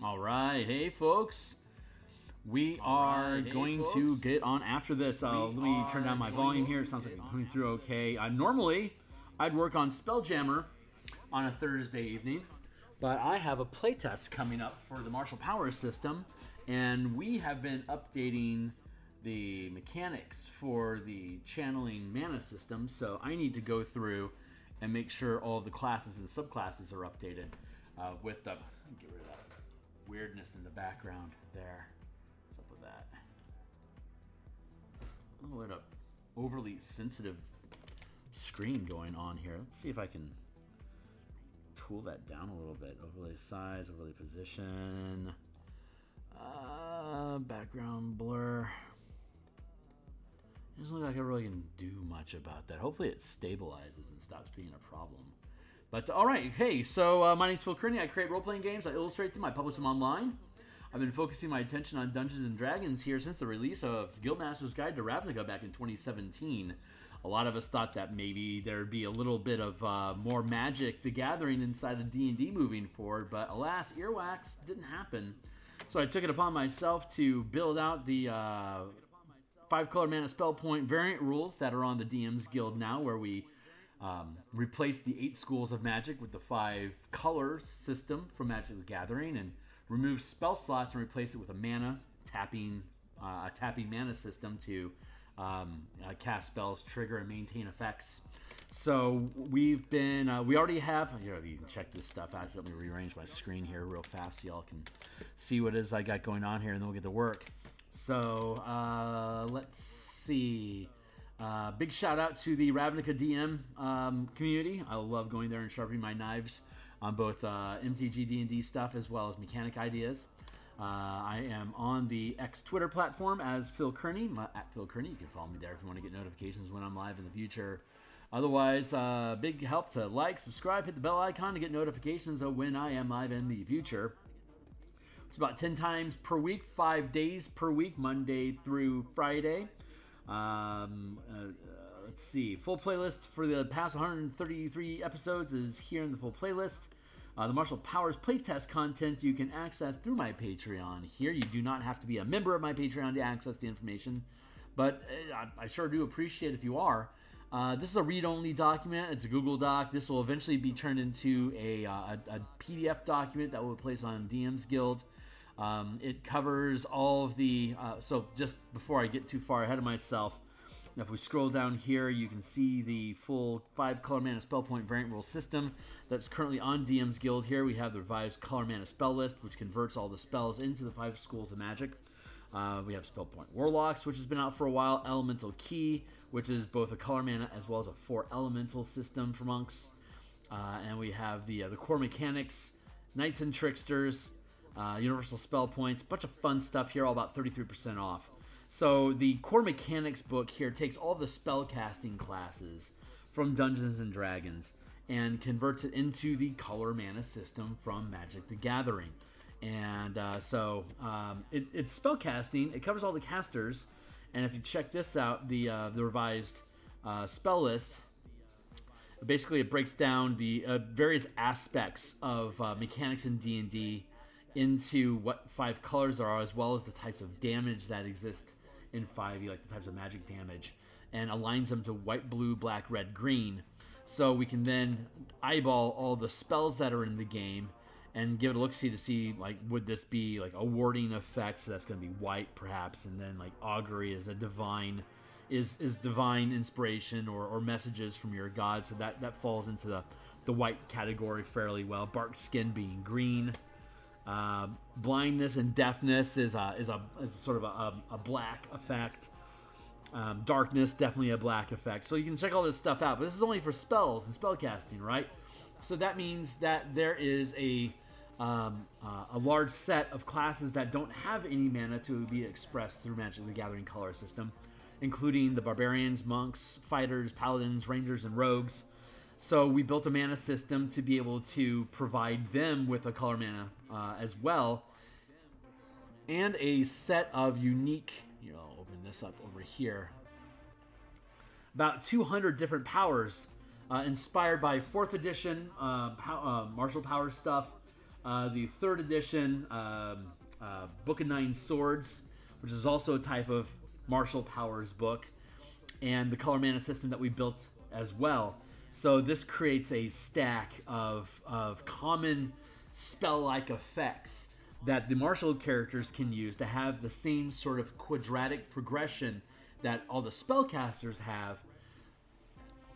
All right, hey folks. We are right, going folks. to get on after this. Uh, let me turn down my volume here. It sounds like I'm coming through okay. Uh, normally, I'd work on Spelljammer on a Thursday evening, but I have a playtest coming up for the Martial Power System, and we have been updating the mechanics for the channeling mana system. So I need to go through and make sure all of the classes and subclasses are updated uh, with the get rid of that weirdness in the background there. What's up with that? A little bit of overly sensitive screen going on here. Let's see if I can tool that down a little bit. Overlay size, overlay position, uh, background blur. Doesn't look like I really can do much about that. Hopefully it stabilizes and stops being a problem. But all right, hey, so uh, my name's Fil Kearney. I create role-playing games. I illustrate them. I publish them online. I've been focusing my attention on Dungeons and Dragons here since the release of Guildmaster's Guide to Ravnica back in 2017. A lot of us thought that maybe there'd be a little bit of uh, more Magic: The Gathering inside of D&D moving forward, but alas, earwax didn't happen. So I took it upon myself to build out the uh, five color mana spell point variant rules that are on the DM's Guild now, where we um, replace the eight schools of magic with the five color system from Magic the Gathering and remove spell slots and replace it with a mana tapping uh, a tapping mana system to um, uh, cast spells, trigger, and maintain effects. So we've been uh, we already have here. You can check this stuff out. Let me rearrange my screen here real fast so y'all can see what it is I got going on here, and then we'll get to work. So uh, let's see. Uh, big shout out to the Ravnica DM um, community. I love going there and sharpening my knives on both uh, MTG D&D stuff as well as mechanic ideas. Uh, I am on the X Twitter platform as Fil Kearney, my, at Fil Kearney. You can follow me there if you want to get notifications when I'm live in the future. Otherwise, uh, big help to like, subscribe, hit the bell icon to get notifications of when I am live in the future. It's about 10 times per week, five days per week, Monday through Friday. Um, uh, uh, let's see. Full playlist for the past 133 episodes is here in the full playlist. Uh, the Martial Powers playtest content you can access through my Patreon here. You do not have to be a member of my Patreon to access the information, but uh, I, I sure do appreciate if you are. Uh, this is a read-only document. It's a Google Doc. This will eventually be turned into a, uh, a, a PDF document that will be placed on DM's Guild. Um, it covers all of the. Uh, so just before I get too far ahead of myself, if we scroll down here, you can see the full five color mana spell point variant rule system that's currently on DM's Guild. Here we have the revised color mana spell list, which converts all the spells into the five schools of magic. Uh, we have spell point warlocks, which has been out for a while. Elemental key, which is both a color mana as well as a four elemental system for monks. Uh, and we have the uh, the core mechanics, knights and tricksters, uh, universal spell points, bunch of fun stuff here, all about 33% off. So the core mechanics book here takes all the spell casting classes from Dungeons and Dragons and converts it into the color mana system from Magic the Gathering. And uh, so um, it, it's spell casting. It covers all the casters. And if you check this out, the uh, the revised uh, spell list, basically it breaks down the uh, various aspects of uh, mechanics in D and D into what five colors are, as well as the types of damage that exist in 5e, like the types of magic damage, and aligns them to white, blue, black, red, green. So we can then eyeball all the spells that are in the game and give it a look see to see like would this be like a warding effect so that's going to be white perhaps and then like augury is a divine is is divine inspiration or, or messages from your god. So that that falls into the the white category fairly well. Bark skin being green uh, blindness and deafness is a is a is sort of a, a, black effect. Um, darkness definitely a black effect. So you can check all this stuff out. But this is only for spells and spell casting, right? So that means that there is a um, uh, a large set of classes that don't have any mana to be expressed through Magic the Gathering color system, including the barbarians, monks, fighters, paladins, rangers, and rogues. So we built a mana system to be able to provide them with a color mana uh, as well, and a set of unique. You know, I'll open this up over here. About 200 different powers, uh, inspired by fourth edition uh, pow- uh, martial power stuff, uh, the third edition um, uh, Book of Nine Swords, which is also a type of martial powers book, and the color mana system that we built as well. So this creates a stack of, of common spell-like effects that the martial characters can use to have the same sort of quadratic progression that all the spellcasters have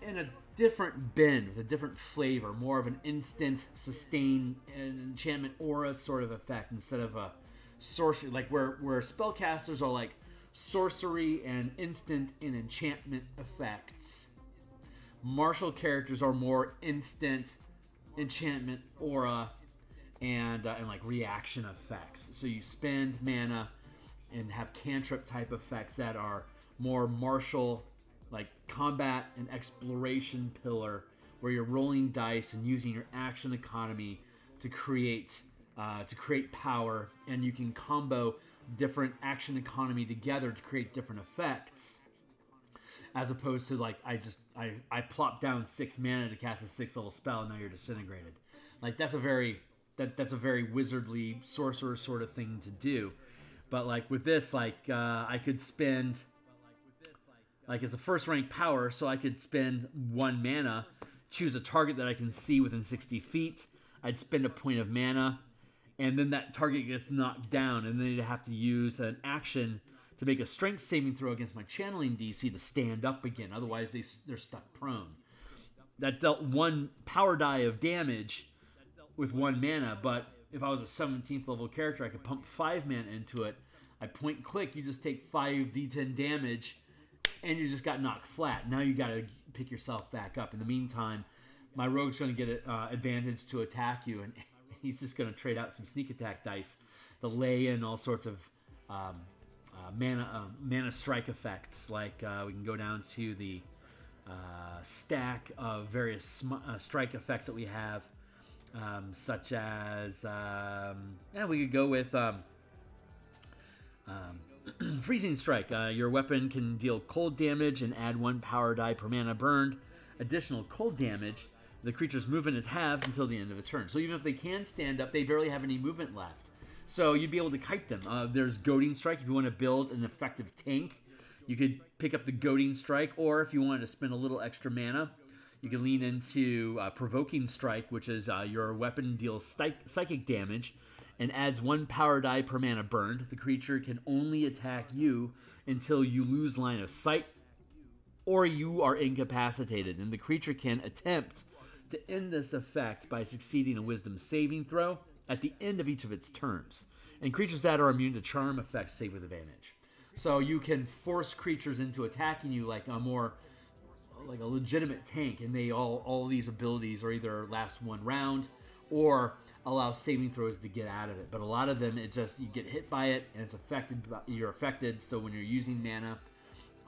in a different bend with a different flavor, more of an instant sustain enchantment aura sort of effect instead of a sorcery like where where spellcasters are like sorcery and instant and enchantment effects. Martial characters are more instant enchantment aura and uh, and like reaction effects. So you spend mana and have cantrip type effects that are more martial like combat and exploration pillar where you're rolling dice and using your action economy to create uh, to create power and you can combo different action economy together to create different effects as opposed to like I just I I plop down six mana to cast a six level spell and now you're disintegrated like that's a very that that's a very wizardly sorcerer sort of thing to do but like with this like uh, I could spend like it's a first rank power, so I could spend one mana, choose a target that I can see within 60 feet. I'd spend a point of mana, and then that target gets knocked down, and then I'd have to use an action to make a strength saving throw against my channeling DC to stand up again. Otherwise, they, they're stuck prone. That dealt one power die of damage with one mana, but if I was a 17th level character, I could pump five mana into it. I point click, you just take five d10 damage and you just got knocked flat. Now you got to pick yourself back up. In the meantime, my rogue's going to get an uh, advantage to attack you, and he's just going to trade out some sneak attack dice to lay in all sorts of um, uh, mana uh, mana strike effects. Like uh, we can go down to the uh, stack of various uh, strike effects that we have, um, such as um, yeah, we could go with. Um, um Freezing Strike. Uh, your weapon can deal cold damage and add one power die per mana burned. Additional cold damage. The creature's movement is halved until the end of its turn. So even if they can stand up, they barely have any movement left. So you'd be able to kite them. Uh, there's Goading Strike if you want to build an effective tank. You could pick up the Goading Strike, or if you wanted to spend a little extra mana, you can lean into uh, Provoking Strike, which is uh, your weapon deals psychic damage and adds one power die per mana burned. The creature can only attack you until you lose line of sight or you are incapacitated, and the creature can attempt to end this effect by succeeding a wisdom saving throw at the end of each of its turns. And creatures that are immune to charm effects save with advantage. So you can force creatures into attacking you like a more like a legitimate tank, and they all all these abilities are either last one round or allow saving throws to get out of it. But a lot of them, it just you get hit by it and it's affected. You're affected. So when you're using mana,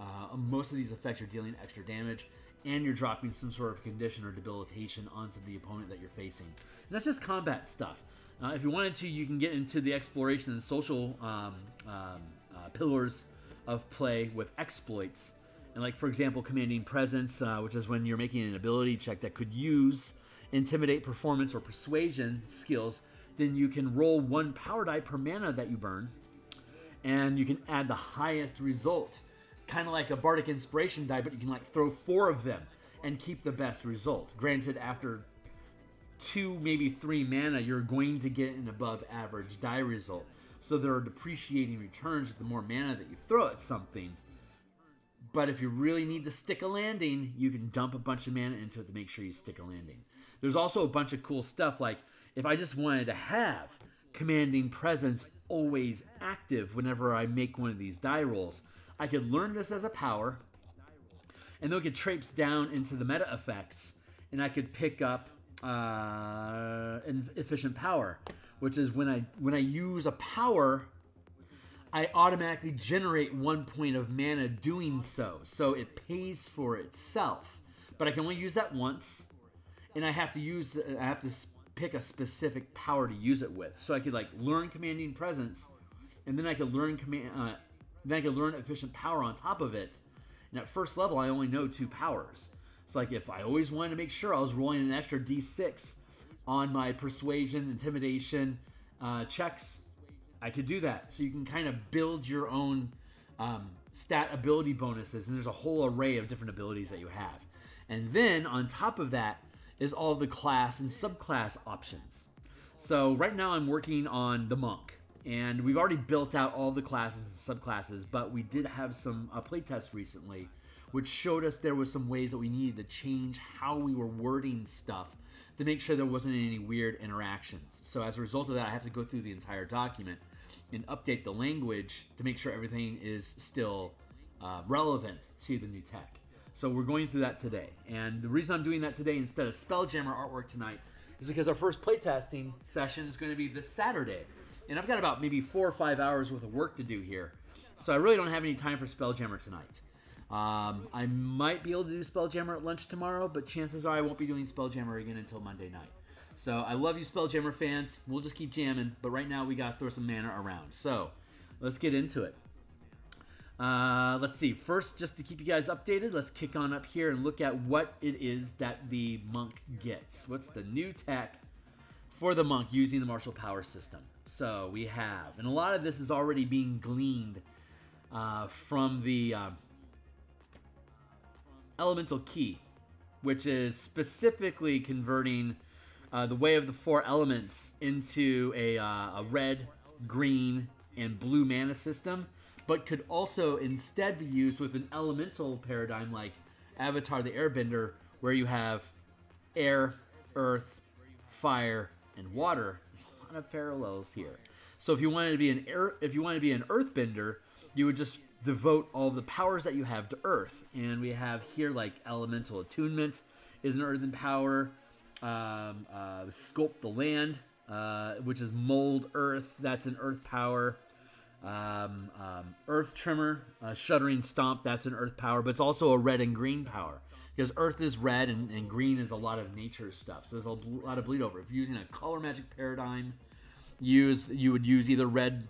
uh, most of these effects are dealing extra damage, and you're dropping some sort of condition or debilitation onto the opponent that you're facing. And that's just combat stuff. Uh, if you wanted to, you can get into the exploration and social um, um, uh, pillars of play with exploits. And like, for example, commanding presence, uh, which is when you're making an ability check that could use intimidate, performance, or persuasion skills, then you can roll one power die per mana that you burn, and you can add the highest result. Kind of like a bardic inspiration die, but you can like throw four of them and keep the best result. Granted, after two, maybe three mana, you're going to get an above average die result. So there are depreciating returns with the more mana that you throw at something. But if you really need to stick a landing, you can dump a bunch of mana into it to make sure you stick a landing. There's also a bunch of cool stuff like if I just wanted to have commanding presence always active whenever I make one of these die rolls, I could learn this as a power, and then we could traipse down into the meta effects, and I could pick up uh, an efficient power, which is when I when I use a power, I automatically generate one point of mana doing so, so it pays for itself. But I can only use that once, and I have to use I have to pick a specific power to use it with. So I could like learn commanding presence, and then I could learn command. Uh, then I could learn efficient power on top of it. And at first level, I only know two powers. So like if I always wanted to make sure I was rolling an extra d6 on my persuasion, intimidation uh, checks, I could do that. So you can kind of build your own um, stat ability bonuses, and there's a whole array of different abilities that you have. And then on top of that is all the class and subclass options. So right now I'm working on the monk, and we've already built out all the classes and subclasses, but we did have some uh, playtests recently, which showed us there was some ways that we needed to change how we were wording stuff to make sure there wasn't any weird interactions. So as a result of that, I have to go through the entire document and update the language to make sure everything is still uh, relevant to the new tech. So we're going through that today. And the reason I'm doing that today instead of Spelljammer artwork tonight is because our first playtesting session is going to be this Saturday. And I've got about maybe four or five hours worth of work to do here. So I really don't have any time for Spelljammer tonight. Um, I might be able to do Spelljammer at lunch tomorrow, but chances are I won't be doing Spelljammer again until Monday night. So I love you, Spelljammer fans. We'll just keep jamming, but right now we got to throw some mana around. So let's get into it. Uh, let's see. First, just to keep you guys updated, let's kick on up here and look at what it is that the monk gets. What's the new tech for the monk using the martial power system? So we have, and a lot of this is already being gleaned uh, from the uh, elemental key, which is specifically converting uh, the way of the four elements into a, uh, a red, green, and blue mana system, but could also instead be used with an elemental paradigm like Avatar the Airbender, where you have air, earth, fire, and water. There's a lot of parallels here. So if you wanted to be an air, if you wanted to be an earthbender, you would just devote all the powers that you have to earth. And we have here like elemental attunement is an earthen power. Um, uh, sculpt the land, uh, which is mold earth. That's an earth power. Um, um, earth tremor, uh, shuddering stomp. That's an earth power, but it's also a red and green power because earth is red and, and green is a lot of nature stuff. So there's a lot of bleed over. If you're using a color magic paradigm, use you would use either red,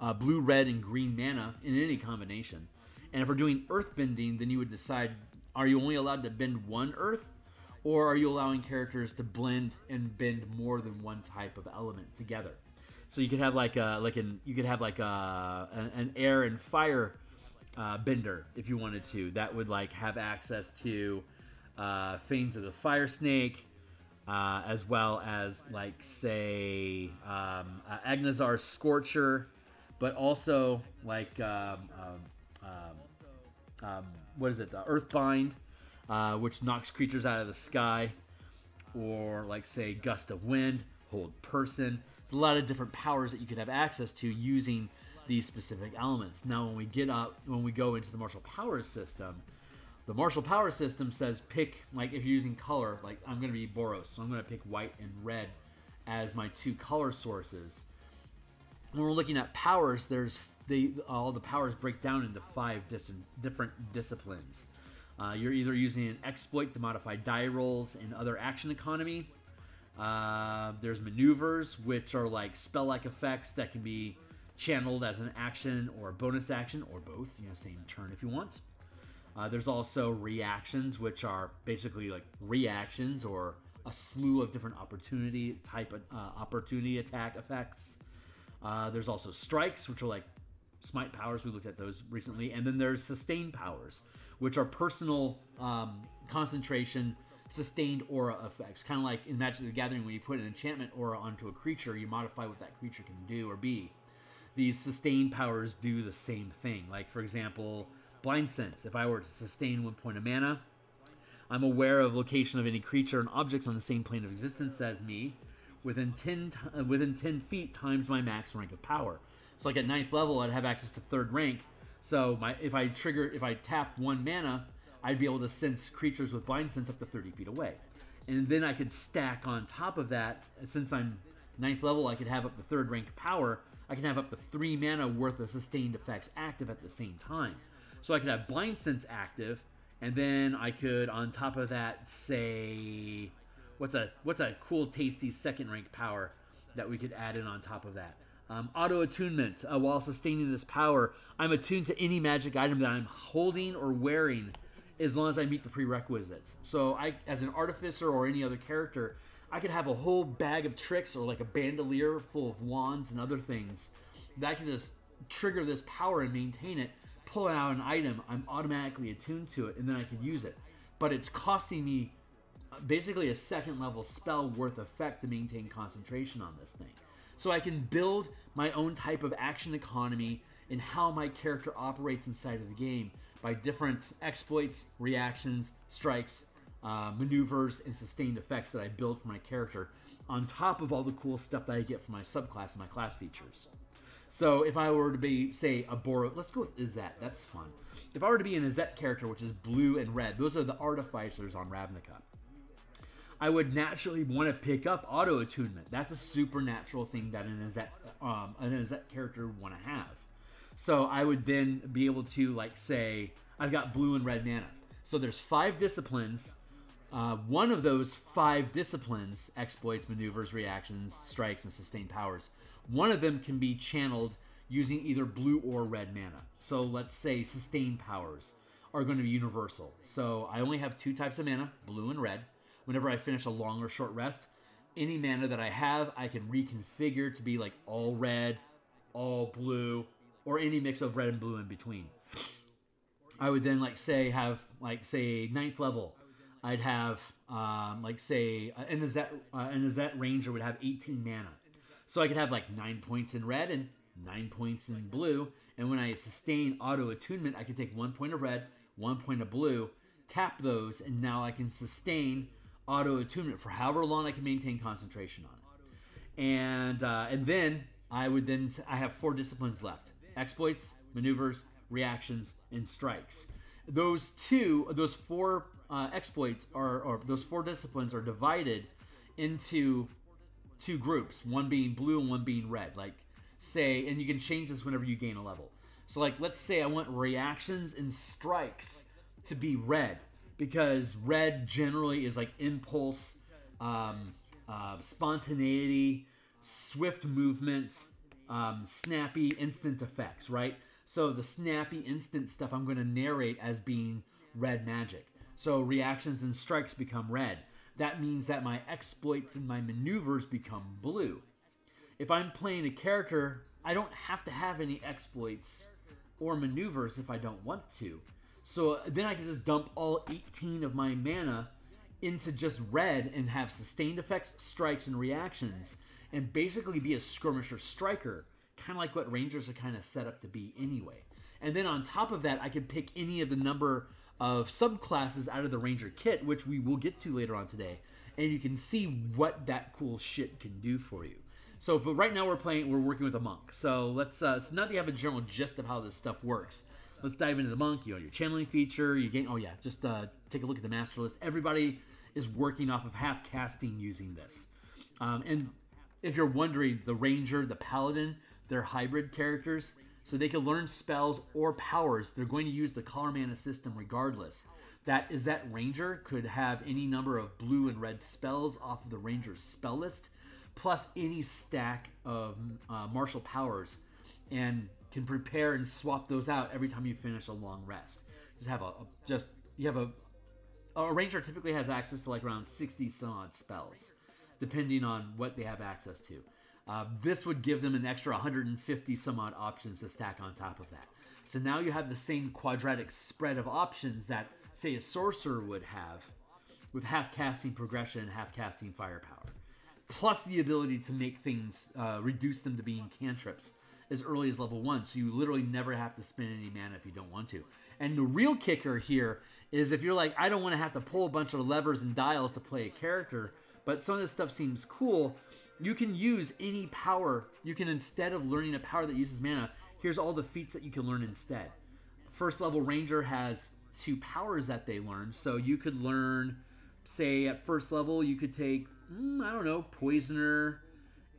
uh, blue, red, and green mana in any combination. And if we're doing earth bending, then you would decide: Are you only allowed to bend one earth, or are you allowing characters to blend and bend more than one type of element together? So you could have like a like an you could have like a an, an air and fire uh, bender if you wanted to. That would like have access to uh, of the Fire Snake, uh, as well as like say um, uh, Aganazzar Scorcher, but also like um, um, um, um what is it? Uh, Earthbind, uh, which knocks creatures out of the sky, or like say Gust of Wind, Hold Person. There's a lot of different powers that you could have access to using these specific elements. Now, when we get up, when we go into the martial power system, the martial power system says pick like if you're using color, like I'm going to be Boros, so I'm going to pick white and red as my two color sources. When we're looking at powers, there's they all the powers break down into five dis- different disciplines. Uh, you're either using an exploit to modify die rolls and other action economy. Uh, there's maneuvers, which are like spell-like effects that can be channeled as an action or a bonus action or both. You know, same turn if you want. Uh, there's also reactions, which are basically like reactions or a slew of different opportunity type of, uh, opportunity attack effects. Uh, there's also strikes, which are like smite powers. We looked at those recently, and then there's sustain powers, which are personal um, concentration sustained aura effects. Kind of like in Magic the Gathering, when you put an enchantment aura onto a creature, you modify what that creature can do or be. These sustained powers do the same thing. Like, for example, Blind Sense. If I were to sustain one point of mana, I'm aware of location of any creature and objects on the same plane of existence as me within 10, t- uh, within 10 feet times my max rank of power. So, like at ninth level, I'd have access to third rank. So, my if I trigger, if I tap one mana, I'd be able to sense creatures with blind sense up to 30 feet away. And then I could stack on top of that, since I'm ninth level, I could have up to third rank power. I can have up to three mana worth of sustained effects active at the same time. So I could have blind sense active, and then I could, on top of that, say, what's a what's a cool, tasty second rank power that we could add in on top of that. Um, auto attunement. Uh, while sustaining this power, I'm attuned to any magic item that I'm holding or wearing as long as I meet the prerequisites. So I, as an artificer or any other character, I could have a whole bag of tricks or like a bandolier full of wands and other things that I can just trigger this power and maintain it, pull out an item, I'm automatically attuned to it, and then I can use it. But it's costing me uh, basically a second level spell worth effect to maintain concentration on this thing. So I can build my own type of action economy in how my character operates inside of the game by different exploits, reactions, strikes, uh, maneuvers, and sustained effects that I build for my character, on top of all the cool stuff that I get from my subclass and my class features. So if I were to be, say, a Boro, let's go with Izzet. That's fun. If I were to be an Izzet character, which is blue and red, those are the artificers on Ravnica. I would naturally want to pick up auto attunement. That's a supernatural thing that an Izzet, um, an Izzet character would want to have. So I would then be able to like say I've got blue and red mana. So there's five disciplines. Uh, one of those five disciplines, exploits, maneuvers, reactions, strikes, and sustained powers, one of them can be channeled using either blue or red mana. So let's say sustained powers are going to be universal. So I only have two types of mana, blue and red. Whenever I finish a long or short rest, any mana that I have, I can reconfigure to be like all red, all blue, or any mix of red and blue in between. I would then like say have like say ninth level. I'd have um, like say uh, and uh, and Izzet ranger would have 18 mana, so I could have like nine points in red and nine points in blue. And when I sustain auto attunement, I can take one point of red, one point of blue, tap those, and now I can sustain auto attunement for however long I can maintain concentration on it. And uh, and then I would then I have four disciplines left exploits, maneuvers, reactions, and strikes. Those two, those four uh, exploits are, or those four disciplines are divided into two groups, one being blue and one being red. Like, say, and you can change this whenever you gain a level. So, like, let's say I want reactions and strikes to be red because red generally is like impulse, um, uh, spontaneity, swift movements, um, snappy instant effects, right? So the snappy instant stuff I'm going to narrate as being red magic. So reactions and strikes become red. That means that my exploits and my maneuvers become blue. If I'm playing a character, I don't have to have any exploits or maneuvers if I don't want to. So then I can just dump all 18 of my mana into just red and have sustained effects, strikes, and reactions and basically be a skirmisher striker, kind of like what Rangers are kind of set up to be anyway. And then on top of that, I can pick any of the number of subclasses out of the Ranger kit, which we will get to later on today, and you can see what that cool shit can do for you. So for right now, we're playing, we're working with a monk. So let's, uh, so now that you have a general gist of how this stuff works, let's dive into the monk. You know, your channeling feature, you gain, oh yeah, just uh, take a look at the master list. Everybody is working off of half casting using this. Um, and if you're wondering, the ranger, the paladin, they're hybrid characters, so they can learn spells or powers. They're going to use the color mana system regardless. That is that ranger could have any number of blue and red spells off of the ranger's spell list, plus any stack of uh, martial powers, and can prepare and swap those out every time you finish a long rest. Just have a, a just you have a a ranger typically has access to like around 60 some odd spells depending on what they have access to. Uh, this would give them an extra 150 some odd options to stack on top of that. So now you have the same quadratic spread of options that, say, a sorcerer would have with half casting progression and half casting firepower. Plus the ability to make things, uh, reduce them to being cantrips as early as level one. So you literally never have to spend any mana if you don't want to. And the real kicker here is if you're like, I don't want to have to pull a bunch of levers and dials to play a character, but some of this stuff seems cool. You can use any power. You can, instead of learning a power that uses mana, here's all the feats that you can learn instead. First level Ranger has two powers that they learn. So you could learn, say, at first level, you could take, mm, I don't know, Poisoner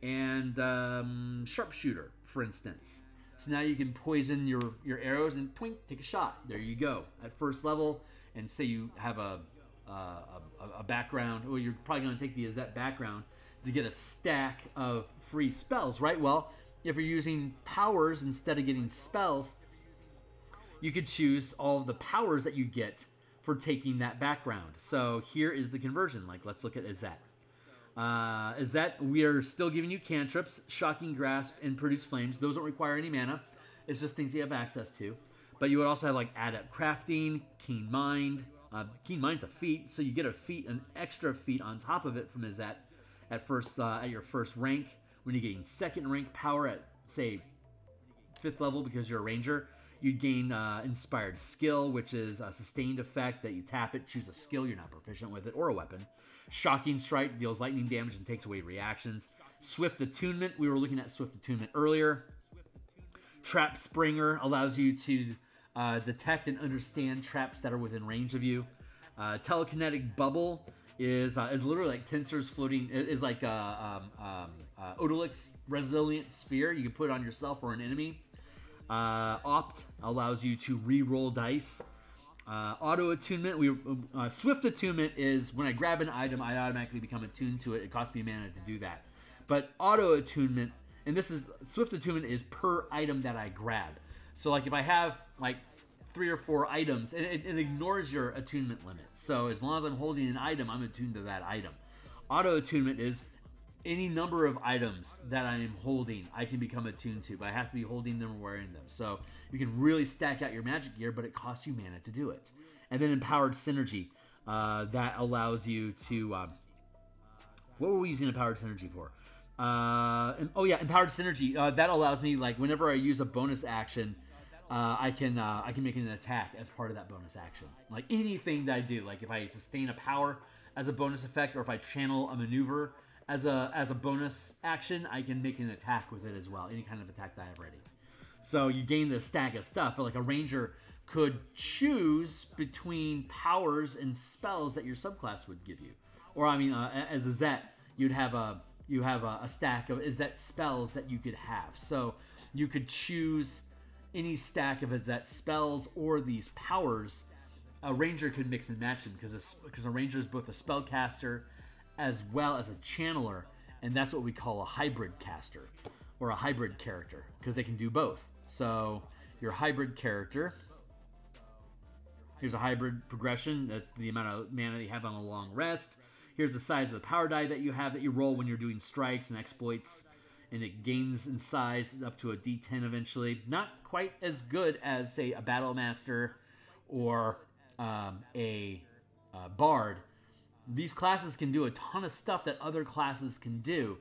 and um, Sharpshooter, for instance. So now you can poison your, your arrows and twink, take a shot. There you go. At first level, and say you have a a, a, background, or you're probably going to take the Izzet background to get a stack of free spells, right? Well, if you're using powers instead of getting spells, you could choose all of the powers that you get for taking that background. So here is the conversion. Like, let's look at Izzet. Uh, is that we are still giving you cantrips, Shocking Grasp, and Produce Flames. Those don't require any mana. It's just things you have access to. But you would also have like Adept Crafting, Keen Mind. Uh, Keen Mind's a feat, so you get a feat, an extra feat on top of it from Izzet at first uh, at your first rank. When you gain second rank power at say fifth level because you're a ranger, you gain uh, Inspired Skill, which is a sustained effect that you tap it, choose a skill you're not proficient with it, or a weapon. Shocking Strike deals lightning damage and takes away reactions. Swift Attunement, we were looking at Swift Attunement earlier. Trap Springer allows you to uh, detect and understand traps that are within range of you. Uh, telekinetic Bubble is uh, is literally like Tenser's floating, is like a um, um, uh, Otiluke's Resilient Sphere. You can put on yourself or an enemy. Uh, Opt allows you to re-roll dice. Uh, auto attunement, we uh, swift attunement is when I grab an item, I automatically become attuned to it. It costs me mana to do that. But auto attunement, and this is swift attunement is per item that I grab. So like if I have like three or four items, it, it, it ignores your attunement limit. So as long as I'm holding an item, I'm attuned to that item. Auto attunement is any number of items that I am holding, I can become attuned to, but I have to be holding them or wearing them. So you can really stack out your magic gear, but it costs you mana to do it. And then empowered synergy, uh, that allows you to. Um, what were we using empowered synergy for? Uh, oh yeah, empowered synergy. Uh, that allows me like whenever I use a bonus action, uh, I can uh, I can make an attack as part of that bonus action. Like anything that I do, like if I sustain a power as a bonus effect, or if I channel a maneuver as a as a bonus action, I can make an attack with it as well. Any kind of attack that I have ready. So you gain this stack of stuff, but like a ranger could choose between powers and spells that your subclass would give you. Or I mean, uh, as Izzet, you'd have a you have a, a stack of Izzet spells that you could have. So you could choose any stack of zet spells or these powers. A ranger could mix and match them because because a ranger is both a spellcaster as well as a channeler, and that's what we call a hybrid caster or a hybrid character because they can do both. So your hybrid character. Here's a hybrid progression. That's the amount of mana you have on a long rest. Here's the size of the power die that you have that you roll when you're doing strikes and exploits. And it gains in size up to a d10 eventually. Not quite as good as, say, a Battle Master or um, a uh, Bard, these classes can do a ton of stuff that other classes can do,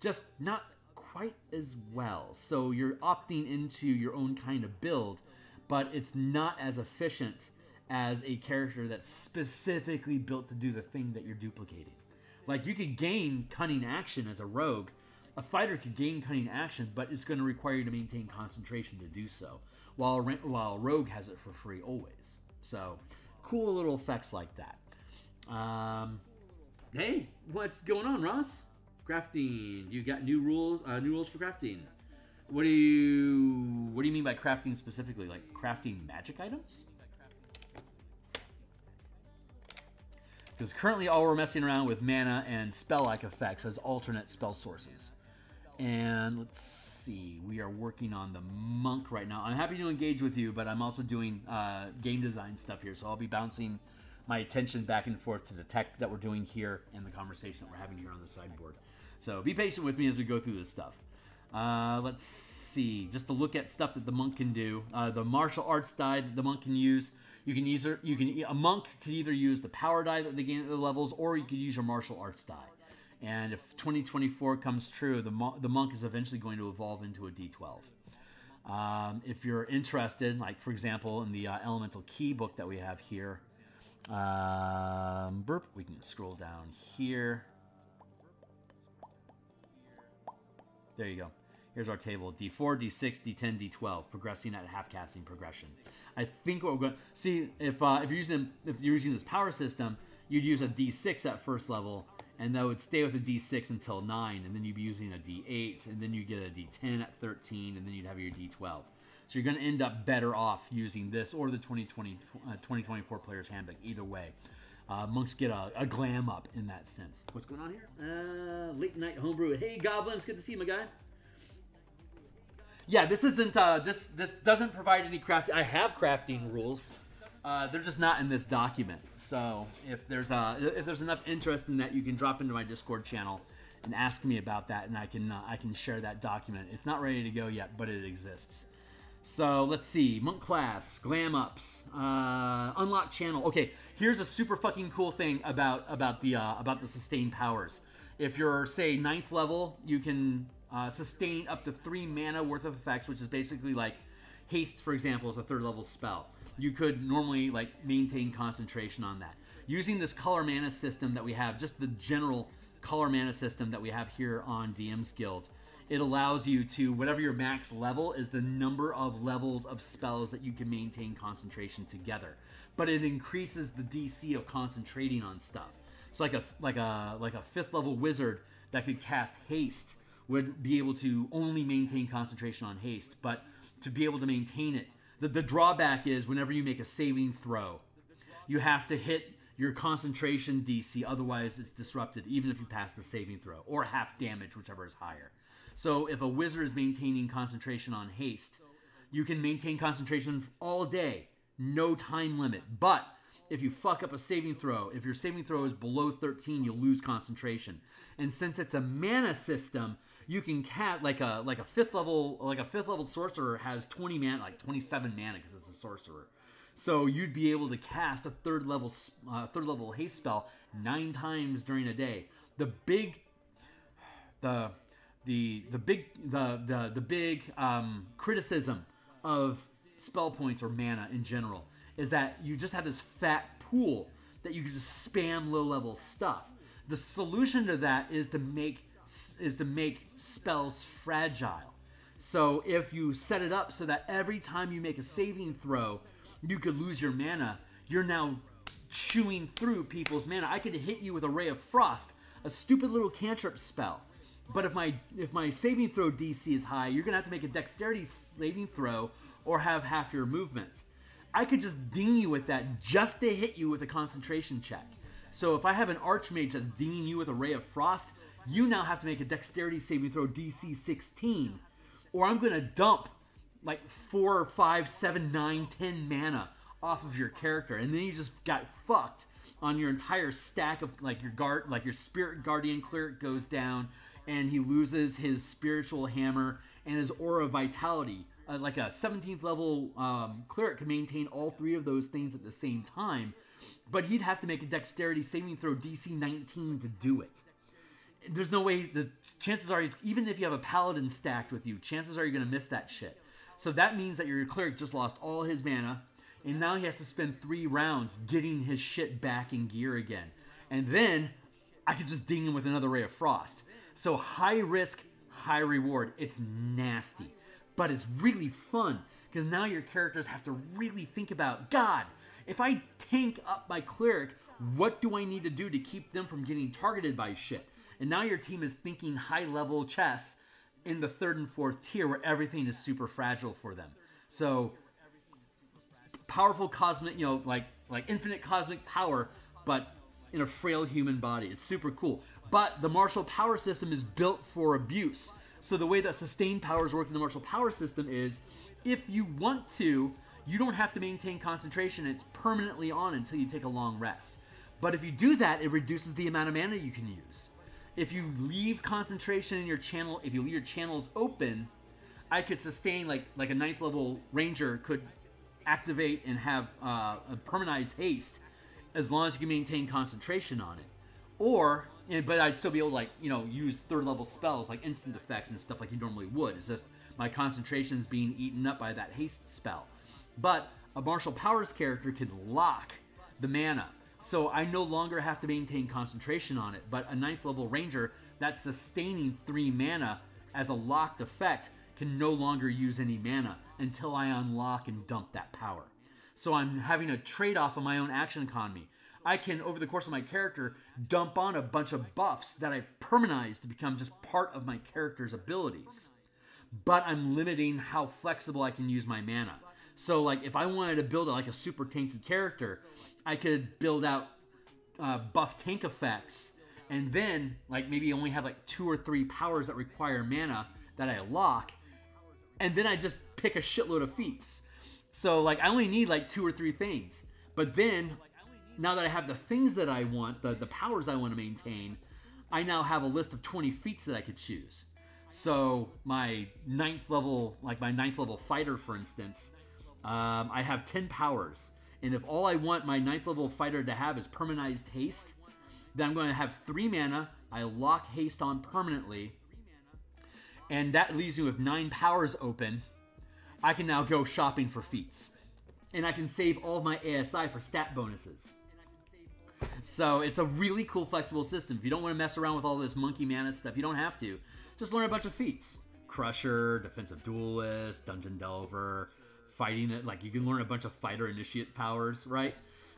just not quite as well. So you're opting into your own kind of build, but it's not as efficient as a character that's specifically built to do the thing that you're duplicating. Like you could gain cunning action as a rogue. A fighter could gain cunning action, but it's going to require you to maintain concentration to do so. While while rogue has it for free always. So cool little effects like that. Um, hey, what's going on, Ross? Crafting. You got new rules? Uh, new rules for crafting. What do you What do you mean by crafting specifically? Like crafting magic items? Because currently all we're messing around with mana and spell-like effects as alternate spell sources. And let's see, we are working on the monk right now. I'm happy to engage with you, but I'm also doing uh, game design stuff here, so I'll be bouncing my attention back and forth to the tech that we're doing here and the conversation that we're having here on the sideboard. So be patient with me as we go through this stuff. Uh, let's see, just to look at stuff that the monk can do. Uh, the martial arts die that the monk can use. You can use you can a monk could either use the power die that they gain at the levels, or you could use your martial arts die. And if 2024 comes true, the, the monk is eventually going to evolve into a D12. Um, if you're interested, like for example, in the uh, Elemental Key book that we have here, um, burp. We can scroll down here. There you go. Here's our table: D4, D6, D10, D12, progressing at half casting progression. I think what we're going to see if uh, if you're using if you're using this power system, you'd use a D6 at first level, and that would stay with a D6 until nine, and then you'd be using a D8, and then you get a D10 at 13, and then you'd have your D12. So you're going to end up better off using this or the 2020, uh, 2024 Player's Handbook, either way. Uh, monks get a, a, glam up in that sense. What's going on here? Uh, late night homebrew. Hey, Goblins, good to see you, my guy. Yeah, this isn't. Uh, this this doesn't provide any crafting. I have crafting rules Uh, they're just not in this document. So if there's uh, if there's enough interest in that, you can drop into my Discord channel and ask me about that, and I can uh, I can share that document. It's not ready to go yet, but it exists. So let's see, monk class, glam ups, uh, unlock channel. Okay, here's a super fucking cool thing about about the uh, about the sustained powers. If you're say ninth level, you can uh, sustain up to three mana worth of effects, which is basically like haste, for example, is a third level spell. You could normally like maintain concentration on that using this color mana system that we have, just the general color mana system that we have here on DM's Guild. It allows you to, whatever your max level is, the number of levels of spells that you can maintain concentration together. But it increases the DC of concentrating on stuff. So like a like a like a fifth level wizard that could cast haste would be able to only maintain concentration on haste, but to be able to maintain it, the, the drawback is whenever you make a saving throw, you have to hit your concentration DC, otherwise it's disrupted even if you pass the saving throw, or half damage, whichever is higher. So if a wizard is maintaining concentration on haste, you can maintain concentration all day, no time limit. But if you fuck up a saving throw, if your saving throw is below 13, you'll lose concentration. And since it's a mana system, you can cast like a like a fifth level like a fifth level sorcerer has 20 mana, like 27 mana because it's a sorcerer. So you'd be able to cast a third level uh, third level haste spell nine times during a day. The big the the the big the the the big um, criticism of spell points or mana in general is that you just have this fat pool that you can just spam low level stuff. The solution to that is to make is to make spells fragile. So if you set it up so that every time you make a saving throw, you could lose your mana, you're now chewing through people's mana. I could hit you with a ray of frost, a stupid little cantrip spell. But if my if my saving throw DC is high, you're gonna have to make a dexterity saving throw or have half your movement. I could just ding you with that just to hit you with a concentration check. So if I have an archmage that's dinging you with a ray of frost, you now have to make a dexterity saving throw DC 16, or I'm gonna dump like four, five, seven, nine, ten mana off of your character, and then you just got fucked on your entire stack of like your guard, like your spirit guardian cleric goes down, and he loses his spiritual hammer and his aura vitality. Uh, like a 17th level um, cleric can maintain all three of those things at the same time, but he'd have to make a dexterity saving throw DC 19 to do it. There's no way. The chances are, even if you have a paladin stacked with you, chances are you're gonna miss that shit. So that means that your cleric just lost all his mana, and now he has to spend three rounds getting his shit back in gear again. And then I could just ding him with another ray of frost. So high risk, high reward. It's nasty, but it's really fun because now your characters have to really think about God. If I tank up my cleric, what do I need to do to keep them from getting targeted by shit? And now your team is thinking high level chess in the third and fourth tier where everything is super fragile for them. So powerful cosmic, you know, like like infinite cosmic power, but in a frail human body. It's super cool. But the martial power system is built for abuse. So the way that sustained powers work in the martial power system is if you want to, you don't have to maintain concentration. It's permanently on until you take a long rest. But if you do that, it reduces the amount of mana you can use if you leave concentration in your channel, if you leave your channels open, I could sustain like like a ninth level ranger could activate and have uh, a permanized haste as long as you can maintain concentration on it. Or, and, but I'd still be able to like you know use third level spells like instant effects and stuff like you normally would. It's just my concentration is being eaten up by that haste spell. But a martial powers character can lock the mana so I no longer have to maintain concentration on it. But a ninth level ranger that's sustaining three mana as a locked effect can no longer use any mana until I unlock and dump that power. So I'm having a trade off of my own action economy. I can, over the course of my character, dump on a bunch of buffs that I permanize to become just part of my character's abilities. But I'm limiting how flexible I can use my mana. So, like, if I wanted to build like a super tanky character, I could build out uh, buff tank effects, and then like maybe only have like two or three powers that require mana that I lock, and then I just pick a shitload of feats. So like I only need like two or three things, But then, now that I have the things that I want, the, the powers I want to maintain, I now have a list of 20 feats that I could choose. So my ninth level, like my ninth level fighter, for instance, um, I have 10 powers. And if all I want my ninth level fighter to have is permanized haste, then I'm going to have three mana. I lock haste on permanently. And that leaves me with nine powers open. I can now go shopping for feats. And I can save all my ASI for stat bonuses. So it's a really cool flexible system. If you don't want to mess around with all this monkey mana stuff, you don't have to. Just learn a bunch of feats. Crusher, Defensive Duelist, Dungeon Delver, fighting it. Like you can learn a bunch of fighter initiate powers, right?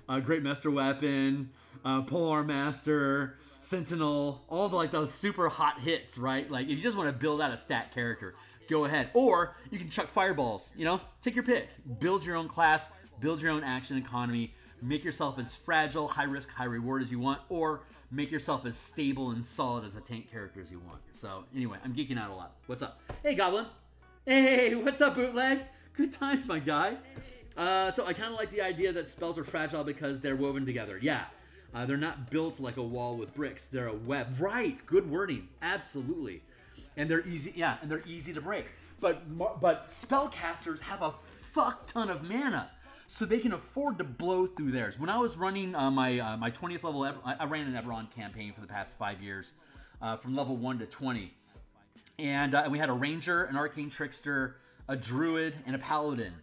Uh, Great Master Weapon, uh, Polearm Master, Sentinel, all the like those super hot hits, right? Like if you just want to build out a stat character, go ahead. Or you can chuck fireballs, you know? Take your pick. Build your own class, build your own action economy, make yourself as fragile, high risk, high reward as you want, or make yourself as stable and solid as a tank character as you want. So anyway, I'm geeking out a lot. What's up? Hey Goblin. Hey, what's up, bootleg? Good times, my guy. Uh, so I kind of like the idea that spells are fragile because they're woven together. Yeah, uh, they're not built like a wall with bricks. They're a web. Right. Good wording. Absolutely. And they're easy. Yeah, and they're easy to break. But but spellcasters have a fuck ton of mana, so they can afford to blow through theirs. When I was running uh, my uh, my 20th level, I ran an Eberron campaign for the past five years, uh, from level one to 20, and, uh, we had a ranger, an arcane trickster, a druid, and a paladin.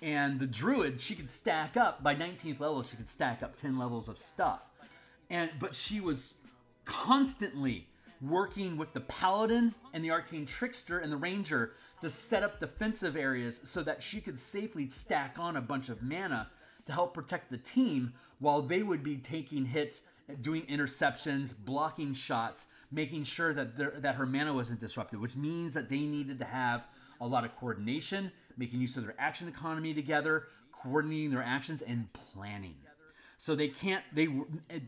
And the druid, she could stack up by 19th level. She could stack up 10 levels of stuff, and but she was constantly working with the paladin and the arcane trickster and the ranger to set up defensive areas so that she could safely stack on a bunch of mana to help protect the team while they would be taking hits, doing interceptions, blocking shots, making sure that that her mana wasn't disrupted, which means that they needed to have a lot of coordination, making use of their action economy together, coordinating their actions and planning. So they can't they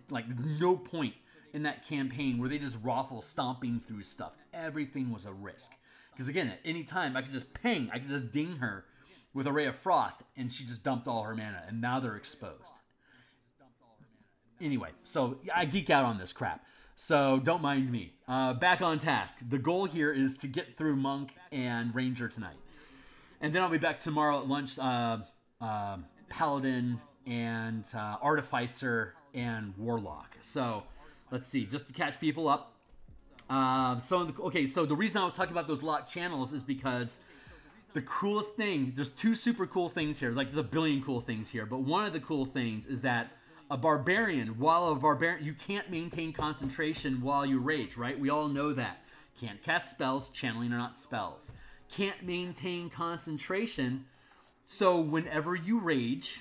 like no point in that campaign where they just raffle stomping through stuff. Everything was a risk. Because again, at any time I could just ping, I could just ding her with a ray of frost, and she just dumped all her mana, and now they're exposed. Anyway, so I geek out on this crap. So don't mind me. Uh, back on task. The goal here is to get through Monk and Ranger tonight. And then I'll be back tomorrow at lunch. Uh, uh, Paladin and uh, Artificer and Warlock. So let's see, just to catch people up. Um, so okay, so the reason I was talking about those locked channels is because the coolest thing. There's two super cool things here. Like there's a billion cool things here, but one of the cool things is that a barbarian, while a barbarian, you can't maintain concentration while you rage, right? We all know that. Can't cast spells. Channeling are not spells. Can't maintain concentration. So whenever you rage,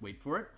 Wait for it.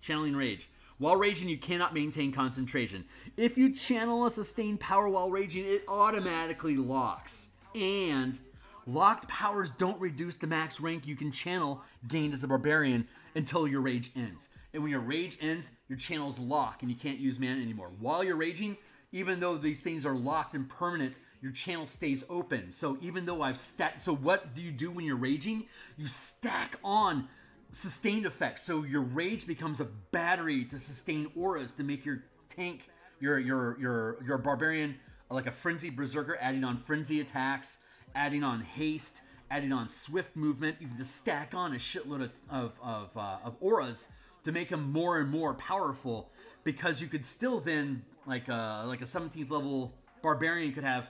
Channeling Rage. While raging, you cannot maintain concentration. If you channel a sustained power while raging, it automatically locks. And locked powers don't reduce the max rank you can channel gained as a barbarian until your rage ends. And when your rage ends, your channels lock and you can't use mana anymore. While you're raging, even though these things are locked and permanent, your channel stays open. So even though I've stacked, so what do you do when you're raging? You stack on sustained effects. So your rage becomes a battery to sustain auras to make your tank, your your your your barbarian like a frenzy berserker, adding on frenzy attacks, adding on haste, adding on swift movement. You can just stack on a shitload of of of, uh, of auras to make them more and more powerful. Because you could still then like a uh, like a 17th level barbarian could have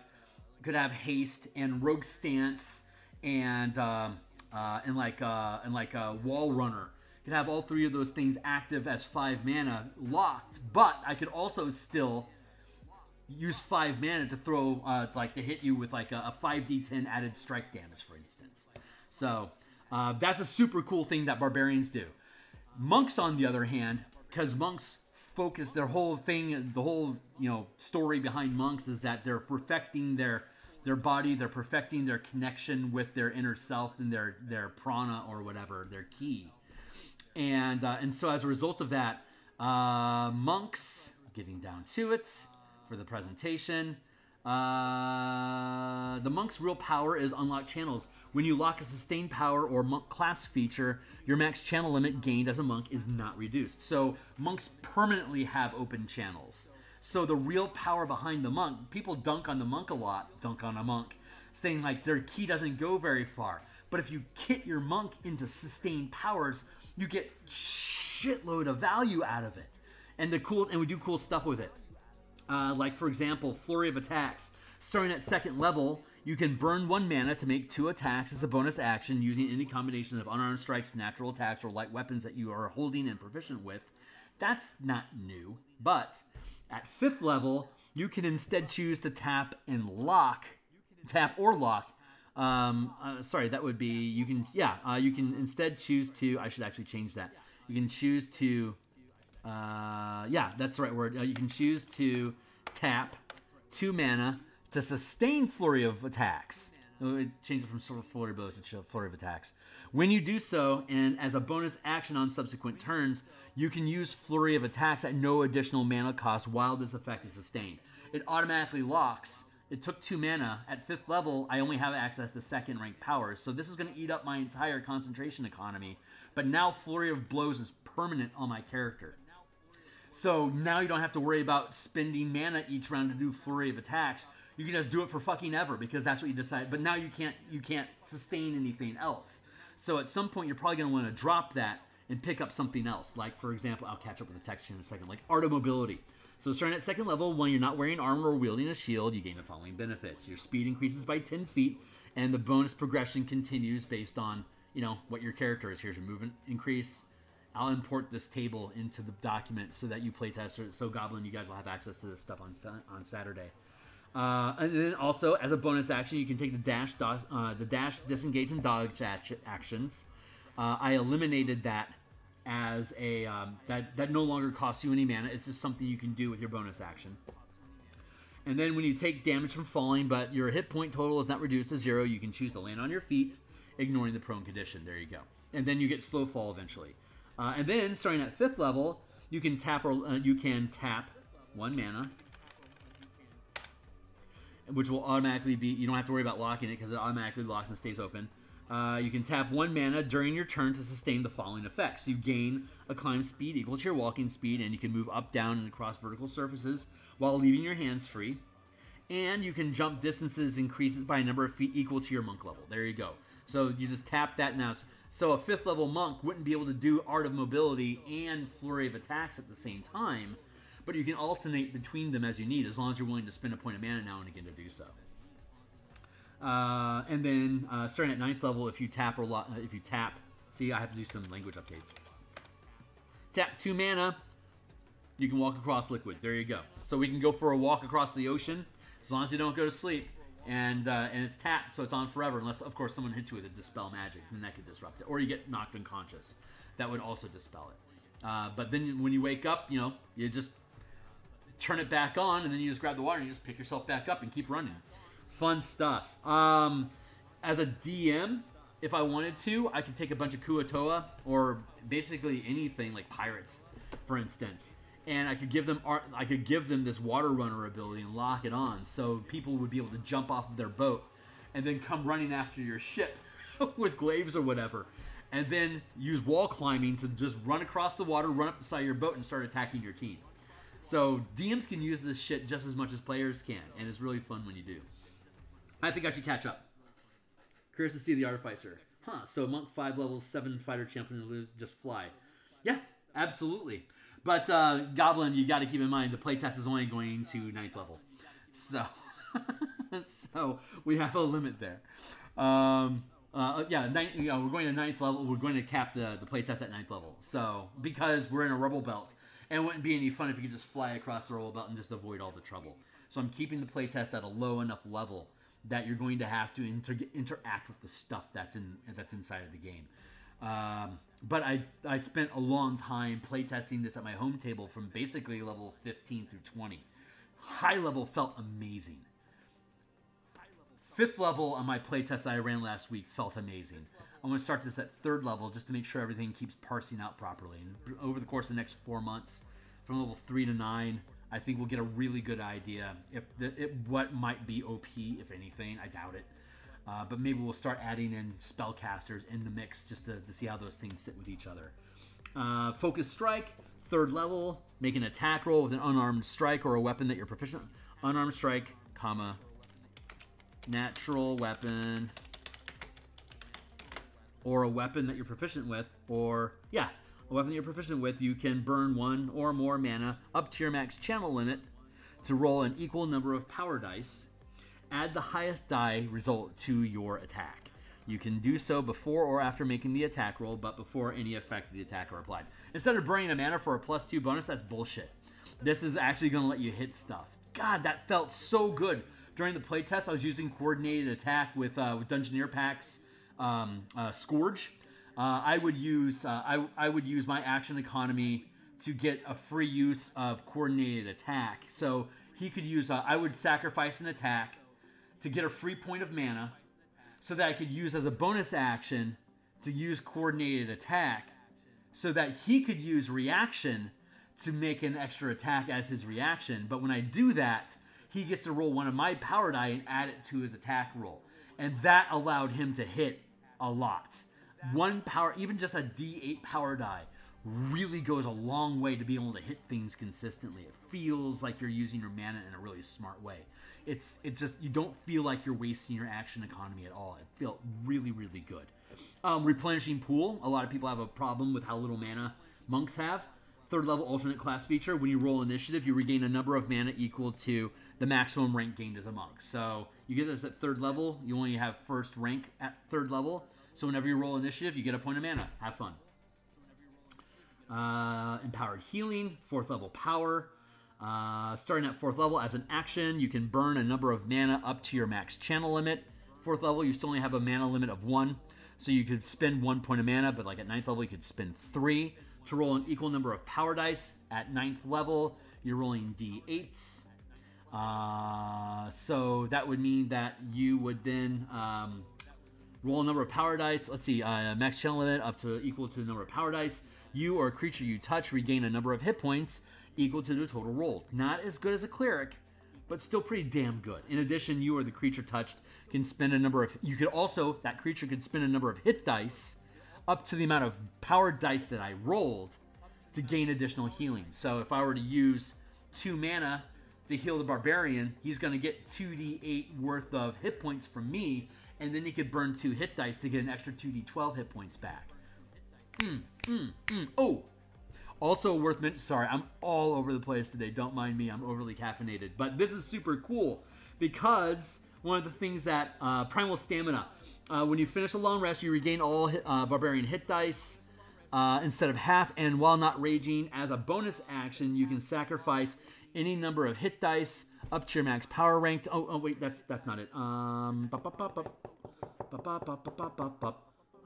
could have haste and rogue stance and um, uh, and like uh, and like a wall runner. Could have all three of those things active as five mana locked, but I could also still use five mana to throw uh, like to hit you with like a, 5d10 added strike damage, for instance. So uh, that's a super cool thing that barbarians do. Monks, on the other hand, because monks focus their whole thing, the whole you know story behind monks is that they're perfecting their their body, they're perfecting their connection with their inner self and their their prana or whatever, their ki. And uh, and so as a result of that, uh, monks getting down to it for the presentation. Uh, the monk's real power is unlock channels. When you lock a sustained power or monk class feature, your max channel limit gained as a monk is not reduced. So monks permanently have open channels. So the real power behind the monk, people dunk on the monk a lot, dunk on a monk, saying like their ki doesn't go very far. But if you kit your monk into sustained powers, you get shitload of value out of it. And the cool and we do cool stuff with it. Uh, like, for example, Flurry of Attacks. Starting at second level, you can burn one mana to make two attacks as a bonus action using any combination of unarmed strikes, natural attacks, or light weapons that you are holding and proficient with. That's not new, but at fifth level, you can instead choose to tap and lock, tap or lock. Um, uh, sorry, that would be you can yeah uh, you can instead choose to. I should actually change that. You can choose to uh, yeah, that's the right word. Uh, you can choose to tap two mana to sustain flurry of attacks. It changes from sort of flurry of blows to flurry of attacks. When you do so, and as a bonus action on subsequent turns, you can use flurry of attacks at no additional mana cost while this effect is sustained. It automatically locks. It took two mana. At fifth level, I only have access to second rank powers, so this is going to eat up my entire concentration economy. But now flurry of blows is permanent on my character. So now you don't have to worry about spending mana each round to do flurry of attacks. You can just do it for fucking ever because that's what you decide. But now you can't you can't sustain anything else. So at some point you're probably going to want to drop that and pick up something else. Like for example, I'll catch up with the text here in a second. Like art of mobility. So starting at second level, when you're not wearing armor or wielding a shield, you gain the following benefits: your speed increases by 10 feet, and the bonus progression continues based on you know what your character is. Here's your movement increase, I'll import this table into the document so that you playtest it. So Goblin, you guys will have access to this stuff on on Saturday. Uh, and then also, as a bonus action, you can take the dash, uh, the dash, disengage, and dodge actions. Uh, I eliminated that as a um, that that no longer costs you any mana. It's just something you can do with your bonus action. And then when you take damage from falling, but your hit point total is not reduced to zero, you can choose to land on your feet, ignoring the prone condition. There you go. And then you get slow fall eventually. Uh, and then, starting at fifth level, you can tap or uh, you can tap one mana, which will automatically be. You don't have to worry about locking it because it automatically locks and stays open. Uh, you can tap one mana during your turn to sustain the following effects. You gain a climb speed equal to your walking speed, and you can move up, down, and across vertical surfaces while leaving your hands free. And you can jump distances increases by a number of feet equal to your monk level. There you go. So you just tap that now. So a fifth level monk wouldn't be able to do Art of Mobility and Flurry of Attacks at the same time, but you can alternate between them as you need, as long as you're willing to spend a point of mana now and again to do so. Uh, and then uh, starting at ninth level, if you tap or if you tap, see, I have to do some language updates. Tap two mana, you can walk across liquid. There you go. So we can go for a walk across the ocean as long as you don't go to sleep and uh, and it's tapped, so it's on forever, unless of course someone hits you with a dispel magic, and that could disrupt it, or you get knocked unconscious. That would also dispel it. Uh, but then when you wake up, you know, you just turn it back on, and then you just grab the water and you just pick yourself back up and keep running. Fun stuff. Um, as a DM, if I wanted to, I could take a bunch of Kuo-toa or basically anything like pirates, for instance, and I could give them art, I could give them this water runner ability and lock it on, so people would be able to jump off of their boat and then come running after your ship with glaives or whatever, and then use wall climbing to just run across the water, run up the side of your boat, and start attacking your team. So DMs can use this shit just as much as players can, and it's really fun when you do. I think I should catch up. Curious to see the Artificer. Huh, so Monk 5 levels, 7 fighter champion, just fly. Yeah, absolutely. But uh, Goblin, you got to keep in mind the playtest is only going to ninth level, so so we have a limit there. Um, uh, yeah, ninth, you know, we're going to ninth level. We're going to cap the the playtest at ninth level. So because we're in a rubble belt, and it wouldn't be any fun if you could just fly across the rubble belt and just avoid all the trouble. So I'm keeping the playtest at a low enough level that you're going to have to inter- interact with the stuff that's in that's inside of the game. Um, but I, I spent a long time playtesting this at my home table from basically level 15 through 20. High level felt amazing. Fifth level on my playtest I ran last week felt amazing. I'm going to start this at third level just to make sure everything keeps parsing out properly. And over the course of the next four months, from level 3 to 9, I think we'll get a really good idea if the, it, what might be OP, if anything. I doubt it. Uh, but maybe we'll start adding in spellcasters in the mix just to, to see how those things sit with each other. Uh, focus strike, third level, make an attack roll with an unarmed strike or a weapon that you're proficient. Unarmed strike, comma, natural weapon, or a weapon that you're proficient with, or yeah, a weapon that you're proficient with, you can burn one or more mana up to your max channel limit to roll an equal number of power dice. Add the highest die result to your attack. You can do so before or after making the attack roll, but before any effect of the attack are applied. Instead of burning a mana for a plus two bonus, that's bullshit. This is actually going to let you hit stuff. God, that felt so good. During the playtest, I was using coordinated attack with, uh, with Dungeoneer packs um, uh, Scourge uh, I would use uh, I, I would use my action economy to get a free use of coordinated attack. So he could use uh, I would sacrifice an attack to get a free point of mana, so that I could use as a bonus action to use coordinated attack, so that he could use reaction to make an extra attack as his reaction. But when I do that, he gets to roll one of my power die and add it to his attack roll, and that allowed him to hit a lot one power, even just a D8 power die, really goes a long way to be able to hit things consistently. It feels like you're using your mana in a really smart way. It's it just you don't feel like you're wasting your action economy at all. It felt really really good. Um, replenishing pool. A lot of people have a problem with how little mana monks have. Third level alternate class feature. When you roll initiative, you regain a number of mana equal to the maximum rank gained as a monk. So you get this at third level. You only have first rank at third level. So whenever you roll initiative, you get a point of mana. Have fun. Uh, empowered healing, fourth level power. Uh, starting at fourth level, as an action, you can burn a number of mana up to your max channel limit. Fourth level, you still only have a mana limit of one, so you could spend one point of mana, but like at ninth level, you could spend three to roll an equal number of power dice. At ninth level, you're rolling d8s. Uh, so that would mean that you would then um, Roll a number of power dice. Let's see, uh, max channel limit up to equal to the number of power dice. You or a creature you touch regain a number of hit points equal to the total roll. Not as good as a cleric, but still pretty damn good. In addition, you or the creature touched can spend a number of. You could also that creature could spend a number of hit dice up to the amount of power dice that I rolled to gain additional healing. So if I were to use two mana to heal the barbarian, he's going to get 2d8 worth of hit points from me, and then he could burn two hit dice to get an extra 2d12 hit points back. Mm, mm, mm. Oh, also worth mentioning. Sorry, I'm all over the place today. Don't mind me. I'm overly caffeinated, but this is super cool because one of the things that uh, primal stamina. Uh, when you finish a long rest, you regain all hit, uh, barbarian hit dice uh, instead of half, and while not raging, as a bonus action, you can sacrifice any number of hit dice up to your max power ranked. Oh, oh wait, that's that's not it. Um,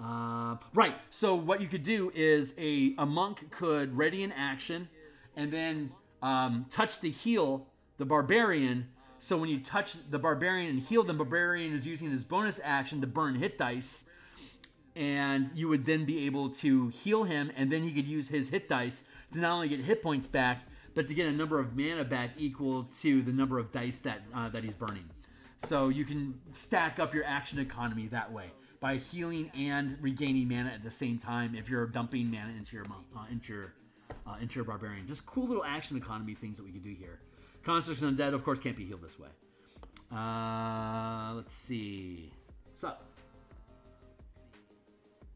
uh, right. So what you could do is a a monk could ready an action, and then um, touch to heal the barbarian. So when you touch the barbarian and heal the barbarian is using his bonus action to burn hit dice, and you would then be able to heal him, and then he could use his hit dice to not only get hit points back, but to get a number of mana back equal to the number of dice that uh, that he's burning. So you can stack up your action economy that way by healing and regaining mana at the same time if you're dumping mana into your uh, into your uh, into your barbarian. Just cool little action economy things that we can do here. Constructs and undead, of course, can't be healed this way. Uh, let's see. What's up?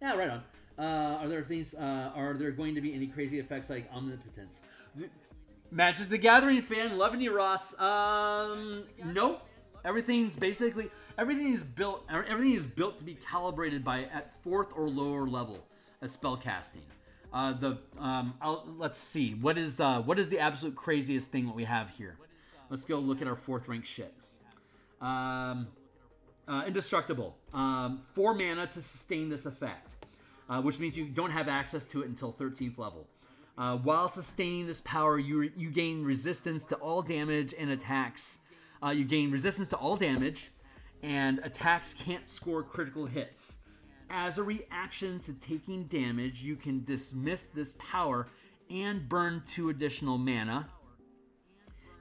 Yeah, right on. Uh, are there things? Uh, are there going to be any crazy effects like omnipotence? Magic the Gathering fan, loving you, Ross. Um, nope. Everything's basically everything is built. Everything is built to be calibrated by at fourth or lower level of spell casting. Uh, the um, I'll, let's see what is the what is the absolute craziest thing that we have here. Let's go look at our fourth rank shit. Um, uh, indestructible. Um, four mana to sustain this effect, uh, which means you don't have access to it until 13th level. Uh, while sustaining this power, you, you gain resistance to all damage and attacks. Uh, you gain resistance to all damage, and attacks can't score critical hits. As a reaction to taking damage, you can dismiss this power and burn two additional mana.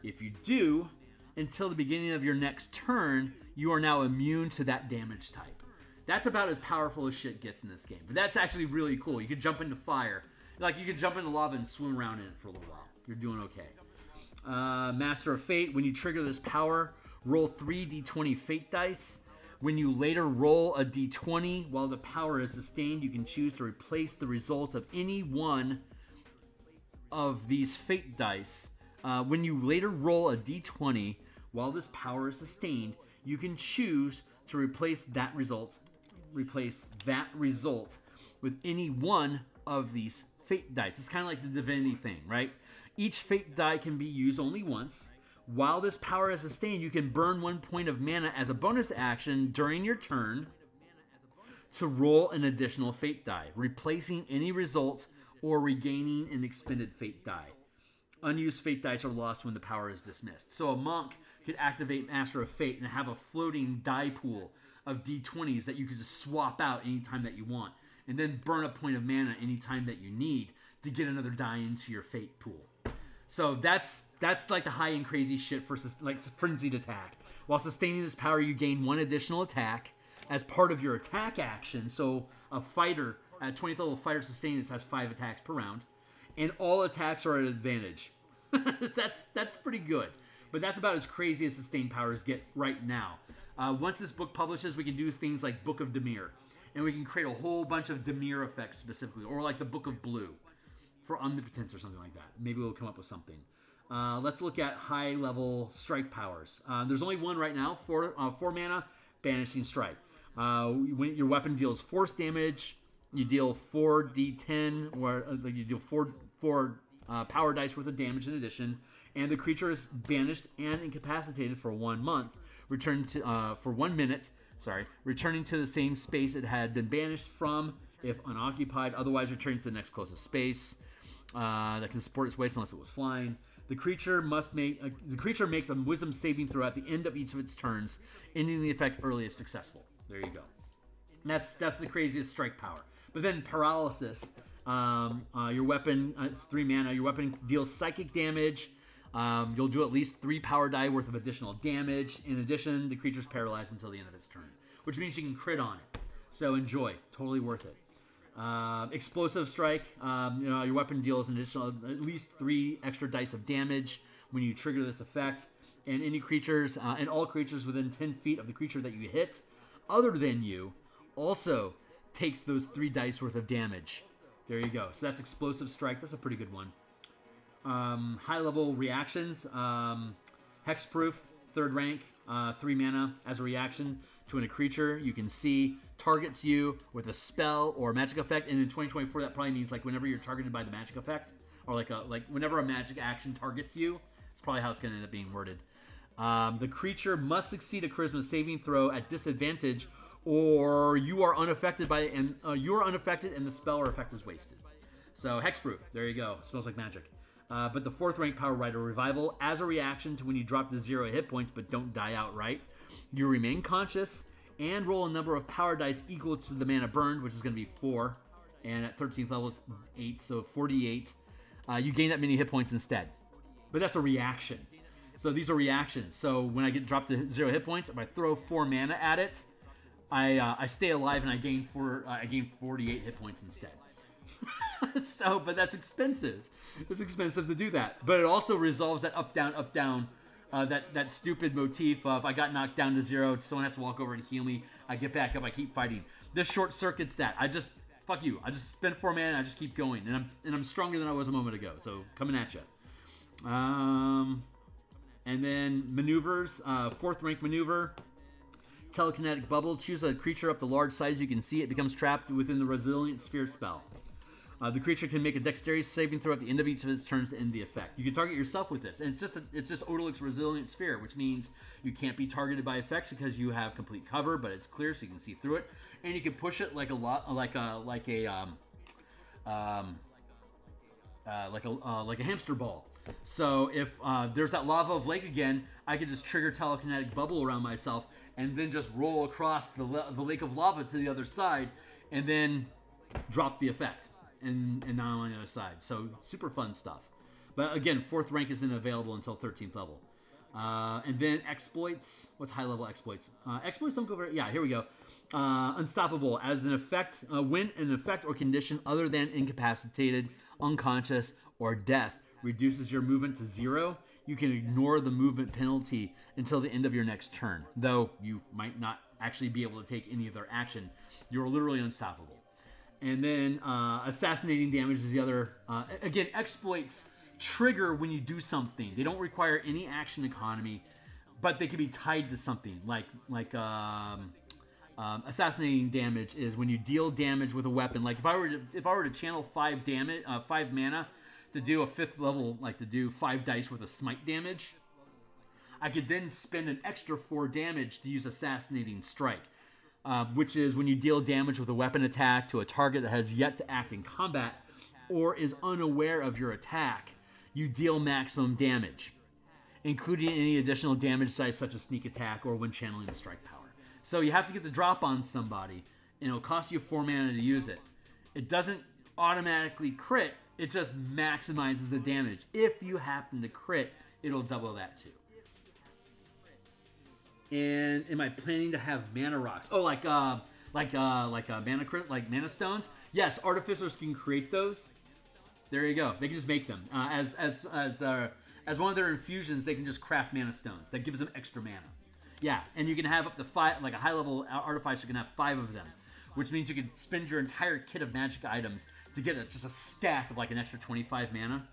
If you do, until the beginning of your next turn, you are now immune to that damage type. That's about as powerful as shit gets in this game. But that's actually really cool. You could jump into fire. Like you can jump into lava and swim around in it for a little while. You're doing okay. Uh, Master of Fate, when you trigger this power, roll 3 d20 fate dice. When you later roll a d20 while the power is sustained, you can choose to replace the result of any one of these fate dice. Uh, when you later roll a d20 while this power is sustained, you can choose to replace that result, replace that result with any one of these fate dice. It's kind of like the divinity thing, right? Each fate die can be used only once. While this power is sustained, you can burn one point of mana as a bonus action during your turn to roll an additional fate die, replacing any result or regaining an expended fate die. Unused fate dice are lost when the power is dismissed. So a monk could activate Master of Fate and have a floating die pool of d20s that you could just swap out anytime that you want, and then burn a point of mana anytime that you need to get another die into your fate pool. So that's that's like the high and crazy shit for like frenzied attack. While sustaining this power, you gain one additional attack as part of your attack action. So a fighter at 20th level fighter sustain this has five attacks per round, and all attacks are at advantage. that's that's pretty good. But that's about as crazy as sustained powers get right now. Uh, once this book publishes, we can do things like Book of Dimir, and we can create a whole bunch of Dimir effects specifically, or like the Book of Blue for omnipotence or something like that. Maybe we'll come up with something. Uh, let's look at high level strike powers. Uh, there's only one right now, four, uh, four mana, Banishing Strike. Uh, when your weapon deals force damage, you deal 4d10, or uh, you deal 4, four uh, power dice worth of damage in addition, and the creature is banished and incapacitated for one month, returning to, for one minute, sorry, returning to the same space it had been banished from if unoccupied, otherwise returning to the next closest space uh, that can support its weight unless it was flying. The creature must make the creature makes a Wisdom saving throw at the end of each of its turns, ending the effect early if successful. There you go. And that's that's the craziest strike power. But then paralysis. Um, uh, your weapon, uh, it's three mana. Your weapon deals psychic damage. Um, you'll do at least three power die worth of additional damage. In addition, the creature's paralyzed until the end of its turn, which means you can crit on it. So enjoy. Totally worth it. Uh, explosive strike. Um, you know, your weapon deals an additional at least three extra dice of damage when you trigger this effect. And any creatures uh, and all creatures within 10 feet of the creature that you hit, other than you, also takes those three dice worth of damage. There you go. So that's explosive strike. That's a pretty good one. Um, high level reactions. Um, hexproof, third rank, uh, three mana as a reaction to a creature you can see targets you with a spell or a magic effect. And in 2024, that probably means like whenever you're targeted by the magic effect, or like a like whenever a magic action targets you. It's probably how it's going to end up being worded. Um, the creature must succeed a charisma saving throw at disadvantage, or you are unaffected by it, and uh, you are unaffected, and the spell or effect is wasted. So hexproof. There you go. smells like magic. Uh, but the fourth rank Power Rider Revival, as a reaction to when you drop to zero hit points but don't die outright, you remain conscious and roll a number of power dice equal to the mana burned, which is going to be four. And at 13th level, it's eight, so 48. Uh, you gain that many hit points instead. But that's a reaction. So these are reactions. So when I get dropped to zero hit points, if I throw four mana at it, I uh, I stay alive and I gain four. Uh, I gain 48 hit points instead. so, but that's expensive. It's expensive to do that. But it also resolves that up down up down uh, that that stupid motif of I got knocked down to zero, someone has to walk over and heal me. I get back up, I keep fighting. This short circuits that. I just fuck you. I just spend four mana, I just keep going, and I'm and I'm stronger than I was a moment ago. So coming at you. Um, and then maneuvers, uh, fourth rank maneuver. Telekinetic bubble. Choose a creature up to large size you can see. It becomes trapped within the resilient sphere spell. Uh, the creature can make a dexterity saving throw at the end of each of its turns to end the effect. You can target yourself with this, and it's just a, it's just Otiluke's Resilient Sphere, which means you can't be targeted by effects because you have complete cover, but it's clear so you can see through it, and you can push it like a lot like a like a um, um, uh, like a uh, like a hamster ball. So if uh, there's that lava of lake again, I could just trigger telekinetic bubble around myself and then just roll across the, the lake of lava to the other side, and then drop the effect and, and I'm on the other side. So super fun stuff. But again, fourth rank isn't available until 13th level. Uh, and then exploits. What's high level exploits? Uh, exploits don't go very. Yeah, here we go. Uh, unstoppable as an effect, uh, when an effect or condition other than incapacitated, unconscious, or death reduces your movement to zero, you can ignore the movement penalty until the end of your next turn. Though you might not actually be able to take any of their action, you're literally unstoppable. And then uh, assassinating damage is the other. Uh, again, exploits trigger when you do something. They don't require any action economy, but they can be tied to something. Like like um, um, assassinating damage is when you deal damage with a weapon. Like if I were to if I were to channel five damage, uh, five mana to do a fifth level, like to do five dice with a smite damage, I could then spend an extra four damage to use assassinating strike. Uh, which is when you deal damage with a weapon attack to a target that has yet to act in combat or is unaware of your attack you deal maximum damage, including any additional damage size such as sneak attack or when channeling the strike power. So you have to get the drop on somebody, and it'll cost you four mana to use it. It doesn't automatically crit, it just maximizes the damage. If you happen to crit, it'll double that too. And am I planning to have mana rocks? Oh, like uh, like uh, like uh, mana like mana stones. Yes, artificers can create those. There you go. They can just make them uh, as as as their as one of their infusions. They can just craft mana stones. That gives them extra mana. Yeah, and you can have up to five, like a high level artificer can have five of them, which means you can spend your entire kit of magic items to get a, just a stack of like an extra 25 mana.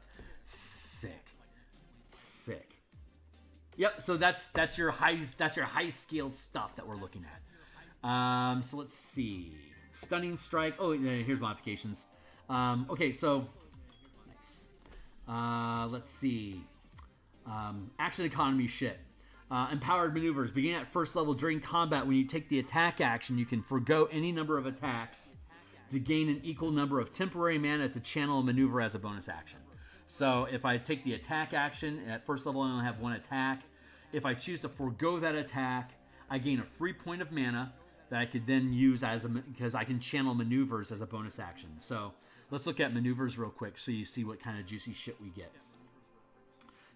Yep. So that's that's your high that's your high scale stuff that we're looking at. Um, so let's see. Stunning strike. Oh, here's modifications. Um, okay, so uh, let's see. Um, action economy shit. Uh, empowered maneuvers. Beginning at first level during combat, when you take the attack action, you can forego any number of attacks to gain an equal number of temporary mana to channel a maneuver as a bonus action. So if I take the attack action, at first level I only have one attack. If I choose to forego that attack, I gain a free point of mana that I could then use as a because I can channel maneuvers as a bonus action. So Let's look at maneuvers real quick so you see what kind of juicy shit we get.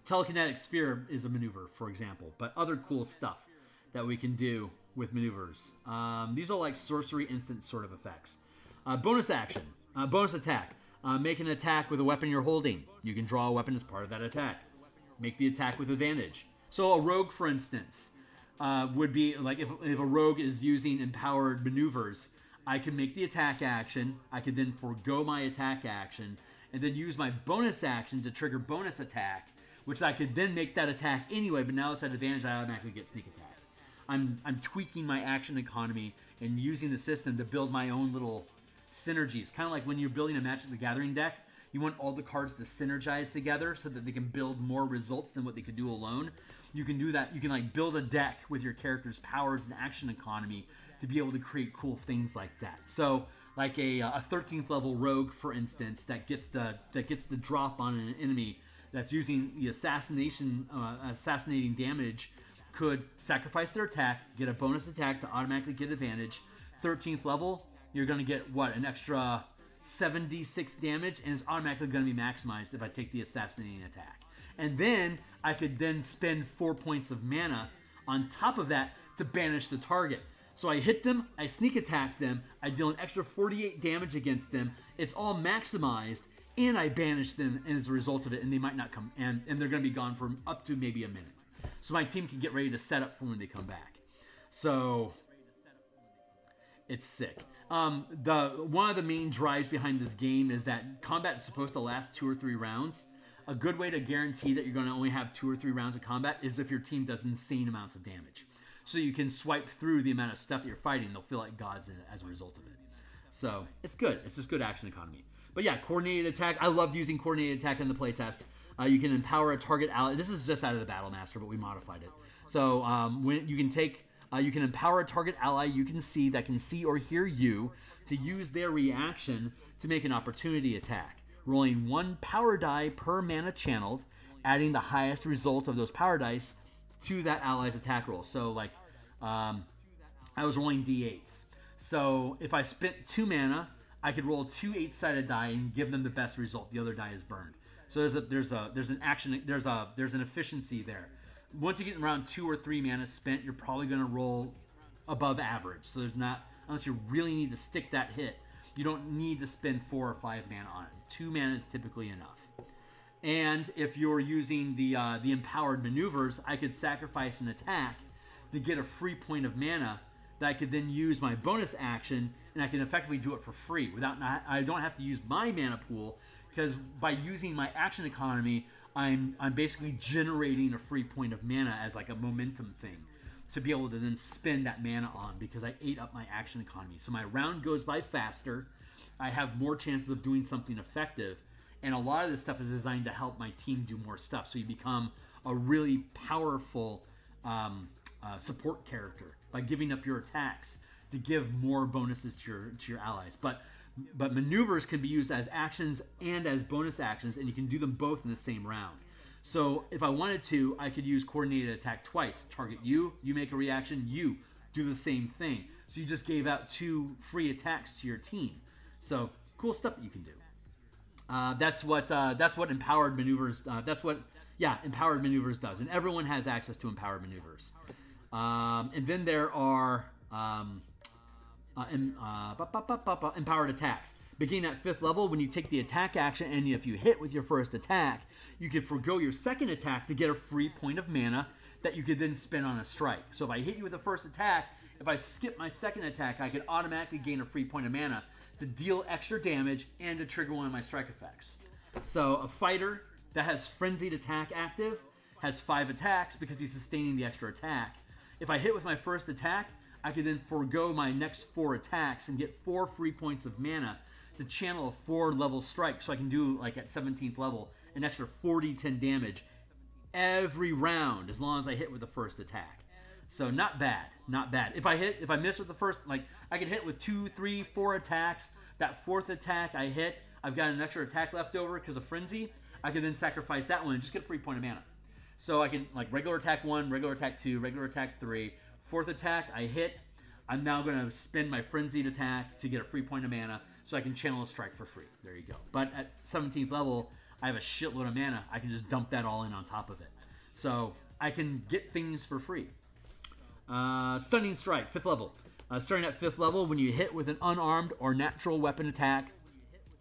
Telekinetic sphere is a maneuver, for example, but other cool stuff that we can do with maneuvers. Um, these are like sorcery instant sort of effects. Uh, bonus action, uh, bonus attack. Uh, make an attack with a weapon you're holding. You can draw a weapon as part of that attack. Make the attack with advantage. So a rogue, for instance, uh, would be like if, if a rogue is using empowered maneuvers, I can make the attack action. I can then forego my attack action and then use my bonus action to trigger bonus attack, which I could then make that attack anyway, but now it's at advantage, I automatically get sneak attack. I'm, I'm tweaking my action economy and using the system to build my own little synergies. Kind of like when you're building a Magic the Gathering deck, you want all the cards to synergize together so that they can build more results than what they could do alone. You can do that. You can like build a deck with your character's powers and action economy to be able to create cool things like that. So like a, a 13th level rogue, for instance, that gets the that gets the drop on an enemy that's using the assassination uh, assassinating damage could sacrifice their attack, get a bonus attack to automatically get advantage. 13th level, you're going to get what an extra 76 damage, and it's automatically going to be maximized if I take the assassinating attack. And then I could then spend four points of mana on top of that to banish the target. So I hit them, I sneak attack them, I deal an extra 48 damage against them. It's all maximized, and I banish them and as a result of it, and they might not come, and, and they're going to be gone for up to maybe a minute. So my team can get ready to set up for when they come back. So it's sick. Um, the one of the main drives behind this game is that combat is supposed to last two or three rounds. A good way to guarantee that you're going to only have two or three rounds of combat is if your team does insane amounts of damage so you can swipe through the amount of stuff that you're fighting. They'll feel like gods as a result of it. So it's good. It's just good action economy. But yeah, coordinated attack. I loved using coordinated attack in the playtest. Uh, you can empower a target ally. This is just out of the Battle Master, but we modified it. So um, when you can take, uh, you can empower a target ally you can see that can see or hear you to use their reaction to make an opportunity attack. Rolling one power die per mana channeled, adding the highest result of those power dice to that ally's attack roll. So like, um, I was rolling d8s. So if I spent two mana, I could roll two eight-sided die and give them the best result. The other die is burned. So there's a there's a there's an action there's a there's an efficiency there. Once you get around two or three mana spent, you're probably going to roll above average. So there's not unless you really need to stick that hit. You don't need to spend four or five mana on it. Two mana is typically enough. And if you're using the uh, the empowered maneuvers, I could sacrifice an attack to get a free point of mana that I could then use my bonus action, and I can effectively do it for free without not, I don't have to use my mana pool because by using my action economy, I'm I'm basically generating a free point of mana as like a momentum thing to be able to then spend that mana on because I ate up my action economy. So my round goes by faster. I have more chances of doing something effective. And a lot of this stuff is designed to help my team do more stuff. So you become a really powerful um, uh, support character by giving up your attacks to give more bonuses to your to your allies. But but maneuvers can be used as actions and as bonus actions, and you can do them both in the same round. So if I wanted to, I could use coordinated attack twice. Target you, you make a reaction, you do the same thing. So you just gave out two free attacks to your team. So cool stuff that you can do. Uh, that's what uh, that's what empowered maneuvers. Uh, that's what yeah, empowered maneuvers does, and everyone has access to empowered maneuvers. Um, and then there are um, uh, uh, empowered attacks. Beginning at fifth level, when you take the attack action and if you hit with your first attack, you can forego your second attack to get a free point of mana that you could then spend on a strike. So if I hit you with the first attack, if I skip my second attack, I could automatically gain a free point of mana to deal extra damage and to trigger one of my strike effects. So a fighter that has frenzied attack active has five attacks because he's sustaining the extra attack. If I hit with my first attack, I could then forego my next four attacks and get four free points of mana to channel a four level strike so I can do like at 17th level an extra 40 10 damage every round as long as I hit with the first attack. So not bad, not bad. If I hit, if I miss with the first, like I could hit with two, three, four attacks. That fourth attack I hit, I've got an extra attack left over because of frenzy. I can then sacrifice that one and just get a free point of mana. So I can like regular attack one, regular attack two, regular attack three. Fourth attack I hit. I'm now going to spend my frenzied attack to get a free point of mana so I can channel a strike for free. There you go. But at 17th level, I have a shitload of mana. I can just dump that all in on top of it. So I can get things for free. Uh, stunning strike, fifth level. Uh, starting at fifth level, when you hit with an unarmed or natural weapon attack,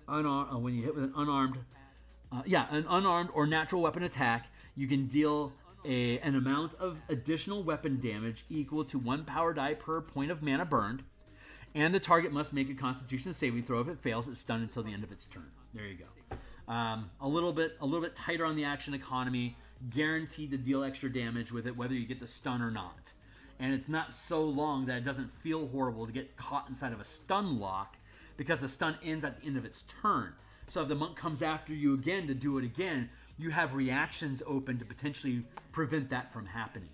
unar- uh, when you hit with an unarmed, uh, yeah, an unarmed or natural weapon attack, you can deal a, an amount of additional weapon damage equal to one power die per point of mana burned and the target must make a Constitution saving throw. If it fails, it's stunned until the end of its turn. There you go. Um, a little bit, a little bit tighter on the action economy. Guaranteed to deal extra damage with it, whether you get the stun or not. And it's not so long that it doesn't feel horrible to get caught inside of a stun lock, because the stun ends at the end of its turn. So if the monk comes after you again to do it again, you have reactions open to potentially prevent that from happening.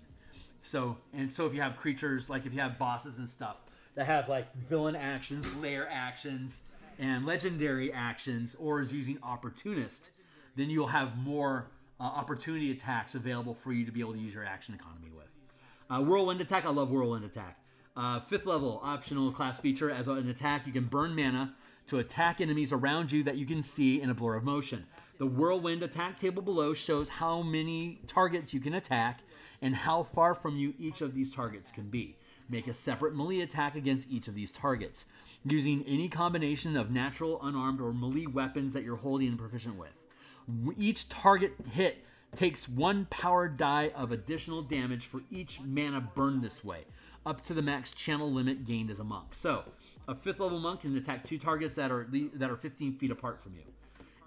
So and so if you have creatures like if you have bosses and stuff that have like villain actions, lair actions, and legendary actions, or is using opportunist, then you'll have more uh, opportunity attacks available for you to be able to use your action economy with. Uh, whirlwind attack, I love whirlwind attack. Uh, fifth level optional class feature as an attack, you can burn mana to attack enemies around you that you can see in a blur of motion. The whirlwind attack table below shows how many targets you can attack and how far from you each of these targets can be. Make a separate melee attack against each of these targets, using any combination of natural, unarmed, or melee weapons that you're holding and proficient with. Each target hit takes one power die of additional damage for each mana burned this way, up to the max channel limit gained as a monk. So, a fifth level monk can attack two targets that are that are 15 feet apart from you,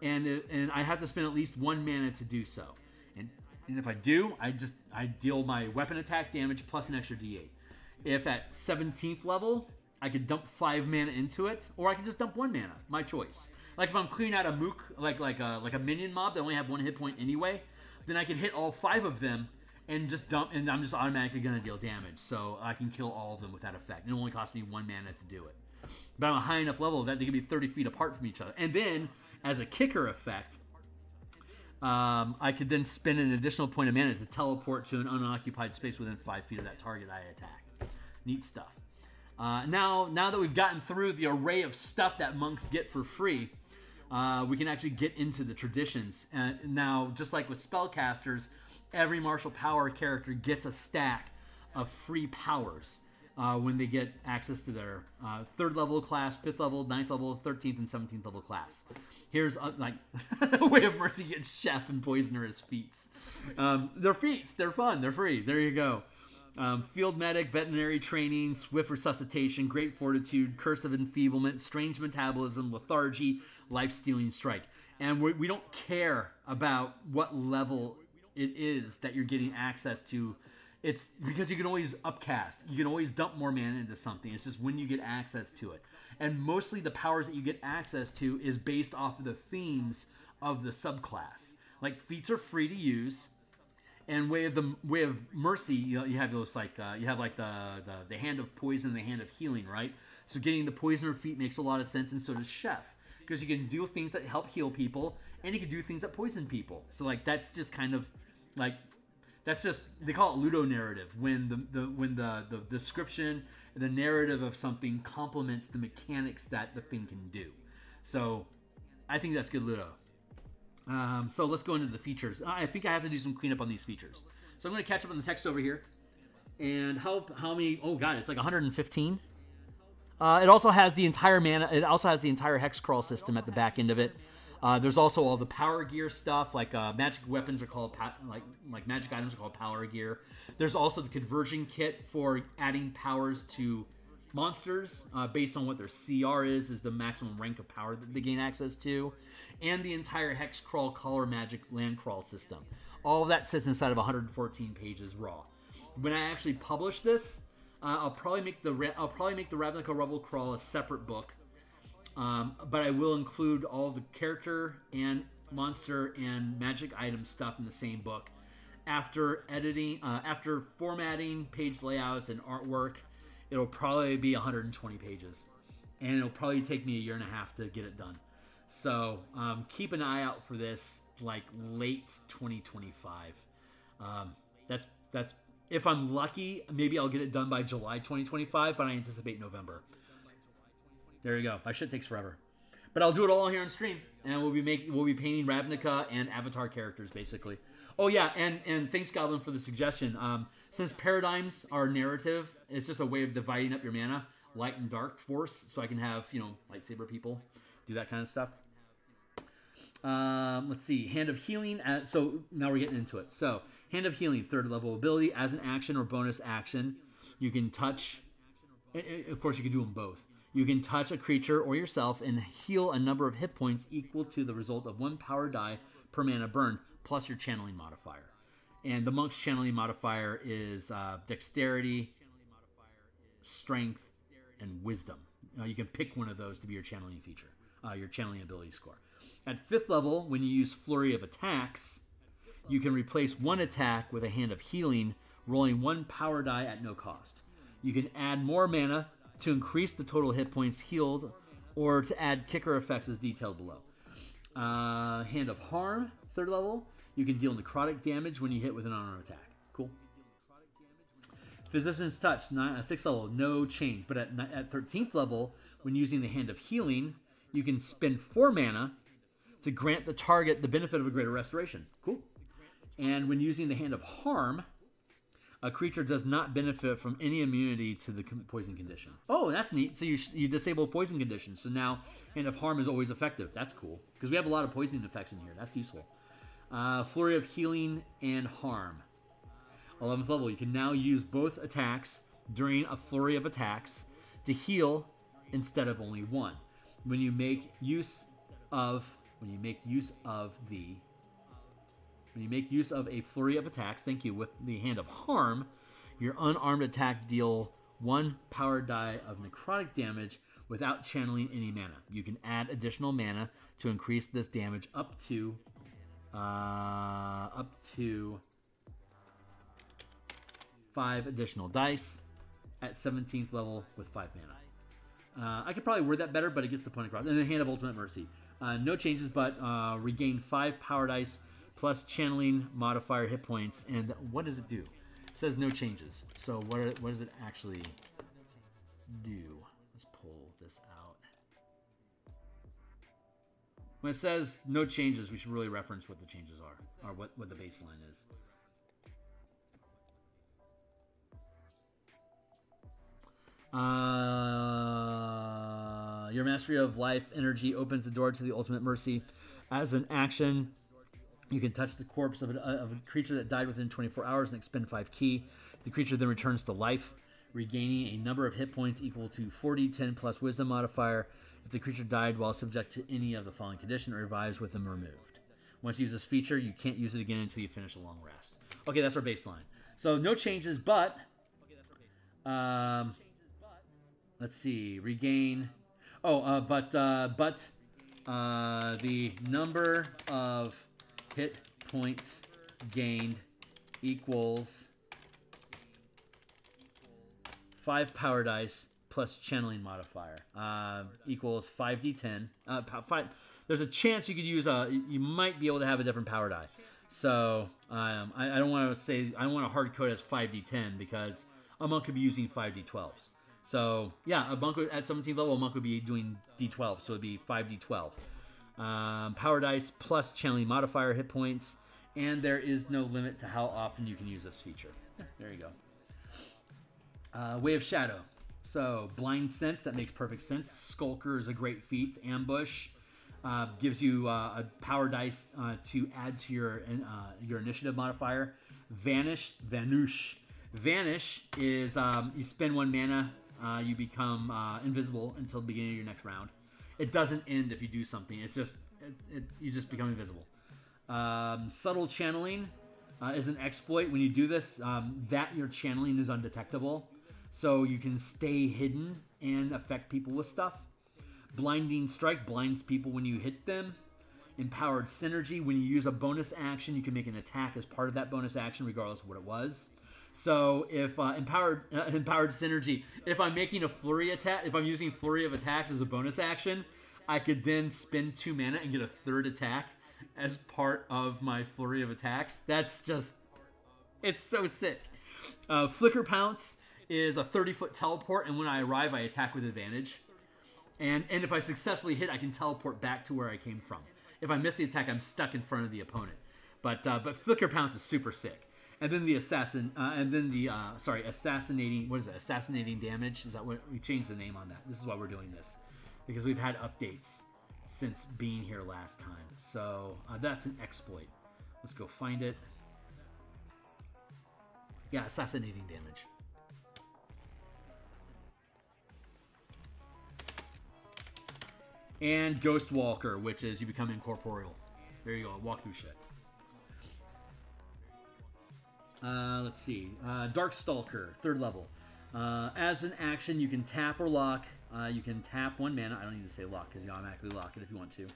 and and I have to spend at least one mana to do so. And and if I do, I just I deal my weapon attack damage plus an extra d8. If at 17th level, I could dump five mana into it, or I could just dump one mana. My choice. Like if I'm clearing out a mook, like like a like a minion mob that only have one hit point anyway, then I could hit all five of them and just dump, and I'm just automatically gonna deal damage. So I can kill all of them with that effect. It only costs me one mana to do it. But I'm a high enough level that they can be 30 feet apart from each other. And then, as a kicker effect, um, I could then spend an additional point of mana to teleport to an unoccupied space within five feet of that target I attack. Neat stuff. Uh, now, now that we've gotten through the array of stuff that monks get for free, uh, we can actually get into the traditions. And now, just like with spellcasters, every martial power character gets a stack of free powers uh, when they get access to their uh, third level class, fifth level, ninth level, 13th, and 17th level class. Here's uh, like Way of Mercy gets Chef and Poisoner as feats. Um, they're feats. They're fun. They're free. There you go. Um, field medic, veterinary training, swift resuscitation, great fortitude, curse of enfeeblement, strange metabolism, lethargy, life stealing strike. And we, we don't care about what level it is that you're getting access to it's because you can always upcast. You can always dump more mana into something. It's just when you get access to it. And mostly the powers that you get access to is based off of the themes of the subclass. Like feats are free to use, and way of the way of mercy, you, know, you have those like uh, you have like the, the the hand of poison, the hand of healing, right? So getting the poisoner feat makes a lot of sense, and so does chef because you can do things that help heal people, and you can do things that poison people. So like that's just kind of like that's just they call it ludonarrative when the, the when the, the description the narrative of something complements the mechanics that the thing can do. So i think that's good ludo. Um, so let's go into the features. I think i have to do some cleanup on these features. So i'm going to catch up on the text over here. And how how many oh god it's like 115 uh, it also has the entire mana it also has the entire hex crawl system at the back end of it uh, there's also all the power gear stuff, like uh, magic weapons are called like like magic items are called power gear. There's also the conversion kit for adding powers to monsters uh, based on what their CR is, is the maximum rank of power that they gain access to, and the entire hex crawl color magic land crawl system. All of that sits inside of 114 pages raw. When I actually publish this, uh, I'll probably make the I'll probably make the Ravnica Rubble Crawl a separate book um, but I will include all the character and monster and magic item stuff in the same book. After editing, uh, after formatting, page layouts, and artwork, it'll probably be 120 pages, and it'll probably take me a year and a half to get it done. So um, keep an eye out for this, like late 2025. Um, that's that's if I'm lucky, maybe I'll get it done by July 2025, but I anticipate November. There you go. My shit takes forever. But I'll do it all here on stream, and we'll be making we'll be painting Ravnica and Avatar characters basically. Oh yeah, and and thanks Goblin for the suggestion. Um, since paradigms are narrative, it's just a way of dividing up your mana, light and dark force, so I can have you know lightsaber people do that kind of stuff. Um, let's see, Hand of Healing. Uh, so now we're getting into it. So Hand of Healing, third level ability, as an action or bonus action, you can touch. Of course, you can do them both. You can touch a creature or yourself and heal a number of hit points equal to the result of one power die per mana burn plus your channeling modifier. And the monk's channeling modifier is uh, dexterity, strength, and wisdom. Uh, you can pick one of those to be your channeling feature, uh, your channeling ability score. At fifth level, when you use Flurry of Attacks, you can replace one attack with a Hand of Healing, rolling one power die at no cost. You can add more mana to increase the total hit points healed or to add kicker effects as detailed below. Uh, Hand of Harm, third level. You can deal necrotic damage when you hit with an unarmed attack. Cool. Physician's Touch, nine, uh, sixth level, no change. But at, at 13th level, when using the Hand of Healing, you can spend four mana to grant the target the benefit of a greater restoration. Cool. And when using the Hand of Harm, a creature does not benefit from any immunity to the poison condition. Oh, that's neat. So you, you disable poison conditions. So now Hand of Harm is always effective. That's cool. Because we have a lot of poisoning effects in here. That's useful. Uh, Flurry of Healing and Harm. 11th level. You can now use both attacks during a flurry of attacks to heal instead of only one. When you make use of when you make use of the when you make use of a flurry of attacks, thank you, with the Hand of Harm, your unarmed attack deal one power die of necrotic damage without channeling any mana. You can add additional mana to increase this damage up to uh, up to five additional dice at 17th level with five mana. Uh, I could probably word that better, but it gets the point across. And then Hand of Ultimate Mercy. Uh, no changes, but uh, regain five power dice plus channeling modifier hit points. And what does it do? It says no changes. So what, are, what does it actually do? Let's pull this out. When it says no changes, we should really reference what the changes are, or what, what the baseline is. Uh, your mastery of life energy opens the door to the ultimate mercy. As an action, you can touch the corpse of a, of a creature that died within 24 hours and expend 5 ki. The creature then returns to life, regaining a number of hit points equal to 40, 10 plus wisdom modifier. If the creature died while subject to any of the following condition, it revives with them removed. Once you use this feature, you can't use it again until you finish a long rest. Okay, that's our baseline. So no changes, but um, let's see, regain. Oh, uh, but uh, but uh, the number of hit points gained equals five power dice plus channeling modifier uh, equals 5d10. Uh, five, there's a chance you could use a, you might be able to have a different power die. So um, I, I, don't want to say, I don't want to hard code as 5d10 because a monk could be using 5d12s. So yeah, a monk at 17th level, a monk would be doing d12, so it'd be 5d12. Um, power dice plus channeling modifier hit points, and there is no limit to how often you can use this feature. There you go. Uh, Way of Shadow. So, Blind Sense, that makes perfect sense. Skulker is a great feat. Ambush uh, gives you uh, a power dice uh, to add to your uh, your initiative modifier. Vanish, Vanish. Vanish is um, you spend one mana, you become invisible until the beginning of your next round. It doesn't end if you do something. It's just it, it, you just become invisible. Um, subtle channeling is an exploit. When you do this, um, that your channeling is undetectable so you can stay hidden and affect people with stuff. Blinding Strike blinds people when you hit them. Empowered Synergy, when you use a bonus action, you can make an attack as part of that bonus action, regardless of what it was. So if uh, empowered uh, empowered synergy, if I'm making a flurry attack, if I'm using flurry of attacks as a bonus action, I could then spend two mana and get a third attack as part of my flurry of attacks. That's just, it's so sick. Uh, Flicker Pounce is a 30 foot teleport, and when I arrive, I attack with advantage. And, and if I successfully hit, I can teleport back to where I came from. If I miss the attack, I'm stuck in front of the opponent. But uh, but Flicker Pounce is super sick. And then the assassin, uh, and then the uh, sorry, assassinating. What is it? Assassinating damage. Is that what we changed the name on that? This is why we're doing this because we've had updates since being here last time. So uh, that's an exploit. Let's go find it. Yeah, assassinating damage. and Ghost Walker, which is you become incorporeal. There you go, walk through shit. Uh, let's see. Uh, Dark Stalker, third level. Uh, as an action, you can tap or lock. Uh, you can tap one mana. I don't need to say lock because you automatically lock it if you want to.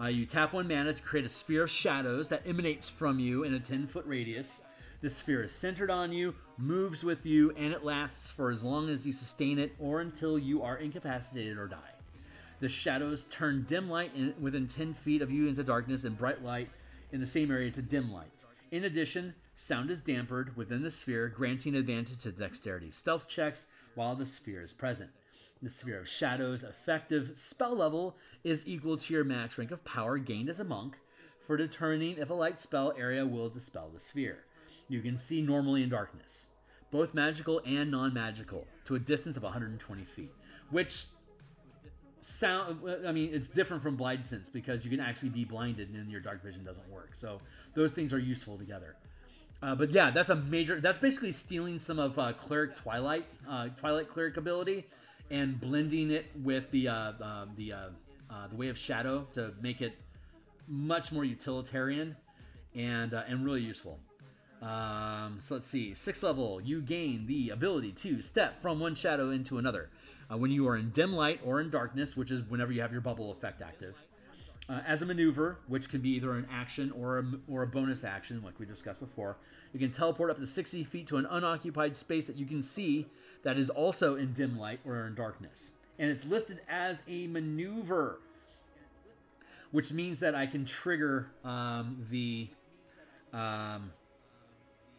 Uh, you tap one mana to create a sphere of shadows that emanates from you in a 10 foot radius. This sphere is centered on you, moves with you, and it lasts for as long as you sustain it or until you are incapacitated or die. The shadows turn dim light in, within 10 feet of you into darkness and bright light in the same area to dim light. In addition, sound is dampened within the sphere, granting advantage to dexterity stealth checks while the sphere is present. The Sphere of Shadows effective spell level is equal to your max rank of power gained as a monk for determining if a light spell area will dispel the sphere. You can see normally in darkness, both magical and non magical, to a distance of 120 feet, which sound i mean it's different from blind sense because you can actually be blinded and then your dark vision doesn't work so those things are useful together uh, but yeah that's a major that's basically stealing some of uh, cleric twilight uh, twilight cleric ability and blending it with the uh, um, the uh, uh, the way of shadow to make it much more utilitarian and and really useful um, so let's see sixth level you gain the ability to step from one shadow into another when you are in dim light or in darkness, which is whenever you have your bubble effect active. Uh, as a maneuver, which can be either an action or a, or a bonus action, like we discussed before, you can teleport up to 60 feet to an unoccupied space that you can see that is also in dim light or in darkness. And it's listed as a maneuver, which means that I can trigger um, the um,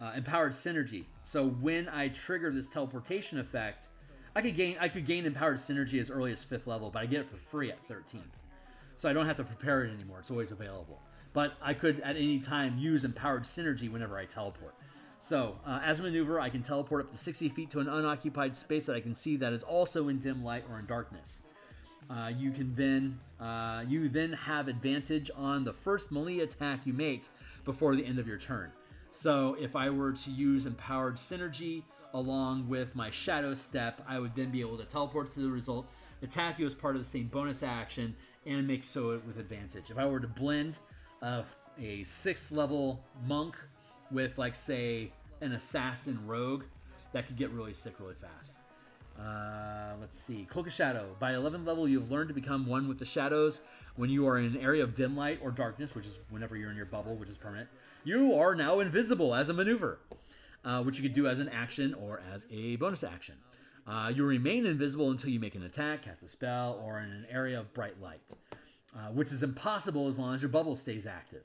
uh, empowered synergy. So when I trigger this teleportation effect, I could gain I could gain empowered synergy as early as fifth level, but I get it for free at 13th. So I don't have to prepare it anymore. It's always available. But I could at any time use empowered synergy whenever I teleport. So, uh, as a maneuver, I can teleport up to 60 feet to an unoccupied space that I can see that is also in dim light or in darkness. Uh, you can then uh, you then have advantage on the first melee attack you make before the end of your turn. So, if I were to use empowered synergy along with my shadow step, I would then be able to teleport to the result, attack you as part of the same bonus action, and make so with advantage. If I were to blend uh, a sixth level monk with like say an assassin rogue that could get really sick really fast. Uh, let's see. Cloak of Shadow. By 11th level, you have learned to become one with the shadows. When you are in an area of dim light or darkness, which is whenever you're in your bubble, which is permanent, you are now invisible as a maneuver, uh, which you could do as an action or as a bonus action. Uh, you remain invisible until you make an attack, cast a spell, or in an area of bright light, uh, which is impossible as long as your bubble stays active.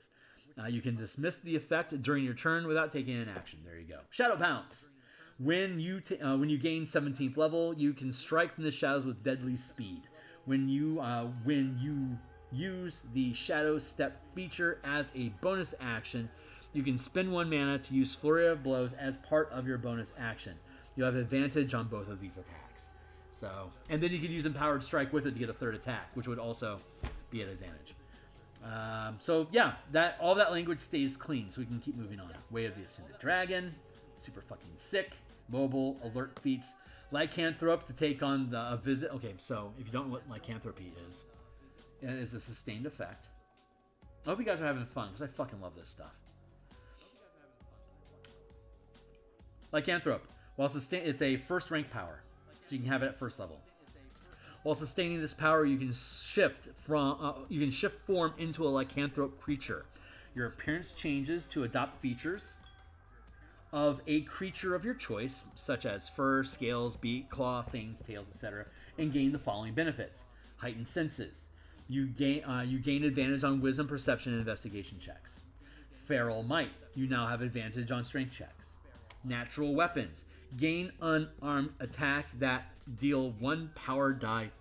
Uh, you can dismiss the effect during your turn without taking an action. There you go. Shadow Pounce. When you uh, when you gain 17th level, you can strike from the shadows with deadly speed. When you uh, when you use the Shadow Step feature as a bonus action, you can spend one mana to use Flurry of Blows as part of your bonus action. You have advantage on both of these attacks. So, and then you can use Empowered Strike with it to get a third attack, which would also be an advantage. Um, so yeah, that all that language stays clean, so we can keep moving on. Way of the Ascended Dragon, super fucking sick. Mobile alert feats, lycanthrope to take on the a visit. Okay, so if you don't know what lycanthropy is, it is a sustained effect. I hope you guys are having fun because I fucking love this stuff. Lycanthrope, while sustain, it's a first rank power, so you can have it at first level. While sustaining this power, you can shift from uh, you can shift form into a lycanthrope creature. Your appearance changes to adopt features of a creature of your choice, such as fur, scales, beak, claw, fangs, tails, etc., and gain the following benefits: heightened senses. You gain uh, you gain advantage on wisdom, perception, and investigation checks. Feral might. You now have advantage on strength checks. Natural weapons. Gain unarmed attack that deal one power die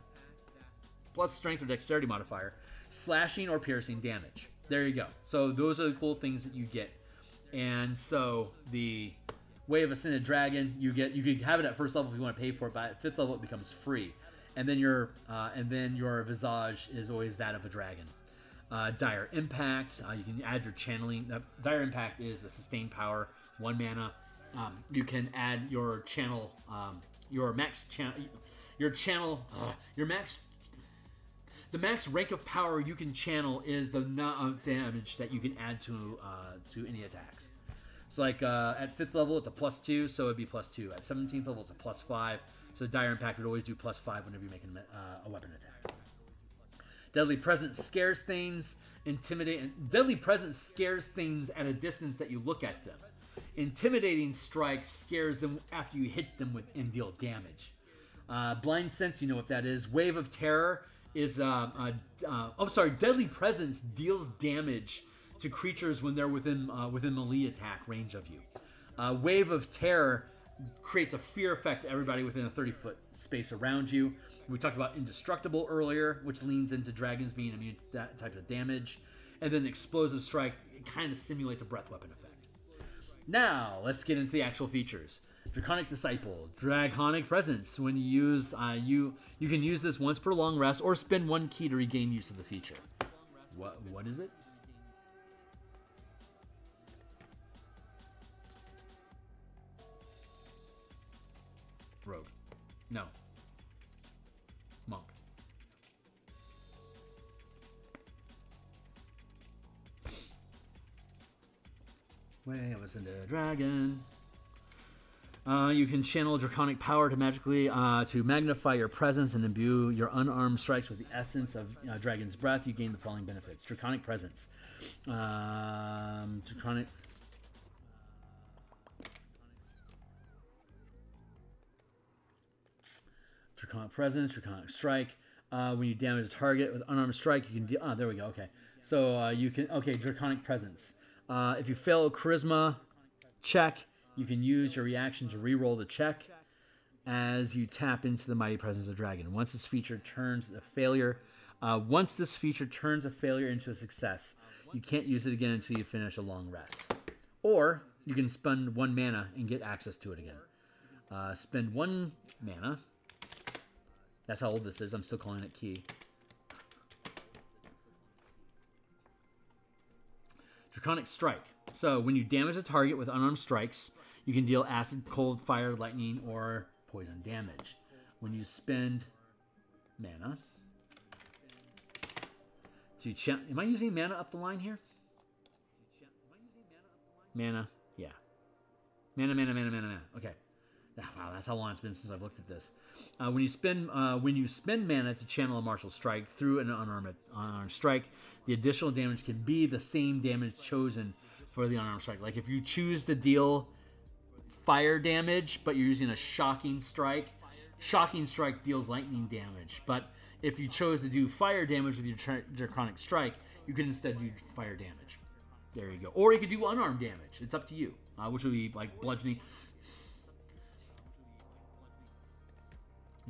plus strength or dexterity modifier, slashing or piercing damage. There you go. So those are the cool things that you get. And so the Way of Ascended Dragon, you get you can have it at first level if you want to pay for it, but at fifth level it becomes free. And then your uh, and then your visage is always that of a dragon. Uh, Dire Impact, uh, you can add your channeling. Dire Impact is a sustained power, one mana. Um, you can add your channel, um, your max channel, your channel, uh, your max. The max rank of power you can channel is the amount of damage that you can add to uh, to any attacks. So like uh, at fifth level, it's a plus two, so it'd be plus two. At seventeenth level, it's a plus five. So dire impact would always do plus five whenever you make uh, a weapon attack. Deadly presence scares things. Intimidate. and Deadly presence scares things at a distance that you look at them. Intimidating strike scares them after you hit them with and deal damage. Uh, blind sense, you know what that is. Wave of terror is. Uh, uh, uh, oh, sorry. Deadly presence deals damage to creatures when they're within uh, within the melee attack range of you. Uh, Wave of terror creates a fear effect to everybody within a 30 foot space around you. We talked about indestructible earlier, which leans into dragons being immune to that type of damage. And then explosive strike kind of simulates a breath weapon effect. Now, let's get into the actual features. Draconic Disciple, Draconic Presence. When you use, uh, you you can use this once per long rest or spend one ki to regain use of the feature. What what is it? Rogue. No. Way of Ascended Dragon. Uh, you can channel draconic power to magically uh, to magnify your presence and imbue your unarmed strikes with the essence of uh, dragon's breath. You gain the following benefits: draconic presence, um, draconic. Draconic presence, draconic strike. Uh, when you damage a target with unarmed strike, you can deal. Oh, there we go. Okay, so uh, you can. Okay, draconic presence. Uh, if you fail a charisma check, you can use your reaction to re-roll the check as you tap into the mighty presence of dragon. Once this feature turns a failure Uh, once this feature turns a failure into a success, you can't use it again until you finish a long rest. Or you can spend one mana and get access to it again. Uh, spend one mana. That's how old this is. I'm still calling it ki. Draconic Strike. So when you damage a target with unarmed strikes, you can deal acid, cold, fire, lightning, or poison damage. When you spend mana to channel, am I using mana up the line here? Mana, yeah. Mana, mana, mana, mana, mana. Okay. Wow, that's how long it's been since I've looked at this. Uh, when you spend uh, when you spend mana to channel a martial strike through an unarmed unarmed strike, the additional damage can be the same damage chosen for the unarmed strike. Like if you choose to deal fire damage, but you're using a shocking strike, shocking strike deals lightning damage. But if you chose to do fire damage with your draconic strike, you can instead do fire damage. There you go. Or you could do unarmed damage. It's up to you, uh, which would be like bludgeoning.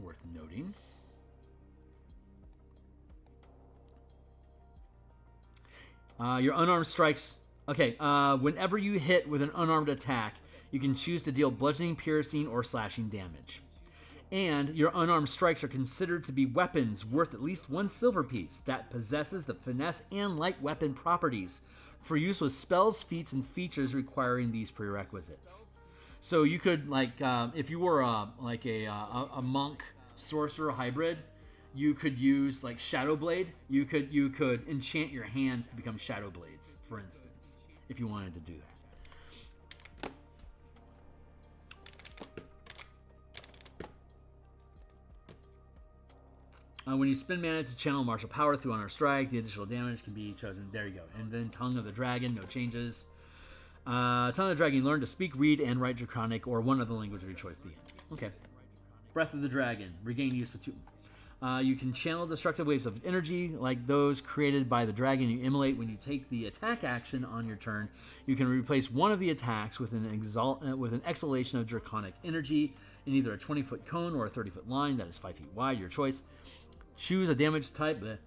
Worth noting. Uh, your unarmed strikes. Okay, uh, whenever you hit with an unarmed attack, you can choose to deal bludgeoning, piercing, or slashing damage. And your unarmed strikes are considered to be weapons worth at least one silver piece that possesses the finesse and light weapon properties for use with spells, feats, and features requiring these prerequisites. So you could like um, if you were a, like a, a, a monk sorcerer hybrid, you could use like Shadow Blade. You could you could enchant your hands to become Shadow Blades, for instance, if you wanted to do that. Uh, when you spend mana to channel martial power through on our strike, the additional damage can be chosen. There you go. And then Tongue of the Dragon, no changes. Uh, Tongue of the Dragon, learn to speak, read, and write Draconic or one other language of your choice. The end. Okay. Breath of the Dragon, regain use for two. Uh, you can channel destructive waves of energy like those created by the dragon you immolate when you take the attack action on your turn. You can replace one of the attacks with an exalt uh, with an exhalation of draconic energy in either a 20 foot cone or a 30 foot line that is 5 feet wide, your choice. Choose a damage type. Bleh.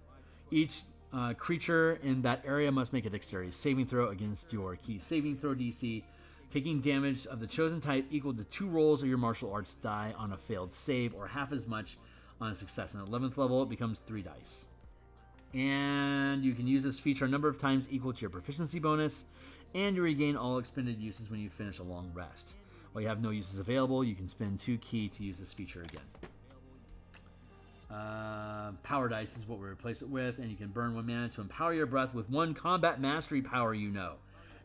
Each uh, creature in that area must make a dexterity saving throw against your ki saving throw DC. Taking damage of the chosen type equal to two rolls of your martial arts die on a failed save, or half as much on a success. On 11th level, it becomes three dice. And you can use this feature a number of times equal to your proficiency bonus, and you regain all expended uses when you finish a long rest. While you have no uses available, you can spend two ki to use this feature again. Uh, power dice is what we replace it with, and you can burn one mana to empower your breath with one combat mastery power you know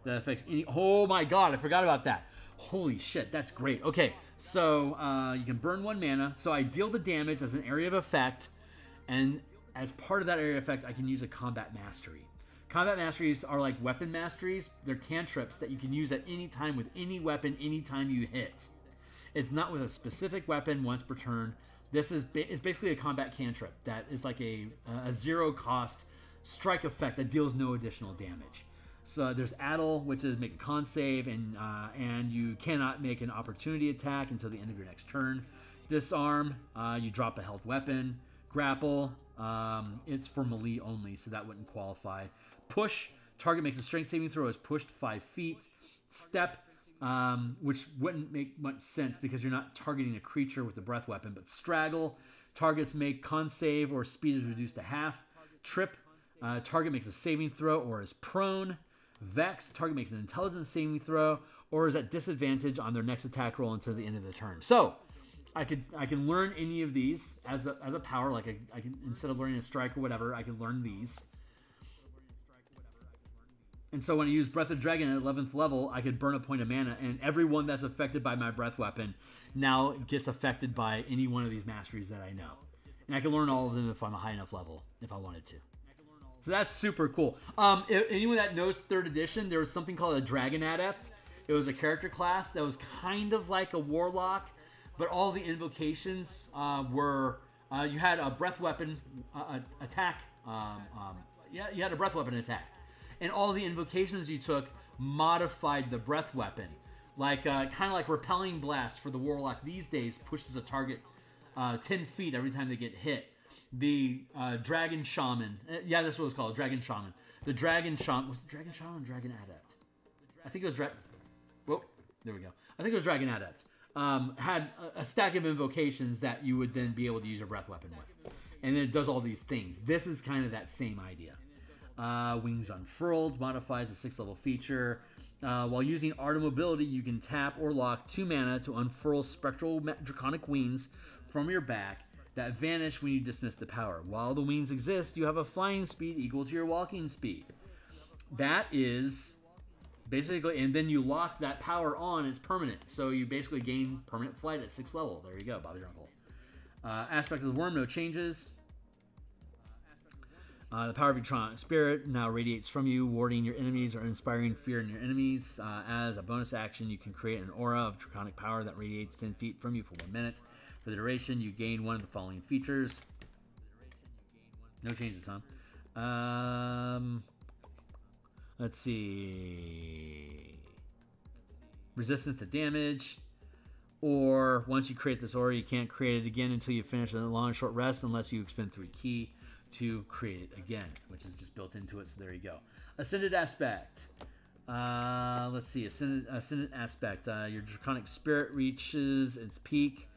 that affects any. Oh my god, I forgot about that. Holy shit, that's great. Okay, so uh, you can burn one mana. So I deal the damage as an area of effect, and as part of that area of effect, I can use a combat mastery. Combat masteries are like weapon masteries. They're cantrips that you can use at any time with any weapon, anytime you hit. It's not with a specific weapon once per turn. This is ba- is basically a combat cantrip that is like a, a zero cost strike effect that deals no additional damage. So there's Addle, which is make a con save, and uh, and you cannot make an opportunity attack until the end of your next turn. Disarm, uh, you drop a held weapon. Grapple, um, it's for melee only, so that wouldn't qualify. Push, target makes a strength saving throw is pushed five feet. Step, um, which wouldn't make much sense because you're not targeting a creature with a breath weapon. But straggle, targets make con save or speed is reduced to half. Trip, uh, target makes a saving throw or is prone. Vex, target makes an intelligence saving throw or is at disadvantage on their next attack roll until the end of the turn. So, I could I can learn any of these as a, as a power. Like I, I can instead of learning a strike or whatever, I can learn these. And so when I use Breath of Dragon at 11th level, I could burn a point of mana, and everyone that's affected by my breath weapon now gets affected by any one of these masteries that I know. And I can learn all of them if I'm a high enough level, if I wanted to. So that's super cool. Um, anyone that knows third edition, there was something called a Dragon Adept. It was a character class that was kind of like a warlock, but all the invocations uh, were uh, you had a breath weapon uh, attack. Um, um, yeah, you had a breath weapon attack, and all the invocations you took modified the breath weapon. Like uh, kind of like repelling blast for the warlock these days pushes a target uh, 10 feet every time they get hit. the uh, Dragon Shaman. Uh, yeah, that's what it's called, Dragon Shaman. The Dragon Shaman was it Dragon Shaman Dragon Adept? I think it was Dragon. Whoa, there we go. I think it was Dragon Adept. Um, had a, a stack of invocations that you would then be able to use your breath weapon with, and then it does all these things. This is kind of that same idea. Uh, Wings Unfurled modifies a six level feature. Uh, while using Art of Mobility, you can tap or lock two mana to unfurl spectral draconic wings from your back that vanish when you dismiss the power. While the wings exist, you have a flying speed equal to your walking speed. That is basically, and then you lock that power on, it's permanent. So you basically gain permanent flight at sixth level. There you go, Bobby Drunkle. Uh, aspect of the Wyrm, no changes. Uh, the power of your Tron spirit now radiates from you, warding your enemies or inspiring fear in your enemies. Uh, as a bonus action, you can create an aura of draconic power that radiates 10 feet from you for one minute. For the duration, you gain one of the following features. No changes, huh? Um, let's see. Resistance to damage. Or once you create this aura, you can't create it again until you finish a long short rest unless you expend three ki to create it again, which is just built into it. So there you go. Ascended aspect. Uh, let's see. Ascended, ascended aspect. Uh, your draconic spirit reaches its peak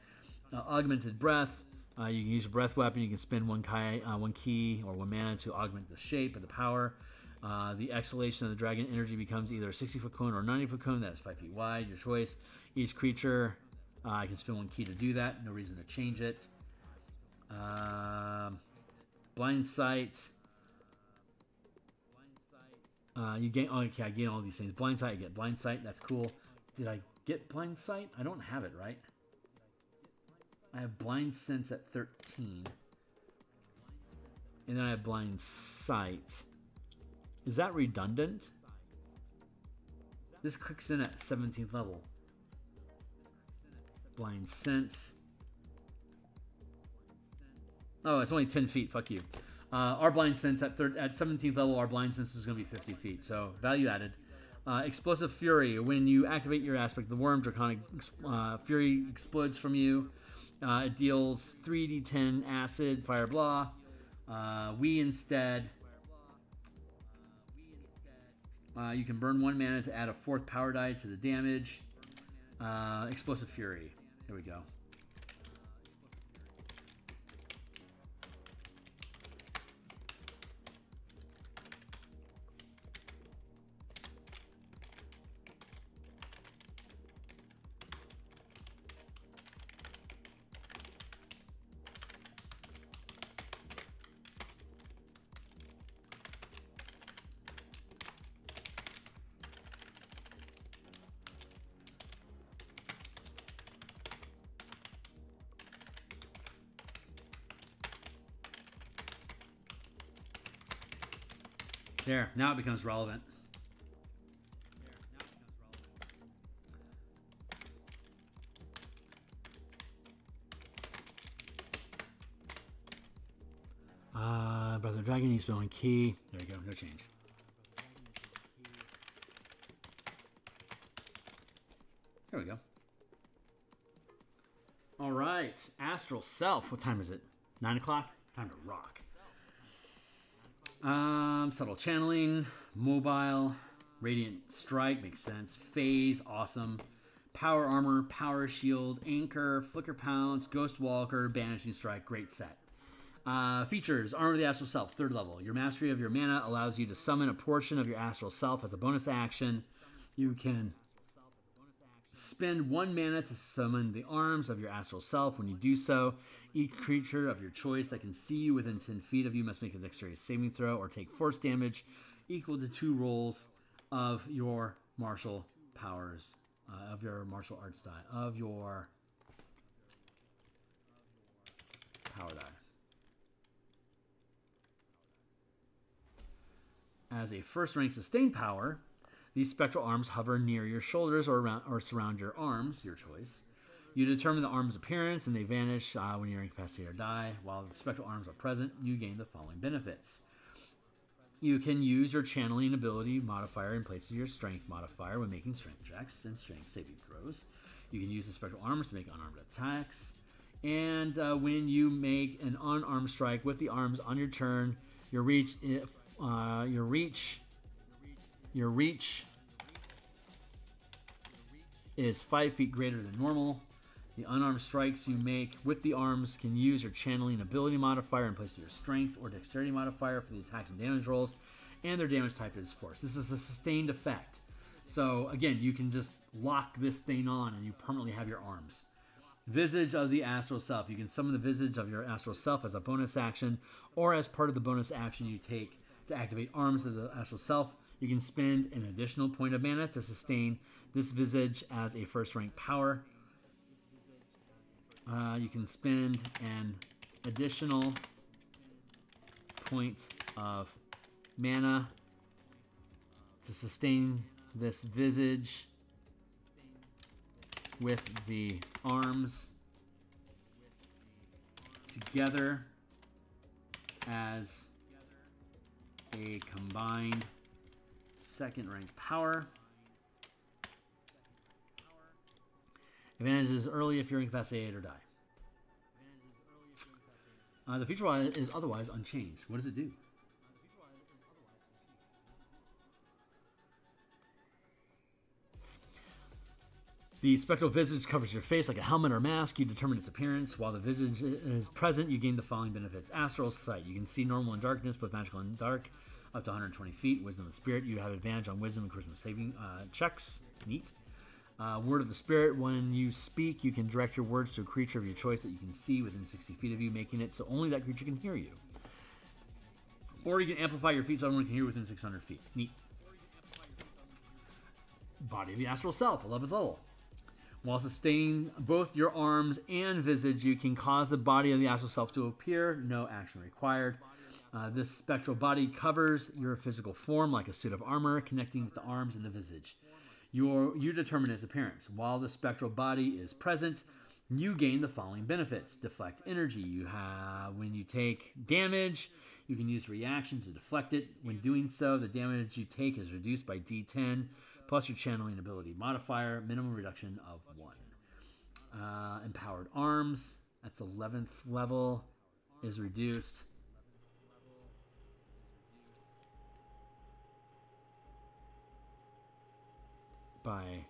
uh, augmented breath. Uh, you can use a breath weapon. You can spend one, ki, uh, one ki or one mana to augment the shape of the power. Uh, the exhalation of the dragon energy becomes either a 60 foot cone or 90 foot cone. That's 5 feet wide, your choice. Each creature, uh, I can spend one ki to do that. No reason to change it. Um, blind sight. Uh, you gain. Oh, okay, I gain all these things. Blind sight. I get blind sight. That's cool. Did I get blind sight? I don't have it right. I have blind sense at 13. And then I have blind sight. Is that redundant? This clicks in at 17th level. Blind sense. Oh, it's only 10 feet. Fuck you. Uh, our blind sense at at 17th level, our blind sense is going to be 50 feet. So value added. Uh, explosive fury. When you activate your aspect, the Wyrm draconic uh, fury explodes from you. Uh, it deals 3d10 acid, fire, blah. Uh, we instead. Uh, you can burn one mana to add a fourth power die to the damage. Uh, explosive Fury. Here we go. There, now it becomes relevant. Uh, Brother Dragon needs one ki. There you go, no change. There we go. All right, Astral Self. What time is it? Nine o'clock? Time to rock. Um, subtle channeling, mobile, radiant strike makes sense. Phase, awesome. Power armor, power shield, anchor, flicker pounce, ghost walker, banishing strike. Great set. Uh, features Armor of the Astral Self, third level. Your mastery of your mana allows you to summon a portion of your Astral Self as a bonus action. You can spend one mana to summon the arms of your Astral Self. When you do so, each creature of your choice that can see you within 10 feet of you must make a dexterity saving throw or take force damage equal to two rolls of your martial powers, uh, of your martial arts die, of your power die. As a first rank sustained power, these spectral arms hover near your shoulders or, around, or surround your arms, your choice. You determine the arm's appearance and they vanish uh, when you're incapacitated or die. While the spectral arms are present, you gain the following benefits. You can use your channeling ability modifier in place of your strength modifier when making strength checks and strength saving throws. You can use the spectral arms to make unarmed attacks. And uh, when you make an unarmed strike with the arms on your turn, your reach, uh, your reach, your reach is five feet greater than normal. The unarmed strikes you make with the arms can use your channeling ability modifier in place of your strength or dexterity modifier for the attacks and damage rolls, and their damage type is force. This is a sustained effect. So again, you can just lock this thing on and you permanently have your arms. Visage of the Astral Self. You can summon the Visage of your Astral Self as a bonus action or as part of the bonus action you take to activate Arms of the Astral Self. You can spend an additional point of mana to sustain this Visage as a first rank power. Uh, you can spend an additional point of mana to sustain this Visage with the arms together as a combined second rank power. Advantage is early if you're incapacitated or die. Uh, the feature is otherwise unchanged. What does it do? The spectral visage covers your face like a helmet or mask. You determine its appearance. While the visage is present, you gain the following benefits. Astral sight. You can see normal in darkness, both magical and dark, up to 120 feet. Wisdom of spirit. You have advantage on wisdom and charisma saving uh, checks. Neat. Uh, word of the spirit. When you speak, you can direct your words to a creature of your choice that you can see within 60 feet of you, making it so only that creature can hear you. Or you can amplify your feet so everyone can hear within 600 feet. Neat. Body of the astral self, 11th level. While sustaining both your arms and visage, you can cause the body of the astral self to appear. No action required. Uh, this spectral body covers your physical form like a suit of armor, connecting with the arms and the visage. Your, you determine its appearance. While the spectral body is present, you gain the following benefits: deflect energy. You have when you take damage, you can use reaction to deflect it. When doing so, the damage you take is reduced by D10 plus your channeling ability modifier, minimum reduction of one. Uh, empowered arms, that's 11th level, is reduced. By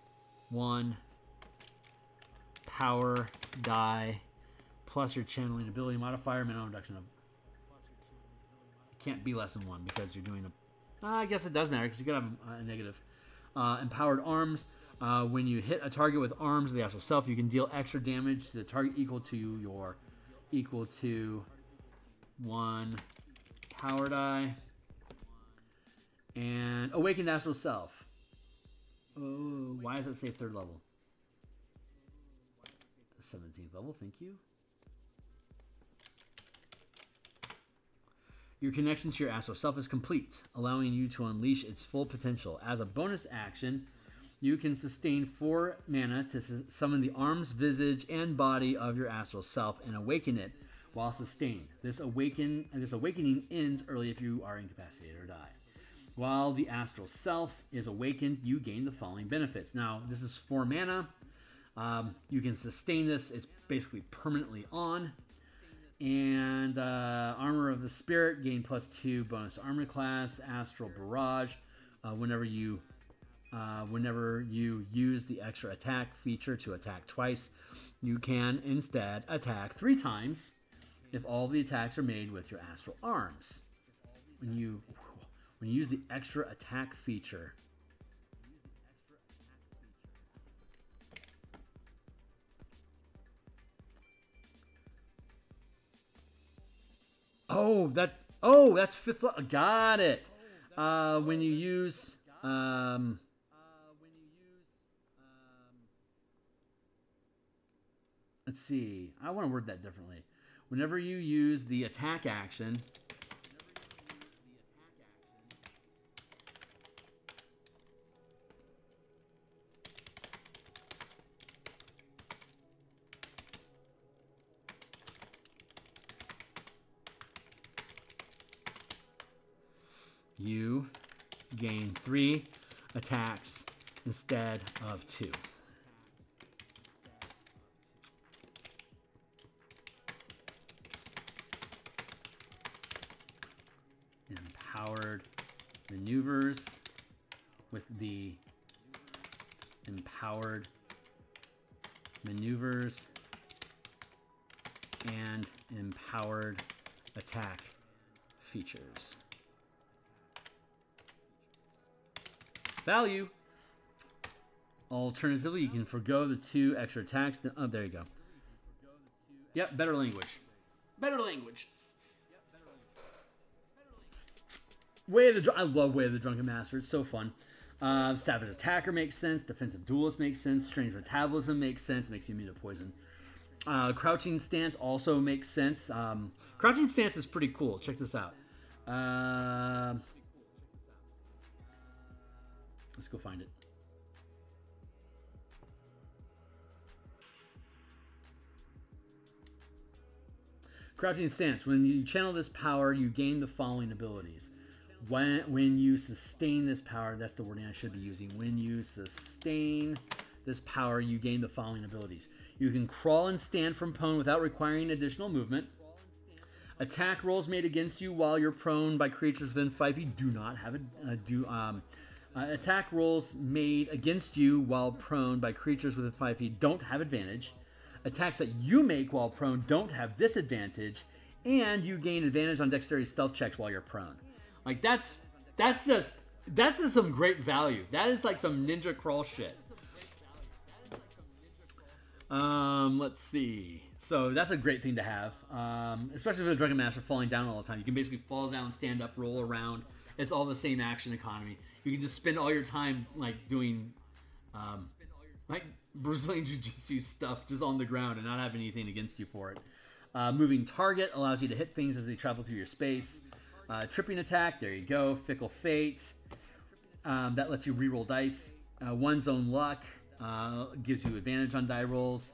one power die plus your channeling ability modifier, minimum reduction of. It can't be less than one because you're doing a. Uh, I guess it does matter because you could have a, a negative. Uh, empowered arms. Uh, when you hit a target with arms of the astral self, you can deal extra damage to the target equal to your equal to one power die. And awakened astral self. Oh, why does it say third level? 17th level, thank you. Your connection to your astral self is complete, allowing you to unleash its full potential. As a bonus action, you can sustain four mana to summon the arms, visage, and body of your astral self and awaken it while sustained. This awaken this awakening ends early if you are incapacitated or die. While the astral self is awakened, you gain the following benefits. Now, this is four mana. Um, you can sustain this; it's basically permanently on and uh, Armor of the Spirit, gain plus two bonus armor class. Astral Barrage, uh, whenever you uh, whenever you use the extra attack feature to attack twice, you can instead attack three times if all the attacks are made with your astral arms. When you when you use the extra attack feature, Oh, that. Oh, that's fifth. level. Got it. Uh, when you use. Um, let's see. I want to word that differently. Whenever you use the attack action. you gain three attacks instead of two. Empowered maneuvers with the empowered maneuvers and empowered attack features. Value. Alternatively, you can forego the two extra attacks. Oh, there you go. Yep, better language. Better language. Way of the I love Way of the Drunken Master. It's so fun. Uh, Savage Attacker makes sense. Defensive Duelist makes sense. Strange Metabolism makes sense. Makes you immune to poison. Uh, crouching Stance also makes sense. Um, crouching Stance is pretty cool. Check this out. Uh, let's go find it. Crouching Stance. When you channel this power, you gain the following abilities. When, when you sustain this power, that's the wording I should be using. When you sustain this power, you gain the following abilities. You can crawl and stand from prone without requiring additional movement. Attack rolls made against you while you're prone by creatures within five feet do not have a, do. Um, uh, attack rolls made against you while prone by creatures within five feet don't have advantage. Attacks that you make while prone don't have disadvantage, and you gain advantage on dexterity stealth checks while you're prone. Like that's that's just that's just some great value. That is like some ninja crawl shit. Um, let's see. So that's a great thing to have, um, especially for the Drunken Master falling down all the time. You can basically fall down, stand up, roll around. It's all the same action economy. You can just spend all your time like doing, um, like Brazilian Jiu-Jitsu stuff just on the ground and not have anything against you for it. Uh, moving target allows you to hit things as they travel through your space. Uh, tripping attack, there you go. Fickle Fate, um, that lets you reroll dice. Uh, one zone luck uh, gives you advantage on die rolls.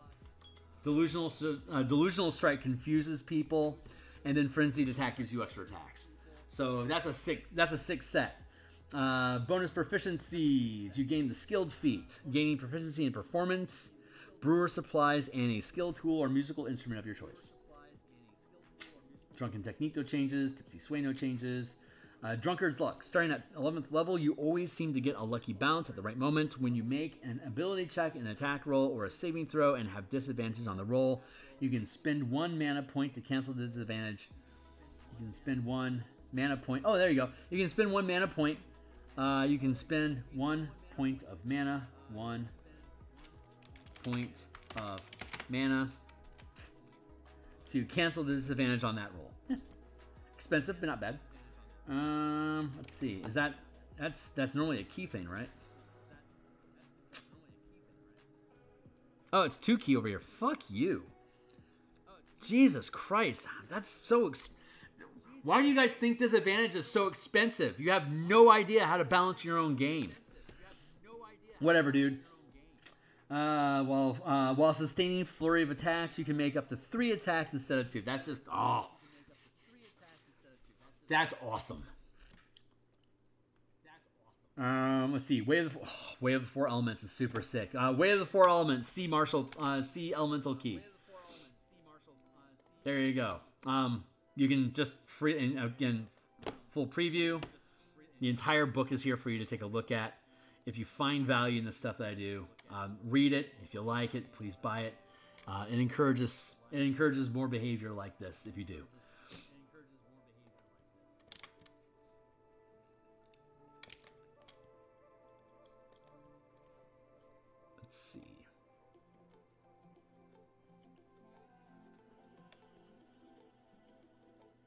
Delusional, uh, delusional strike confuses people, and then frenzied attack gives you extra attacks. So that's a sick. That's a sick set. Uh, bonus proficiencies. You gain the skilled feat, gaining proficiency in performance, brewer supplies, and a skill tool or musical instrument of your choice. Drunken Technique no changes. Tipsy Sway no changes. Uh, Drunkard's Luck. Starting at 11th level, you always seem to get a lucky bounce at the right moment. When you make an ability check, an attack roll, or a saving throw and have disadvantages on the roll, you can spend one mana point to cancel the disadvantage. You can spend one mana point. Oh, there you go. You can spend one mana point. Uh, you can spend one point of mana. One point of mana to cancel the disadvantage on that roll. Expensive, but not bad. Um, let's see. Is that that's that's normally a ki thing, right? Oh, it's two ki over here. Fuck you. Jesus Christ, that's so. Ex- Why do you guys think disadvantage is so expensive? You have no idea how to balance your own game. Whatever, dude. Uh, while uh, while sustaining flurry of attacks, you can make up to three attacks instead of two. That's just oh, that's awesome. Um, let's see. Way of the, oh, Way of the Four Elements is super sick. Uh, Way of the Four Elements. C Marshall. Uh, C Elemental Ki. There you go. Um, you can just free and again, full preview. The entire book is here for you to take a look at. If you find value in the stuff that I do, um, read it. If you like it, please buy it. Uh, it encourages it encourages more behavior like this if you do.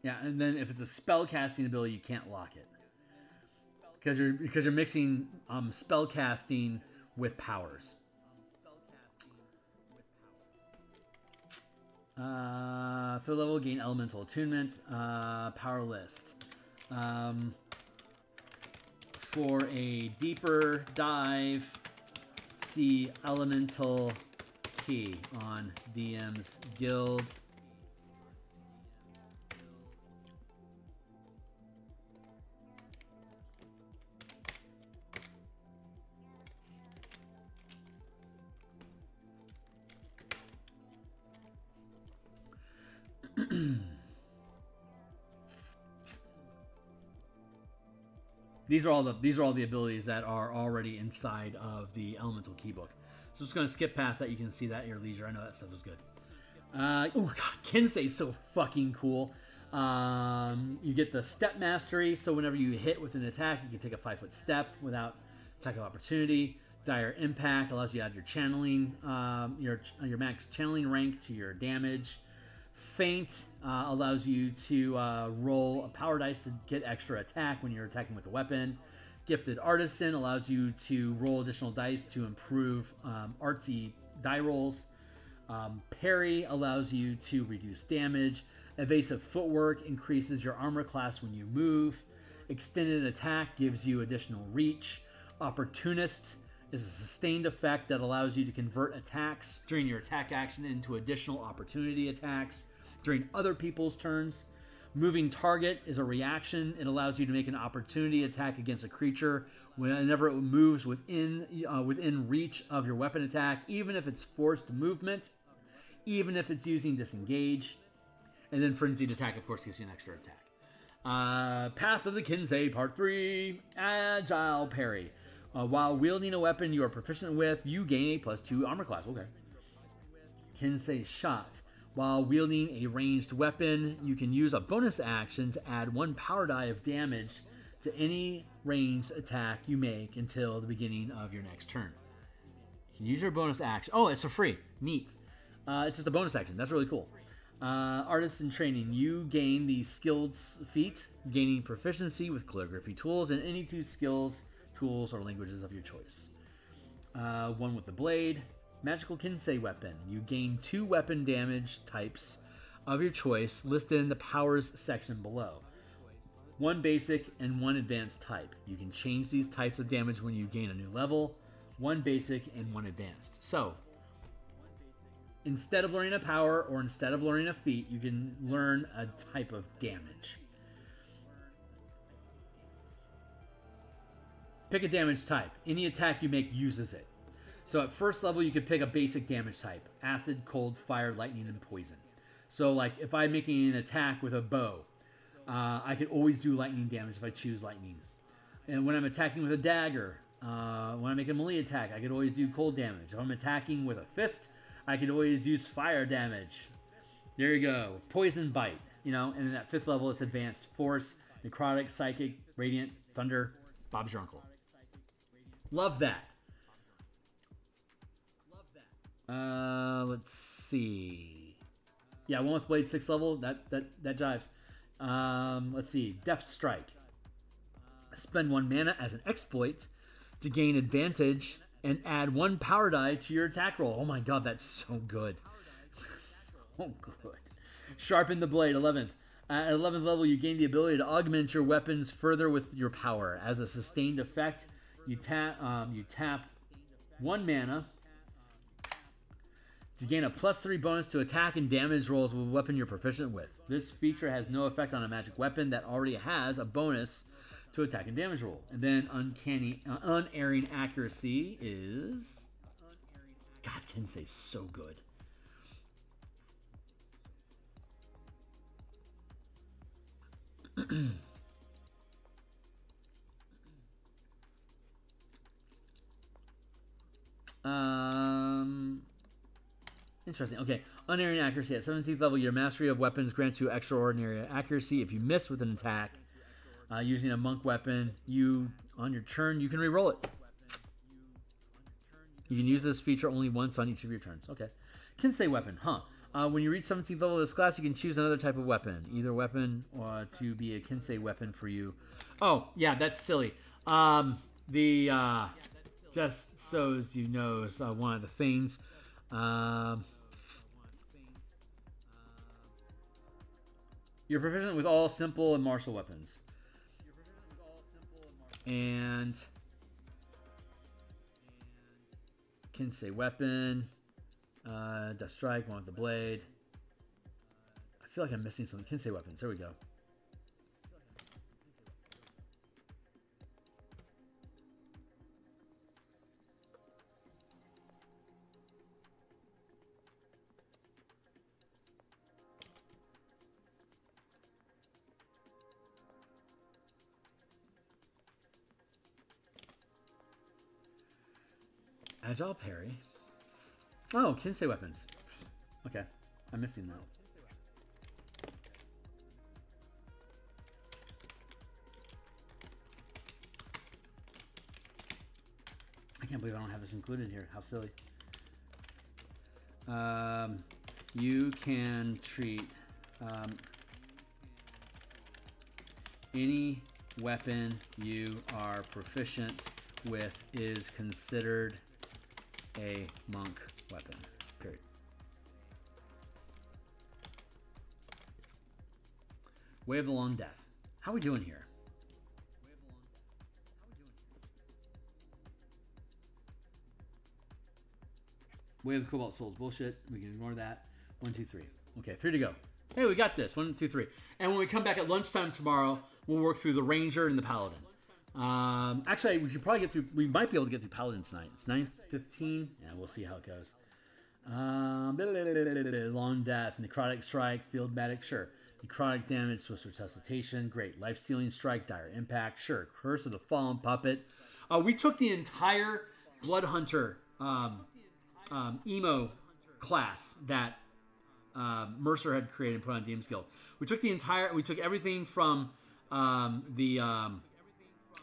Yeah, and then if it's a spell casting ability, you can't lock it because you're because you're mixing um, spell casting with powers. Uh, third level, gain elemental attunement. Uh, power list. Um, for a deeper dive, see elemental ki on DM's guild. These are all the these are all the abilities that are already inside of the Elemental Keybook. So I'm just gonna skip past that. You can see that at your leisure. I know that stuff is good. Uh, oh god, Kensei's so fucking cool. Um, you get the step mastery, so whenever you hit with an attack, you can take a five foot step without attack of opportunity. Dire impact allows you to add your channeling, um, your your max channeling rank to your damage. Feint uh, allows you to uh, roll a power dice to get extra attack when you're attacking with a weapon. Gifted Artisan allows you to roll additional dice to improve um, artsy die rolls. Um, parry allows you to reduce damage. Evasive footwork increases your armor class when you move. Extended attack gives you additional reach. Opportunist is a sustained effect that allows you to convert attacks during your attack action into additional opportunity attacks during other people's turns. Moving target is a reaction. It allows you to make an opportunity attack against a creature whenever it moves within uh, within reach of your weapon attack, even if it's forced movement, even if it's using disengage. And then frenzied attack, of course, gives you an extra attack. Uh, Path of the Kensei, Part 3, Agile Parry. Uh, while wielding a weapon you are proficient with, you gain a plus 2 armor class. Okay. Kensei Shot. While wielding a ranged weapon, you can use a bonus action to add one power die of damage to any ranged attack you make until the beginning of your next turn. You can use your bonus action. Oh, it's for free. Neat. Uh, it's just a bonus action. That's really cool. Uh, artist in training, you gain the skilled feat, gaining proficiency with calligraphy tools and any two skills, tools, or languages of your choice. Uh, one with the blade, magical Kensei weapon. You gain two weapon damage types of your choice listed in the powers section below. One basic and one advanced type. You can change these types of damage when you gain a new level. One basic and one advanced. So, instead of learning a power or instead of learning a feat, you can learn a type of damage. Pick a damage type. Any attack you make uses it. So at first level, you could pick a basic damage type acid, cold, fire, lightning, and poison. So, like if I'm making an attack with a bow, uh, I could always do lightning damage if I choose lightning. And when I'm attacking with a dagger, uh, when I make a melee attack, I could always do cold damage. If I'm attacking with a fist, I could always use fire damage. There you go. Poison bite, you know, and then at fifth level, it's advanced force, necrotic, psychic, radiant, thunder. Bob's your uncle. Love that. Uh, let's see. Yeah, one with blade six level. That that that jives. Um, let's see. Deft strike. Spend one mana as an exploit to gain advantage and add one power die to your attack roll. Oh my god, that's so good. so good. Sharpen the blade. Eleventh. At 11th level, you gain the ability to augment your weapons further with your power. As a sustained effect, you tap um, you tap one mana to gain a plus three bonus to attack and damage rolls with a weapon you're proficient with. This feature has no effect on a magic weapon that already has a bonus to attack and damage roll. And then uncanny, uh, unerring accuracy is. God, Kensei so good. um. Interesting. Okay. Unerring accuracy. At 17th level, your mastery of weapons grants you extraordinary accuracy. If you miss with an attack uh, using a monk weapon, you on your turn you can re-roll it. You can use this feature only once on each of your turns. Okay. Kensei weapon, huh? Uh, when you reach 17th level of this class, you can choose another type of weapon, either weapon or to be a Kensei weapon for you. Oh, yeah, that's silly. Um, the uh, just so as you know, is uh, one of the things. Um, You're proficient with all simple and martial weapons. And Kensei weapon. Uh, Death Strike, one with the blade. I feel like I'm missing some Kensei weapons. There we go. Agile parry. Oh, Kensei weapons. Okay, I'm missing that. I can't believe I don't have this included here. How silly. Um, you can treat um, any weapon you are proficient with is considered a monk weapon. Period. Way of the Long Death. How are we doing here? Way of the Cobalt Souls. Bullshit. We can ignore that. One, two, three. Okay, three to go. Hey, we got this. One, two, three. And when we come back at lunchtime tomorrow, we'll work through the Ranger and the Paladin. Um, actually, we should probably get through. We might be able to get through Paladin tonight. It's nine fifteen. Yeah, we'll see how it goes. Um, long death, necrotic strike, field medic, sure. Necrotic damage, Swiss resuscitation, great. Life stealing strike, dire impact, sure. Curse of the fallen puppet. Uh, we took the entire Blood Hunter um, um, emo class that uh, Mercer had created and put on Games Guild. We took the entire, we took everything from um, the, um,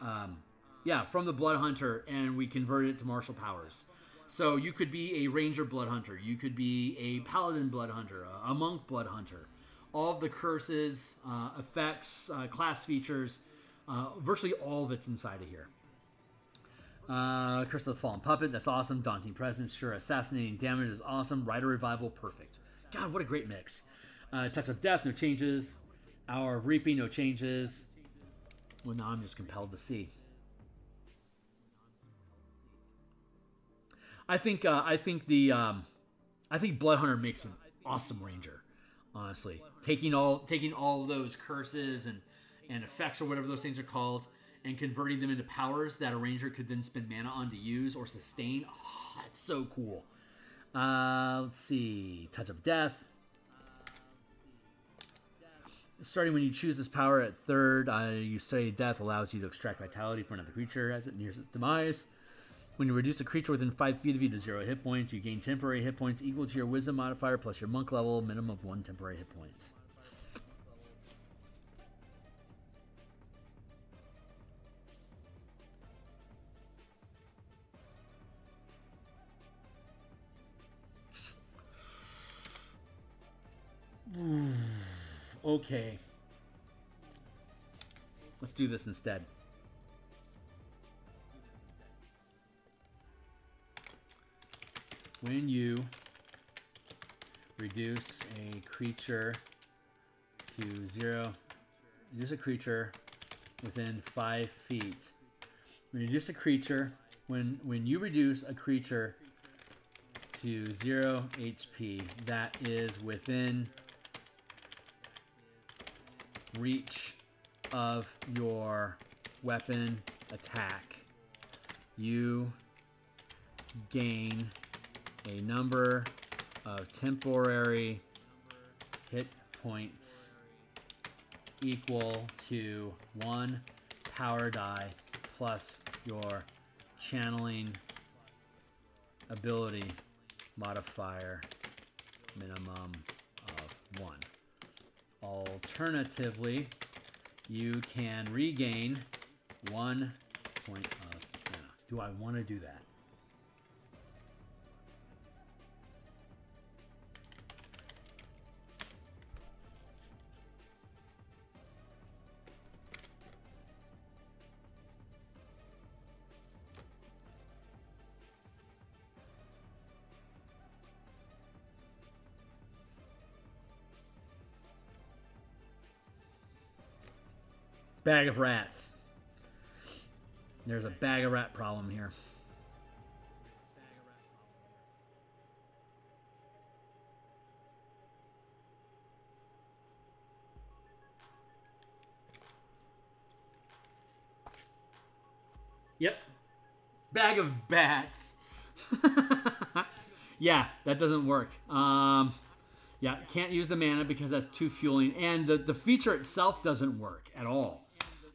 um, yeah, from the Blood Hunter, and we converted it to martial powers. So you could be a Ranger Blood Hunter, you could be a Paladin Blood Hunter, a, Monk Blood Hunter. All of the curses, uh, effects, uh, class features, uh, virtually all of it's inside of here. Uh, Curse of the Fallen Puppet, that's awesome. Daunting Presence, sure. Assassinating Damage is awesome. Rider Revival, perfect. God, what a great mix. Uh, Touch of Death, no changes. Hour of Reaping, no changes. Well, now I'm just compelled to see. I think uh, I think the um, I think Blood Hunter makes an awesome ranger. Honestly, taking all taking all those curses and and effects or whatever those things are called, and converting them into powers that a ranger could then spend mana on to use or sustain. Oh, that's so cool. Uh, let's see, Touch of Death. Starting when you choose this power at third, uh, you study death allows you to extract vitality from another creature as it nears its demise. When you reduce a creature within 5 feet of you to 0 hit points, you gain temporary hit points equal to your wisdom modifier plus your monk level, minimum of 1 temporary hit points. Okay. Let's do this instead. When you reduce a creature to zero, reduce a creature within five feet. When you reduce a creature, when when you reduce a creature to zero HP, that is within reach of your weapon attack, you gain a number of temporary hit points equal to one power die plus your channeling ability modifier minimum of one. Alternatively, you can regain one point of mana. Do I want to do that? Bag of rats. There's a bag of rat problem here. Yep. Bag of bats. yeah, that doesn't work. Um, yeah, can't use the mana because that's too fueling. And the, the feature itself doesn't work at all.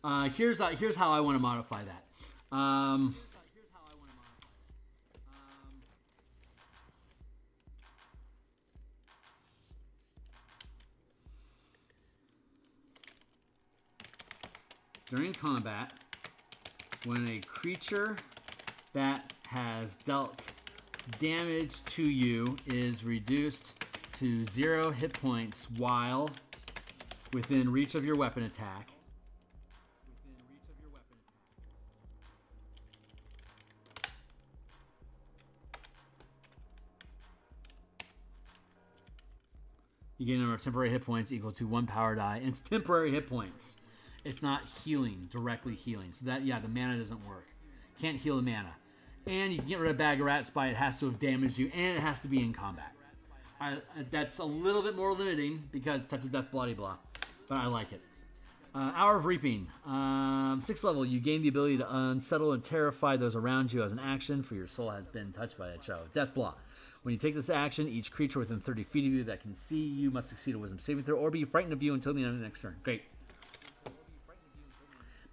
Uh, here's uh, here's how I want to modify that. Um, during combat, when a creature that has dealt damage to you is reduced to zero hit points while within reach of your weapon attack, You gain a number of temporary hit points equal to one power die, and it's temporary hit points. It's not healing, directly healing. So that, yeah, the mana doesn't work. Can't heal the mana. And you can get rid of Bag of Rats by it has to have damaged you, and it has to be in combat. I, that's a little bit more limiting because touch of death, bloody blah, but I like it. Uh, Hour of Reaping, um, sixth level. You gain the ability to unsettle and terrify those around you as an action, for your soul has been touched by that shadow. Death Blah. When you take this action, each creature within 30 feet of you that can see you must succeed a Wisdom saving throw or be frightened of you until the end of the next turn. Great.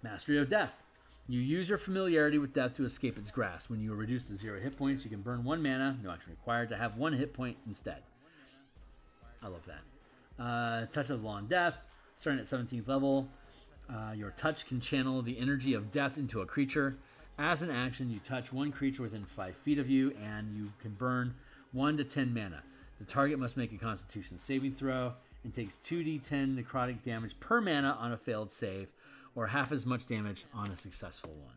Mastery of Death. You use your familiarity with death to escape its grasp. When you are reduced to zero hit points, you can burn one mana, no action required, to have one hit point instead. I love that. Uh, touch of Law and Death, starting at 17th level. Uh, your touch can channel the energy of death into a creature. As an action, you touch one creature within 5 feet of you, and you can burn 1 to 10 mana. The target must make a constitution saving throw and takes 2d10 necrotic damage per mana on a failed save, or half as much damage on a successful one.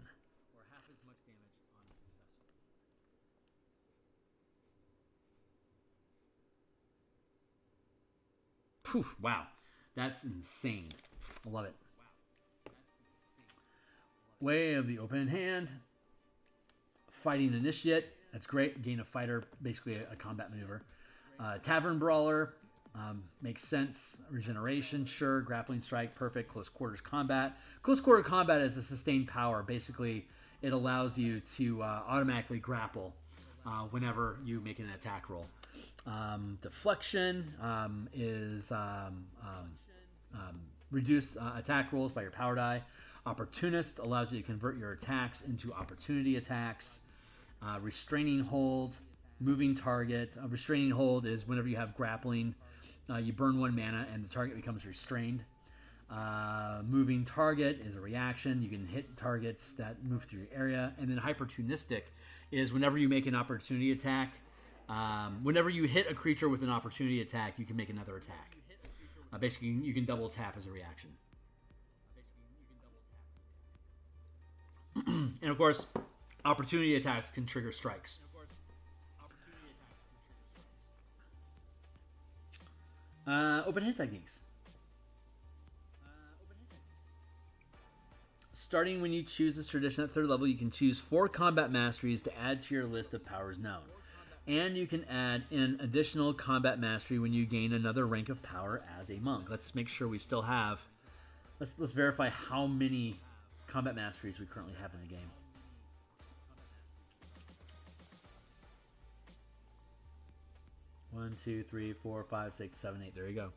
Poof, wow. That's insane. I love it. Way of the open hand. Fighting Initiate. That's great. Gain a fighter, basically a, a combat maneuver. Uh, Tavern Brawler. Um, makes sense. Regeneration, sure. Grappling Strike, perfect. Close Quarters Combat. Close Quarter Combat is a sustained power. Basically, it allows you to uh, automatically grapple uh, whenever you make an attack roll. Um, deflection um, is um, um, um reduce uh, attack rolls by your power die. Opportunist allows you to convert your attacks into opportunity attacks. Uh, restraining hold, moving target. A restraining hold is whenever you have grappling, uh, you burn one mana and the target becomes restrained. Uh, moving target is a reaction. You can hit targets that move through your area. And then hypertunistic is whenever you make an opportunity attack, um, whenever you hit a creature with an opportunity attack, you can make another attack. Uh, basically, you can double tap as a reaction. and of course, opportunity attacks can trigger strikes. Uh, open hand techniques. Starting when you choose this tradition at third level, you can choose four combat masteries to add to your list of powers known. And you can add an additional combat mastery when you gain another rank of power as a monk. Let's make sure we still have. Let's let's verify how many combat masteries we currently have in the game. One, two, three, four, five, six, seven, eight. There you go.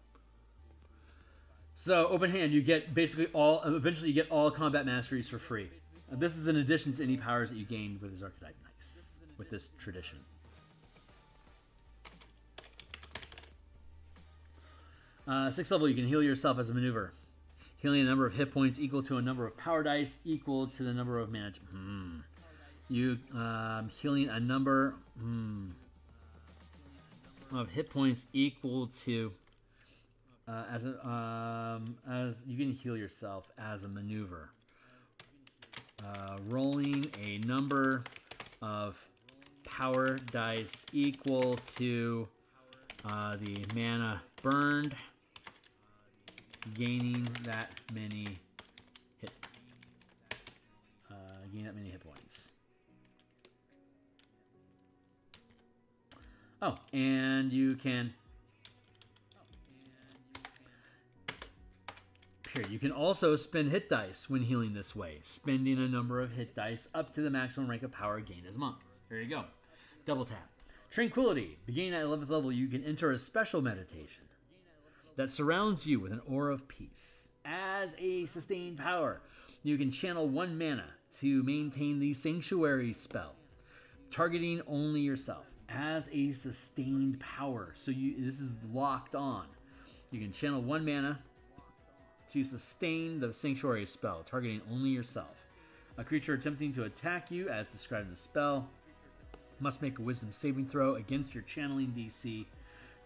So open hand, you get basically all. Eventually, you get all combat masteries for free. Uh, this is in addition to any powers that you gained with this archetype. Nice with this tradition. Uh, sixth level, you can heal yourself as a maneuver. Healing a number of hit points equal to a number of power dice equal to the number of mana. Hmm. You um, healing a number hmm, of hit points equal to uh, as a, um, as you can heal yourself as a maneuver. Uh, rolling a number of power dice equal to uh, the mana burned gaining that many hit, uh, gain that many hit points. Oh, and you can. Here, you can also spend hit dice when healing this way, spending a number of hit dice up to the maximum rank of power gained as monk. There you go. Double tap. Tranquility. Beginning at 11th level, you can enter a special meditation that surrounds you with an aura of peace. As a sustained power, you can channel one mana to maintain the Sanctuary spell, targeting only yourself as a sustained power. So you this is locked on. You can channel one mana to sustain the Sanctuary spell, targeting only yourself. A creature attempting to attack you, as described in the spell, must make a Wisdom saving throw against your channeling DC.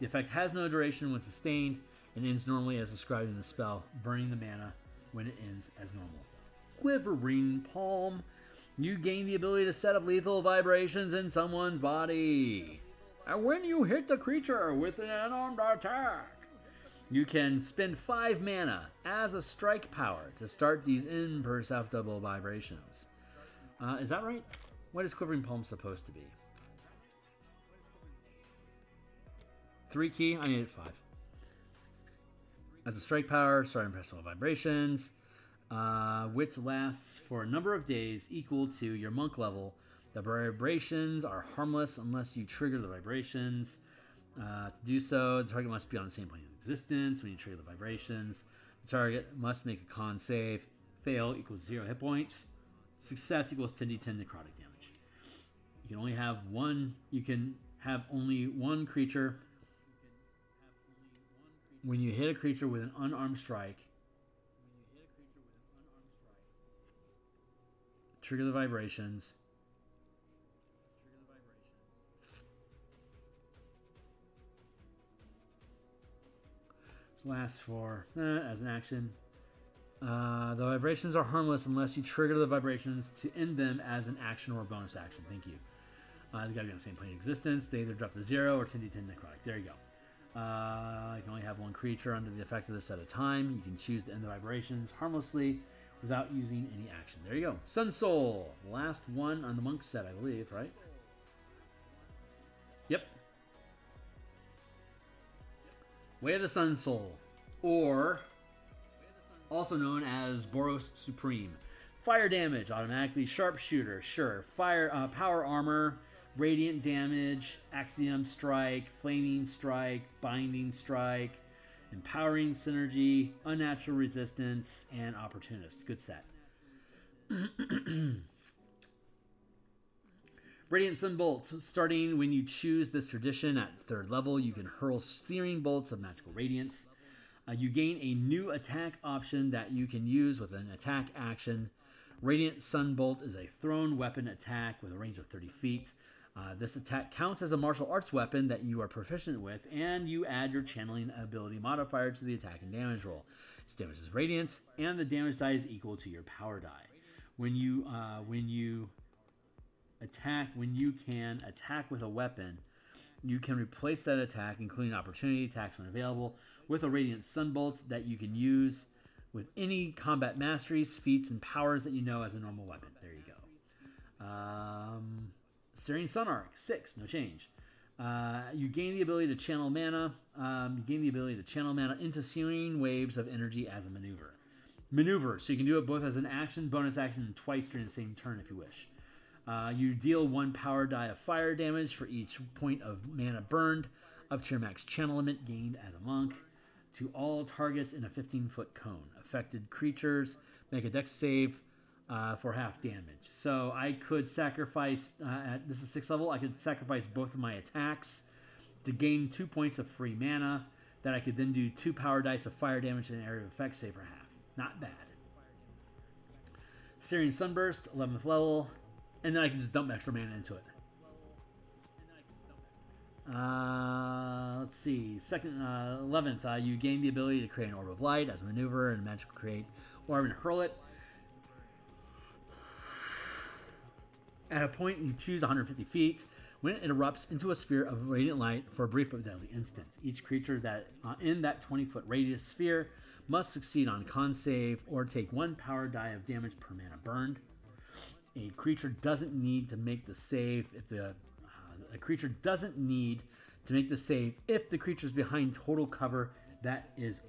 The effect has no duration when sustained and ends normally as described in the spell, burning the mana when it ends as normal. Quivering Palm. You gain the ability to set up lethal vibrations in someone's body. And when you hit the creature with an unarmed attack, you can spend 5 mana as a strike power to start these imperceptible vibrations. Uh, is that right? What is Quivering Palm supposed to be? Three ki, I need it five. As a strike power, start imperceptible vibrations uh, which lasts for a number of days equal to your monk level. The vibrations are harmless unless you trigger the vibrations. Uh, to do so, the target must be on the same plane of existence when you trigger the vibrations. The target must make a con save. Fail equals zero hit points. Success equals 10d10 necrotic damage. You can only have one. You can have only one creature. When you hit a creature with an unarmed strike, Trigger the vibrations. Lasts for eh, as an action. Uh, the vibrations are harmless unless you trigger the vibrations to end them as an action or a bonus action. Thank you. Uh, they gotta be on the same plane of existence. They either drop to zero or 10d10 necrotic. There you go. Uh, you can only have one creature under the effect of this at a time. You can choose to end the vibrations harmlessly without using any action. There you go. Sun Soul. Last one on the monk set, I believe, right? Yep. Way of the Sun Soul. Or also known as Boros Supreme. Fire damage, automatically sharpshooter, sure. Fire uh, power armor, radiant damage, axiom strike, flaming strike, binding strike, Empowering Synergy, Unnatural Resistance, and Opportunist. Good set. Radiant Sun Bolt. Starting when you choose this tradition at third level, you can hurl searing bolts of magical radiance. Uh, you gain a new attack option that you can use with an attack action. Radiant Sun Bolt is a thrown weapon attack with a range of 30 feet. Uh, this attack counts as a martial arts weapon that you are proficient with, and you add your channeling ability modifier to the attack and damage roll. Its damage is radiant, and the damage die is equal to your power die. When you uh, when you attack, when you can attack with a weapon, you can replace that attack, including opportunity attacks when available, with a radiant sunbolt that you can use with any combat masteries, feats, and powers that you know as a normal weapon. There you go. Um, Searing Sun Arc, six, no change. Uh, you gain the ability to channel mana. Um, you gain the ability to channel mana into searing waves of energy as a maneuver. Maneuver, so you can do it both as an action, bonus action, and twice during the same turn if you wish. Uh, you deal one power die of fire damage for each point of mana burned, up to your max channelement gained as a monk, to all targets in a 15 foot cone. Affected creatures make a dex save uh, for half damage. So I could sacrifice, uh, at this is 6th level, I could sacrifice both of my attacks to gain 2 points of free mana that I could then do 2 power dice of fire damage and area of effect save for half. Not bad. Searing Sunburst, 11th level, and then I can just dump extra mana into it. Uh, let's see. Second, uh, 11th, uh, you gain the ability to create an orb of light as a maneuver and magical create orb and hurl it. At a point, you choose 150 feet. When it erupts into a sphere of radiant light for a brief but deadly instant, each creature that uh, in that 20 foot radius sphere must succeed on con save or take one power die of damage per mana burned. A creature doesn't need to make the save if the uh, a creature doesn't need to make the save if the creature is behind total cover that is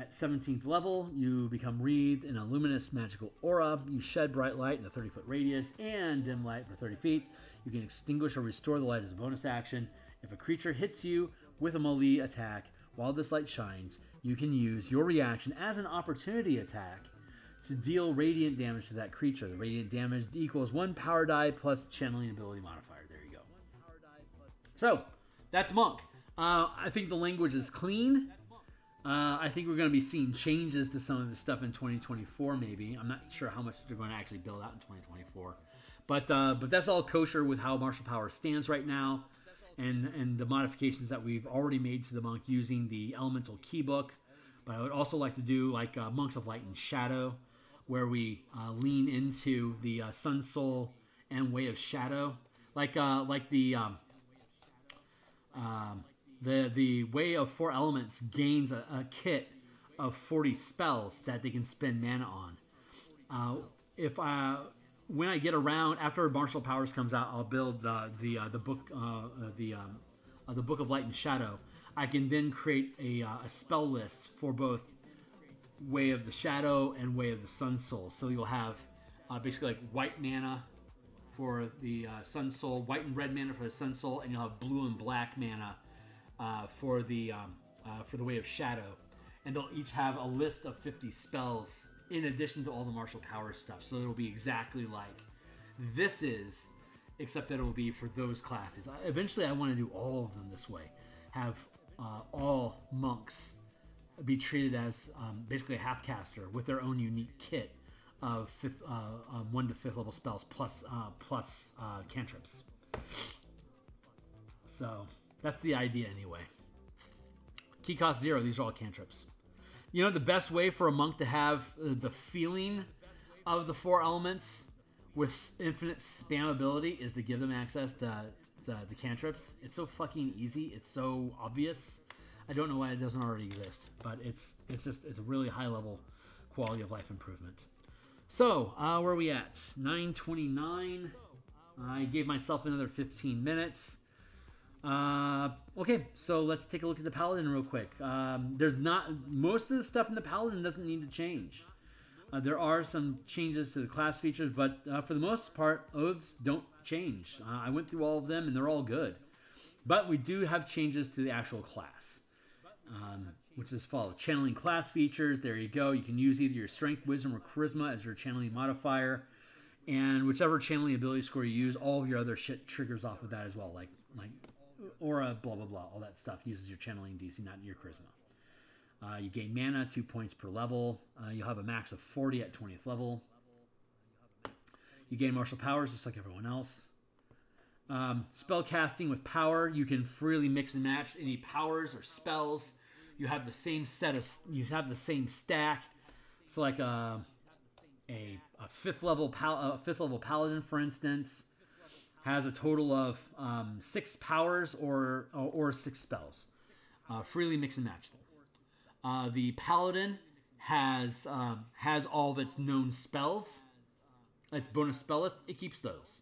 at 17th level, you become wreathed in a luminous magical aura. You shed bright light in a 30 foot radius and dim light for 30 feet. You can extinguish or restore the light as a bonus action. If a creature hits you with a melee attack while this light shines, you can use your reaction as an opportunity attack to deal radiant damage to that creature. The radiant damage equals one power die plus channeling ability modifier. There you go. So, that's Monk. Uh, I think the language is clean. Uh, I think we're going to be seeing changes to some of the stuff in 2024. Maybe I'm not sure how much they're going to actually build out in 2024, but uh, but that's all kosher with how martial power stands right now, and and the modifications that we've already made to the monk using the elemental keybook. But I would also like to do like uh, monks of light and shadow, where we uh, lean into the uh, sun soul and way of shadow, like uh, like the um, um, the the way of four elements gains a, a, kit of 40 spells that they can spend mana on. Uh, if I when I get around after Martial Powers comes out, I'll build the the uh, the book uh, the um, uh, the Book of Light and Shadow. I can then create a, uh, a spell list for both Way of the Shadow and Way of the Sun Soul. So you'll have uh, basically like white mana for the Sun Soul, white and red mana for the Sun Soul, and you'll have blue and black mana uh, for the um, uh, for the Way of Shadow, and they'll each have a list of 50 spells in addition to all the martial power stuff. So it'll be exactly like this is, except that it will be for those classes. Eventually, I want to do all of them this way. Have uh, all monks be treated as um, basically a half caster with their own unique kit of fifth, uh, um, one to fifth level spells plus uh, plus uh, cantrips. So that's the idea anyway. Ki cost zero. These are all cantrips. You know the best way for a monk to have uh, the feeling of the four elements with infinite spam ability is to give them access to the, the cantrips. It's so fucking easy. It's so obvious. I don't know why it doesn't already exist, but it's it's just it's a really high level quality of life improvement. So uh, where are we at? 9:29. I gave myself another 15 minutes. Uh, okay, so let's take a look at the Paladin real quick. Um, there's not most of the stuff in the Paladin doesn't need to change. Uh, there are some changes to the class features, but uh, for the most part, oaths don't change. Uh, I went through all of them, and they're all good. But we do have changes to the actual class, um, which is follow channeling class features. There you go. You can use either your strength, wisdom, or charisma as your channeling modifier, and whichever channeling ability score you use, all of your other shit triggers off of that as well, like like aura, blah blah blah, all that stuff uses your channeling DC, not your charisma. Uh, you gain mana, two points per level. Uh, you'll have a max of 40 at 20th level. You gain martial powers just like everyone else. Um, spell casting with power, you can freely mix and match any powers or spells. You have the same set of, you have the same stack. So like a, uh, a, a fifth level pal, a fifth level paladin, for instance, has a total of um, six powers or, or, or six spells. Uh, freely mix and match them. Uh, the paladin has um, has all of its known spells. Its bonus spell list. It keeps those.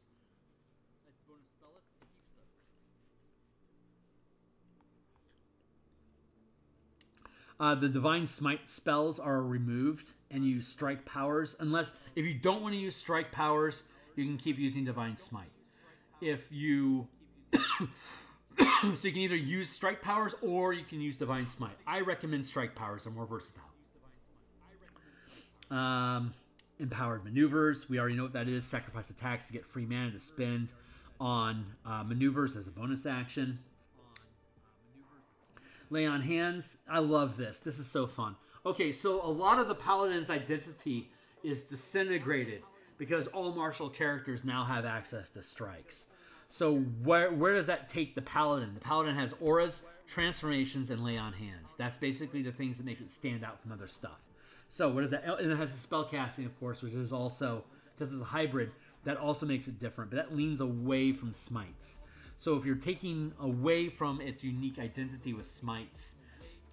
Uh, the divine smite spells are removed and use strike powers. Unless if you don't want to use strike powers, you can keep using divine smite if you so you can either use strike powers or you can use divine smite. I recommend strike powers; they're more versatile. Um, empowered maneuvers. We already know what that is. Sacrifice attacks to get free mana to spend on uh, maneuvers as a bonus action. Lay on hands. I love this. This is so fun. Okay, so a lot of the paladin's identity is disintegrated because all martial characters now have access to strikes. So where where does that take the paladin? The paladin has auras, transformations, and lay on hands. That's basically the things that make it stand out from other stuff. So what is that? And it has the spell casting, of course, which is also because it's a hybrid. That also makes it different, but that leans away from smites. So if you're taking away from its unique identity with smites,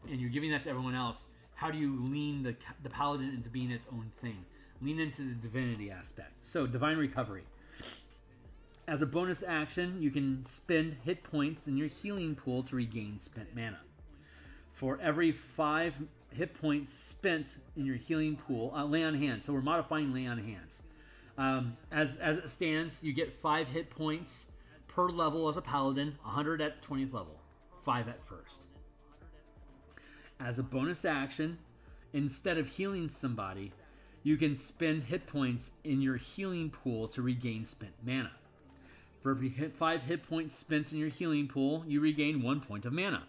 and you're giving that to everyone else, how do you lean the the paladin into being its own thing? Lean into the divinity aspect. So divine recovery. As a bonus action, you can spend hit points in your healing pool to regain spent mana. For every five hit points spent in your healing pool, uh, lay on hands. So we're modifying lay on hands. Um, as as it stands, you get five hit points per level as a paladin, 100 at 20th level, five at first. As a bonus action, instead of healing somebody, you can spend hit points in your healing pool to regain spent mana. For every hit five hit points spent in your healing pool, you regain one point of mana.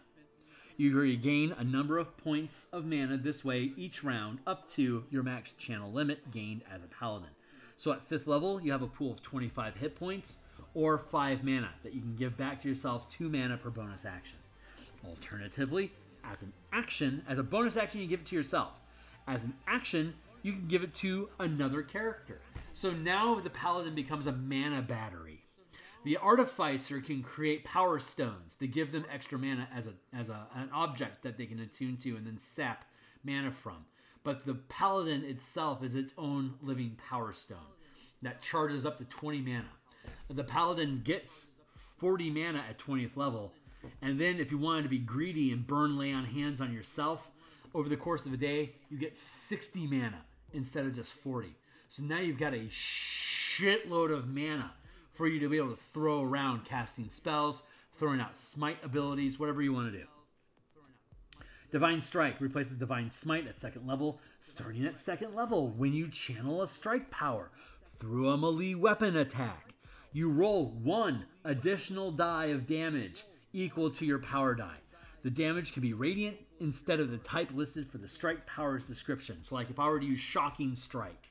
You regain a number of points of mana this way each round up to your max channel limit gained as a paladin. So at 5th level, you have a pool of 25 hit points or 5 mana that you can give back to yourself 2 mana per bonus action. Alternatively, as an action, as a bonus action, you give it to yourself. As an action, you can give it to another character. So now the paladin becomes a mana battery. The artificer can create power stones to give them extra mana as a as a, an object that they can attune to and then sap mana from. But the paladin itself is its own living power stone that charges up to 20 mana. The paladin gets 40 mana at 20th level, and then if you wanted to be greedy and burn lay on hands on yourself, over the course of a day, you get 60 mana instead of just 40. So now you've got a shitload of mana for you to be able to throw around casting spells, throwing out smite abilities, whatever you want to do. Divine Strike replaces Divine Smite at second level, starting at second level when you channel a strike power through a melee weapon attack. You roll one additional die of damage equal to your power die. The damage can be radiant instead of the type listed for the strike power's description. So, like if I were to use Shocking Strike,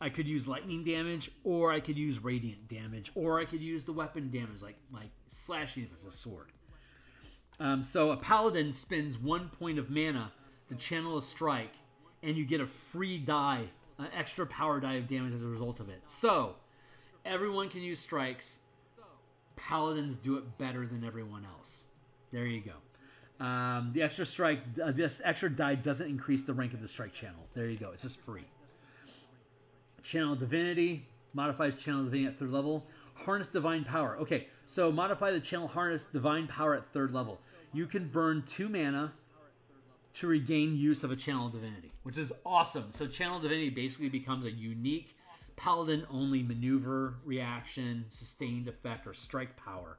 I could use lightning damage, or I could use radiant damage, or I could use the weapon damage, like like slashing if it's a sword. Um, so a paladin spends one point of mana to channel a strike, and you get a free die, an extra power die of damage as a result of it. So everyone can use strikes. Paladins do it better than everyone else. There you go. Um, the extra strike, uh, this extra die doesn't increase the rank of the strike channel. There you go. It's just free. Channel Divinity modifies Channel Divinity at third level. Harness Divine Power. Okay, so modify the Channel Harness Divine Power at third level. You can burn two mana to regain use of a Channel Divinity, which is awesome. So Channel Divinity basically becomes a unique Paladin only maneuver, reaction, sustained effect, or strike power.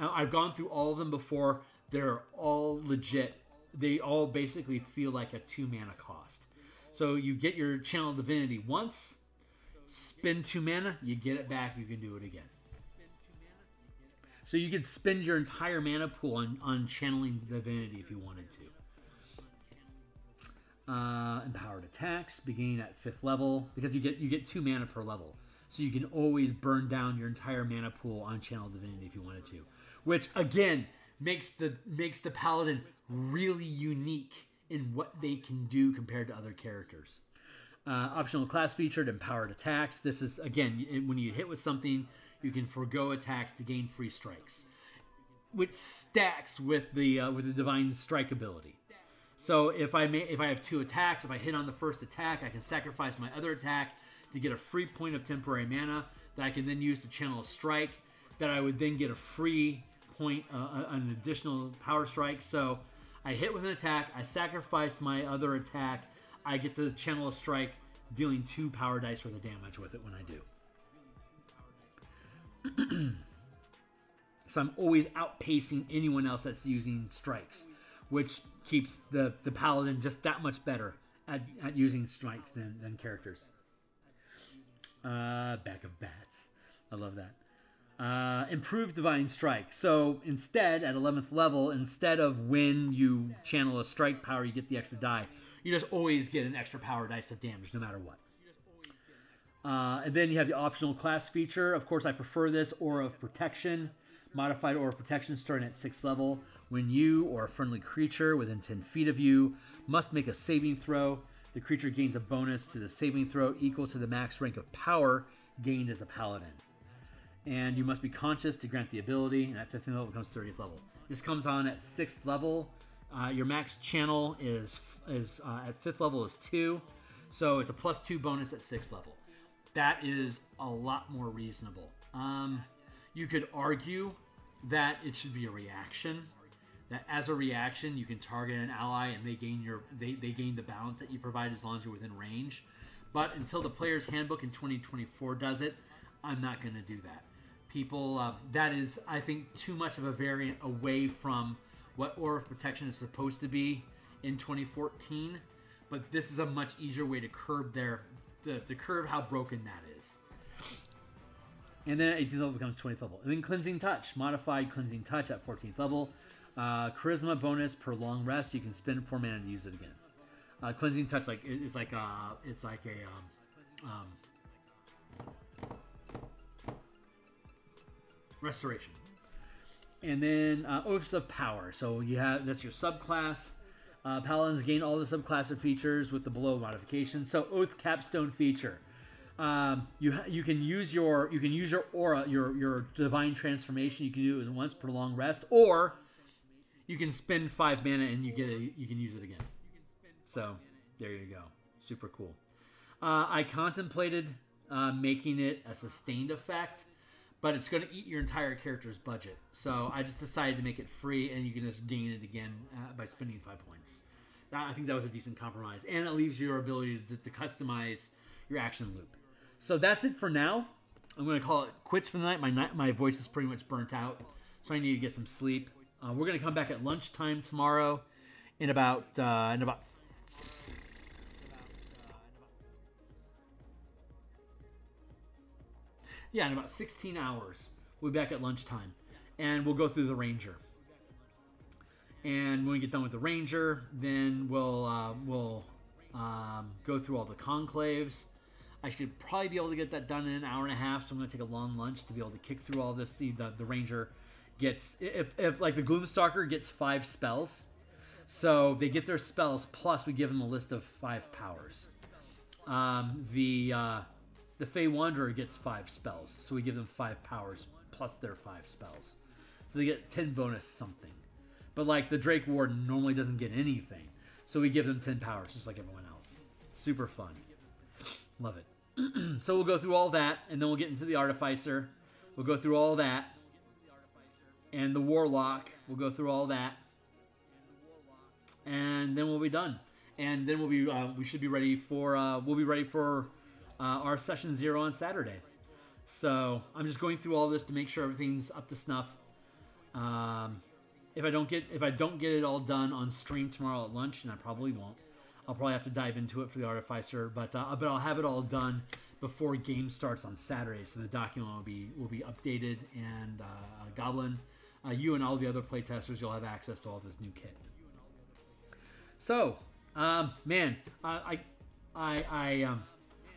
Now, I've gone through all of them before. They're all legit. They all basically feel like a two mana cost. So you get your Channel Divinity once, spend two mana, you get it back, you can do it again. So you could spend your entire mana pool on, on channeling divinity if you wanted to. Uh, empowered attacks beginning at fifth level because you get you get two mana per level, so you can always burn down your entire mana pool on channel divinity if you wanted to, which again makes the makes the paladin really unique in what they can do compared to other characters. Uh, optional class featured empowered attacks. This is again when you hit with something, you can forego attacks to gain free strikes, which stacks with the uh, with the divine strike ability. So if I may, if I have two attacks, if I hit on the first attack, I can sacrifice my other attack to get a free point of temporary mana that I can then use to channel a strike. That I would then get a free point, uh, an additional power strike. So I hit with an attack, I sacrifice my other attack, I get to channel a strike, dealing two power dice worth of damage with it when I do. so I'm always outpacing anyone else that's using strikes, which keeps the, the paladin just that much better at, at using strikes than, than characters. Uh, back of bats. I love that. Uh, improved divine strike. So instead, at 11th level, instead of when you channel a strike power, you get the extra die. You just always get an extra power dice of damage, no matter what. Uh, and then you have the optional class feature. Of course, I prefer this Aura of Protection. Modified Aura of Protection starting at 6th level. When you or a friendly creature within 10 feet of you must make a saving throw, the creature gains a bonus to the saving throw equal to the max rank of power gained as a paladin and you must be conscious to grant the ability. And at 15th level becomes 30th level. This comes on at sixth level. Uh, your max channel is is uh, at fifth level is two, so it's a plus two bonus at sixth level. That is a lot more reasonable. Um, you could argue that it should be a reaction. That as a reaction, you can target an ally and they gain your they, they gain the balance that you provide as long as you're within range. But until the player's handbook in 2024 does it, I'm not going to do that people. Uh, that is, I think, too much of a variant away from what Aura of Protection is supposed to be in 2014. But this is a much easier way to curb their to, to curb how broken that is. And then at 18th level becomes 20th level. And then Cleansing Touch, modified Cleansing Touch at 14th level. Uh, charisma bonus per long rest. You can spend four mana to use it again. Uh, cleansing touch, like it- it's like uh, it's like a um, um, restoration. And then uh, oaths of power. So you have that's your subclass. Uh, paladins gain all the subclass of features with the below modification. So oath capstone feature. Um, you you can use your you can use your aura your your divine transformation. You can do it once per long rest, or you can spend five mana and you get it. You can use it again. So there you go. Super cool. Uh, I contemplated uh, making it a sustained effect, but it's going to eat your entire character's budget. So I just decided to make it free, and you can just gain it again uh, by spending five points. That, I think that was a decent compromise, and it leaves your ability to, to customize your action loop. So that's it for now. I'm going to call it quits for the night. My night, my voice is pretty much burnt out, so I need to get some sleep. Uh, we're going to come back at lunchtime tomorrow, in about uh, in about yeah, in about 16 hours. We'll be back at lunchtime, and we'll go through the Ranger. And when we get done with the Ranger, then we'll uh, we'll um, go through all the conclaves. I should probably be able to get that done in an hour and a half, so I'm going to take a long lunch to be able to kick through all this. See, the, the Ranger gets if, if like the Gloomstalker gets five spells, so they get their spells plus we give them a list of five powers. Um, the uh, the Fey Wanderer gets five spells, so we give them five powers plus their five spells, so they get ten bonus something. But like the Drake Warden normally doesn't get anything, so we give them ten powers just like everyone else. Super fun, love it. so we'll go through all that, and then we'll get into the Artificer. We'll go through all that, and the Warlock. We'll go through all that, and then we'll be done. And then we'll be uh, we should be ready for uh, we'll be ready for uh, our session zero on Saturday. So I'm just going through all this to make sure everything's up to snuff. Um, if I don't get if I don't get it all done on stream tomorrow at lunch, and I probably won't, I'll probably have to dive into it for the Artificer. But uh, but I'll have it all done before game starts on Saturday, so the document will be will be updated. And uh, Goblin, uh, you and all the other playtesters, you'll have access to all this new kit. So, um, man, I I I, I um.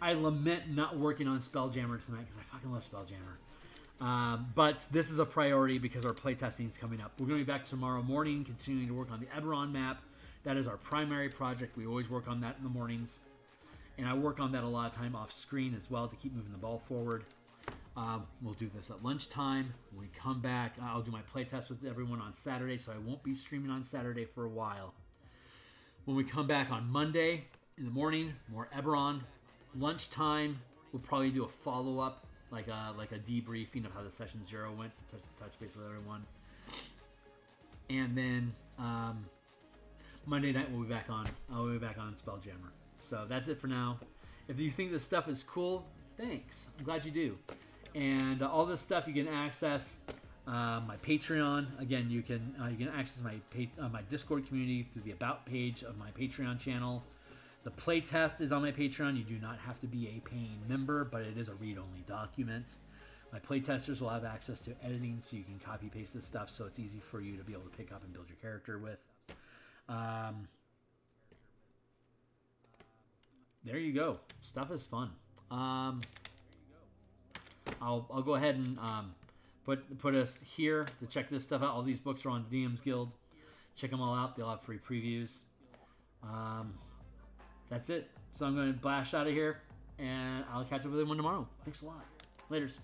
I lament not working on Spelljammer tonight because I fucking love Spelljammer. Um, but this is a priority because our playtesting is coming up. We're going to be back tomorrow morning, continuing to work on the Eberron map. That is our primary project. We always work on that in the mornings. And I work on that a lot of time off screen as well to keep moving the ball forward. Um, we'll do this at lunchtime. When we come back, I'll do my playtest with everyone on Saturday, so I won't be streaming on Saturday for a while. When we come back on Monday in the morning, more Eberron, lunchtime we'll probably do a follow-up like a like a debriefing of how the session zero went touch, touch base with everyone. And then um, monday night we'll be back on i'll be back on spelljammer. So that's it for now. If you think this stuff is cool thanks. I'm glad you do. And uh, all this stuff you can access uh, my patreon. Again you can uh, you can access my uh, my discord community through the about page of my patreon channel the playtest is on my Patreon. You do not have to be a paying member, but it is a read-only document. My playtesters will have access to editing, so you can copy paste this stuff, so it's easy for you to be able to pick up and build your character with. Um, there you go. Stuff is fun. Um, I'll I'll go ahead and um, put put us here to check this stuff out. All these books are on DM's Guild. Check them all out. They'll have free previews. Um, that's it. So I'm going to blast out of here, and I'll catch up with everyone tomorrow. Thanks a lot. Laters.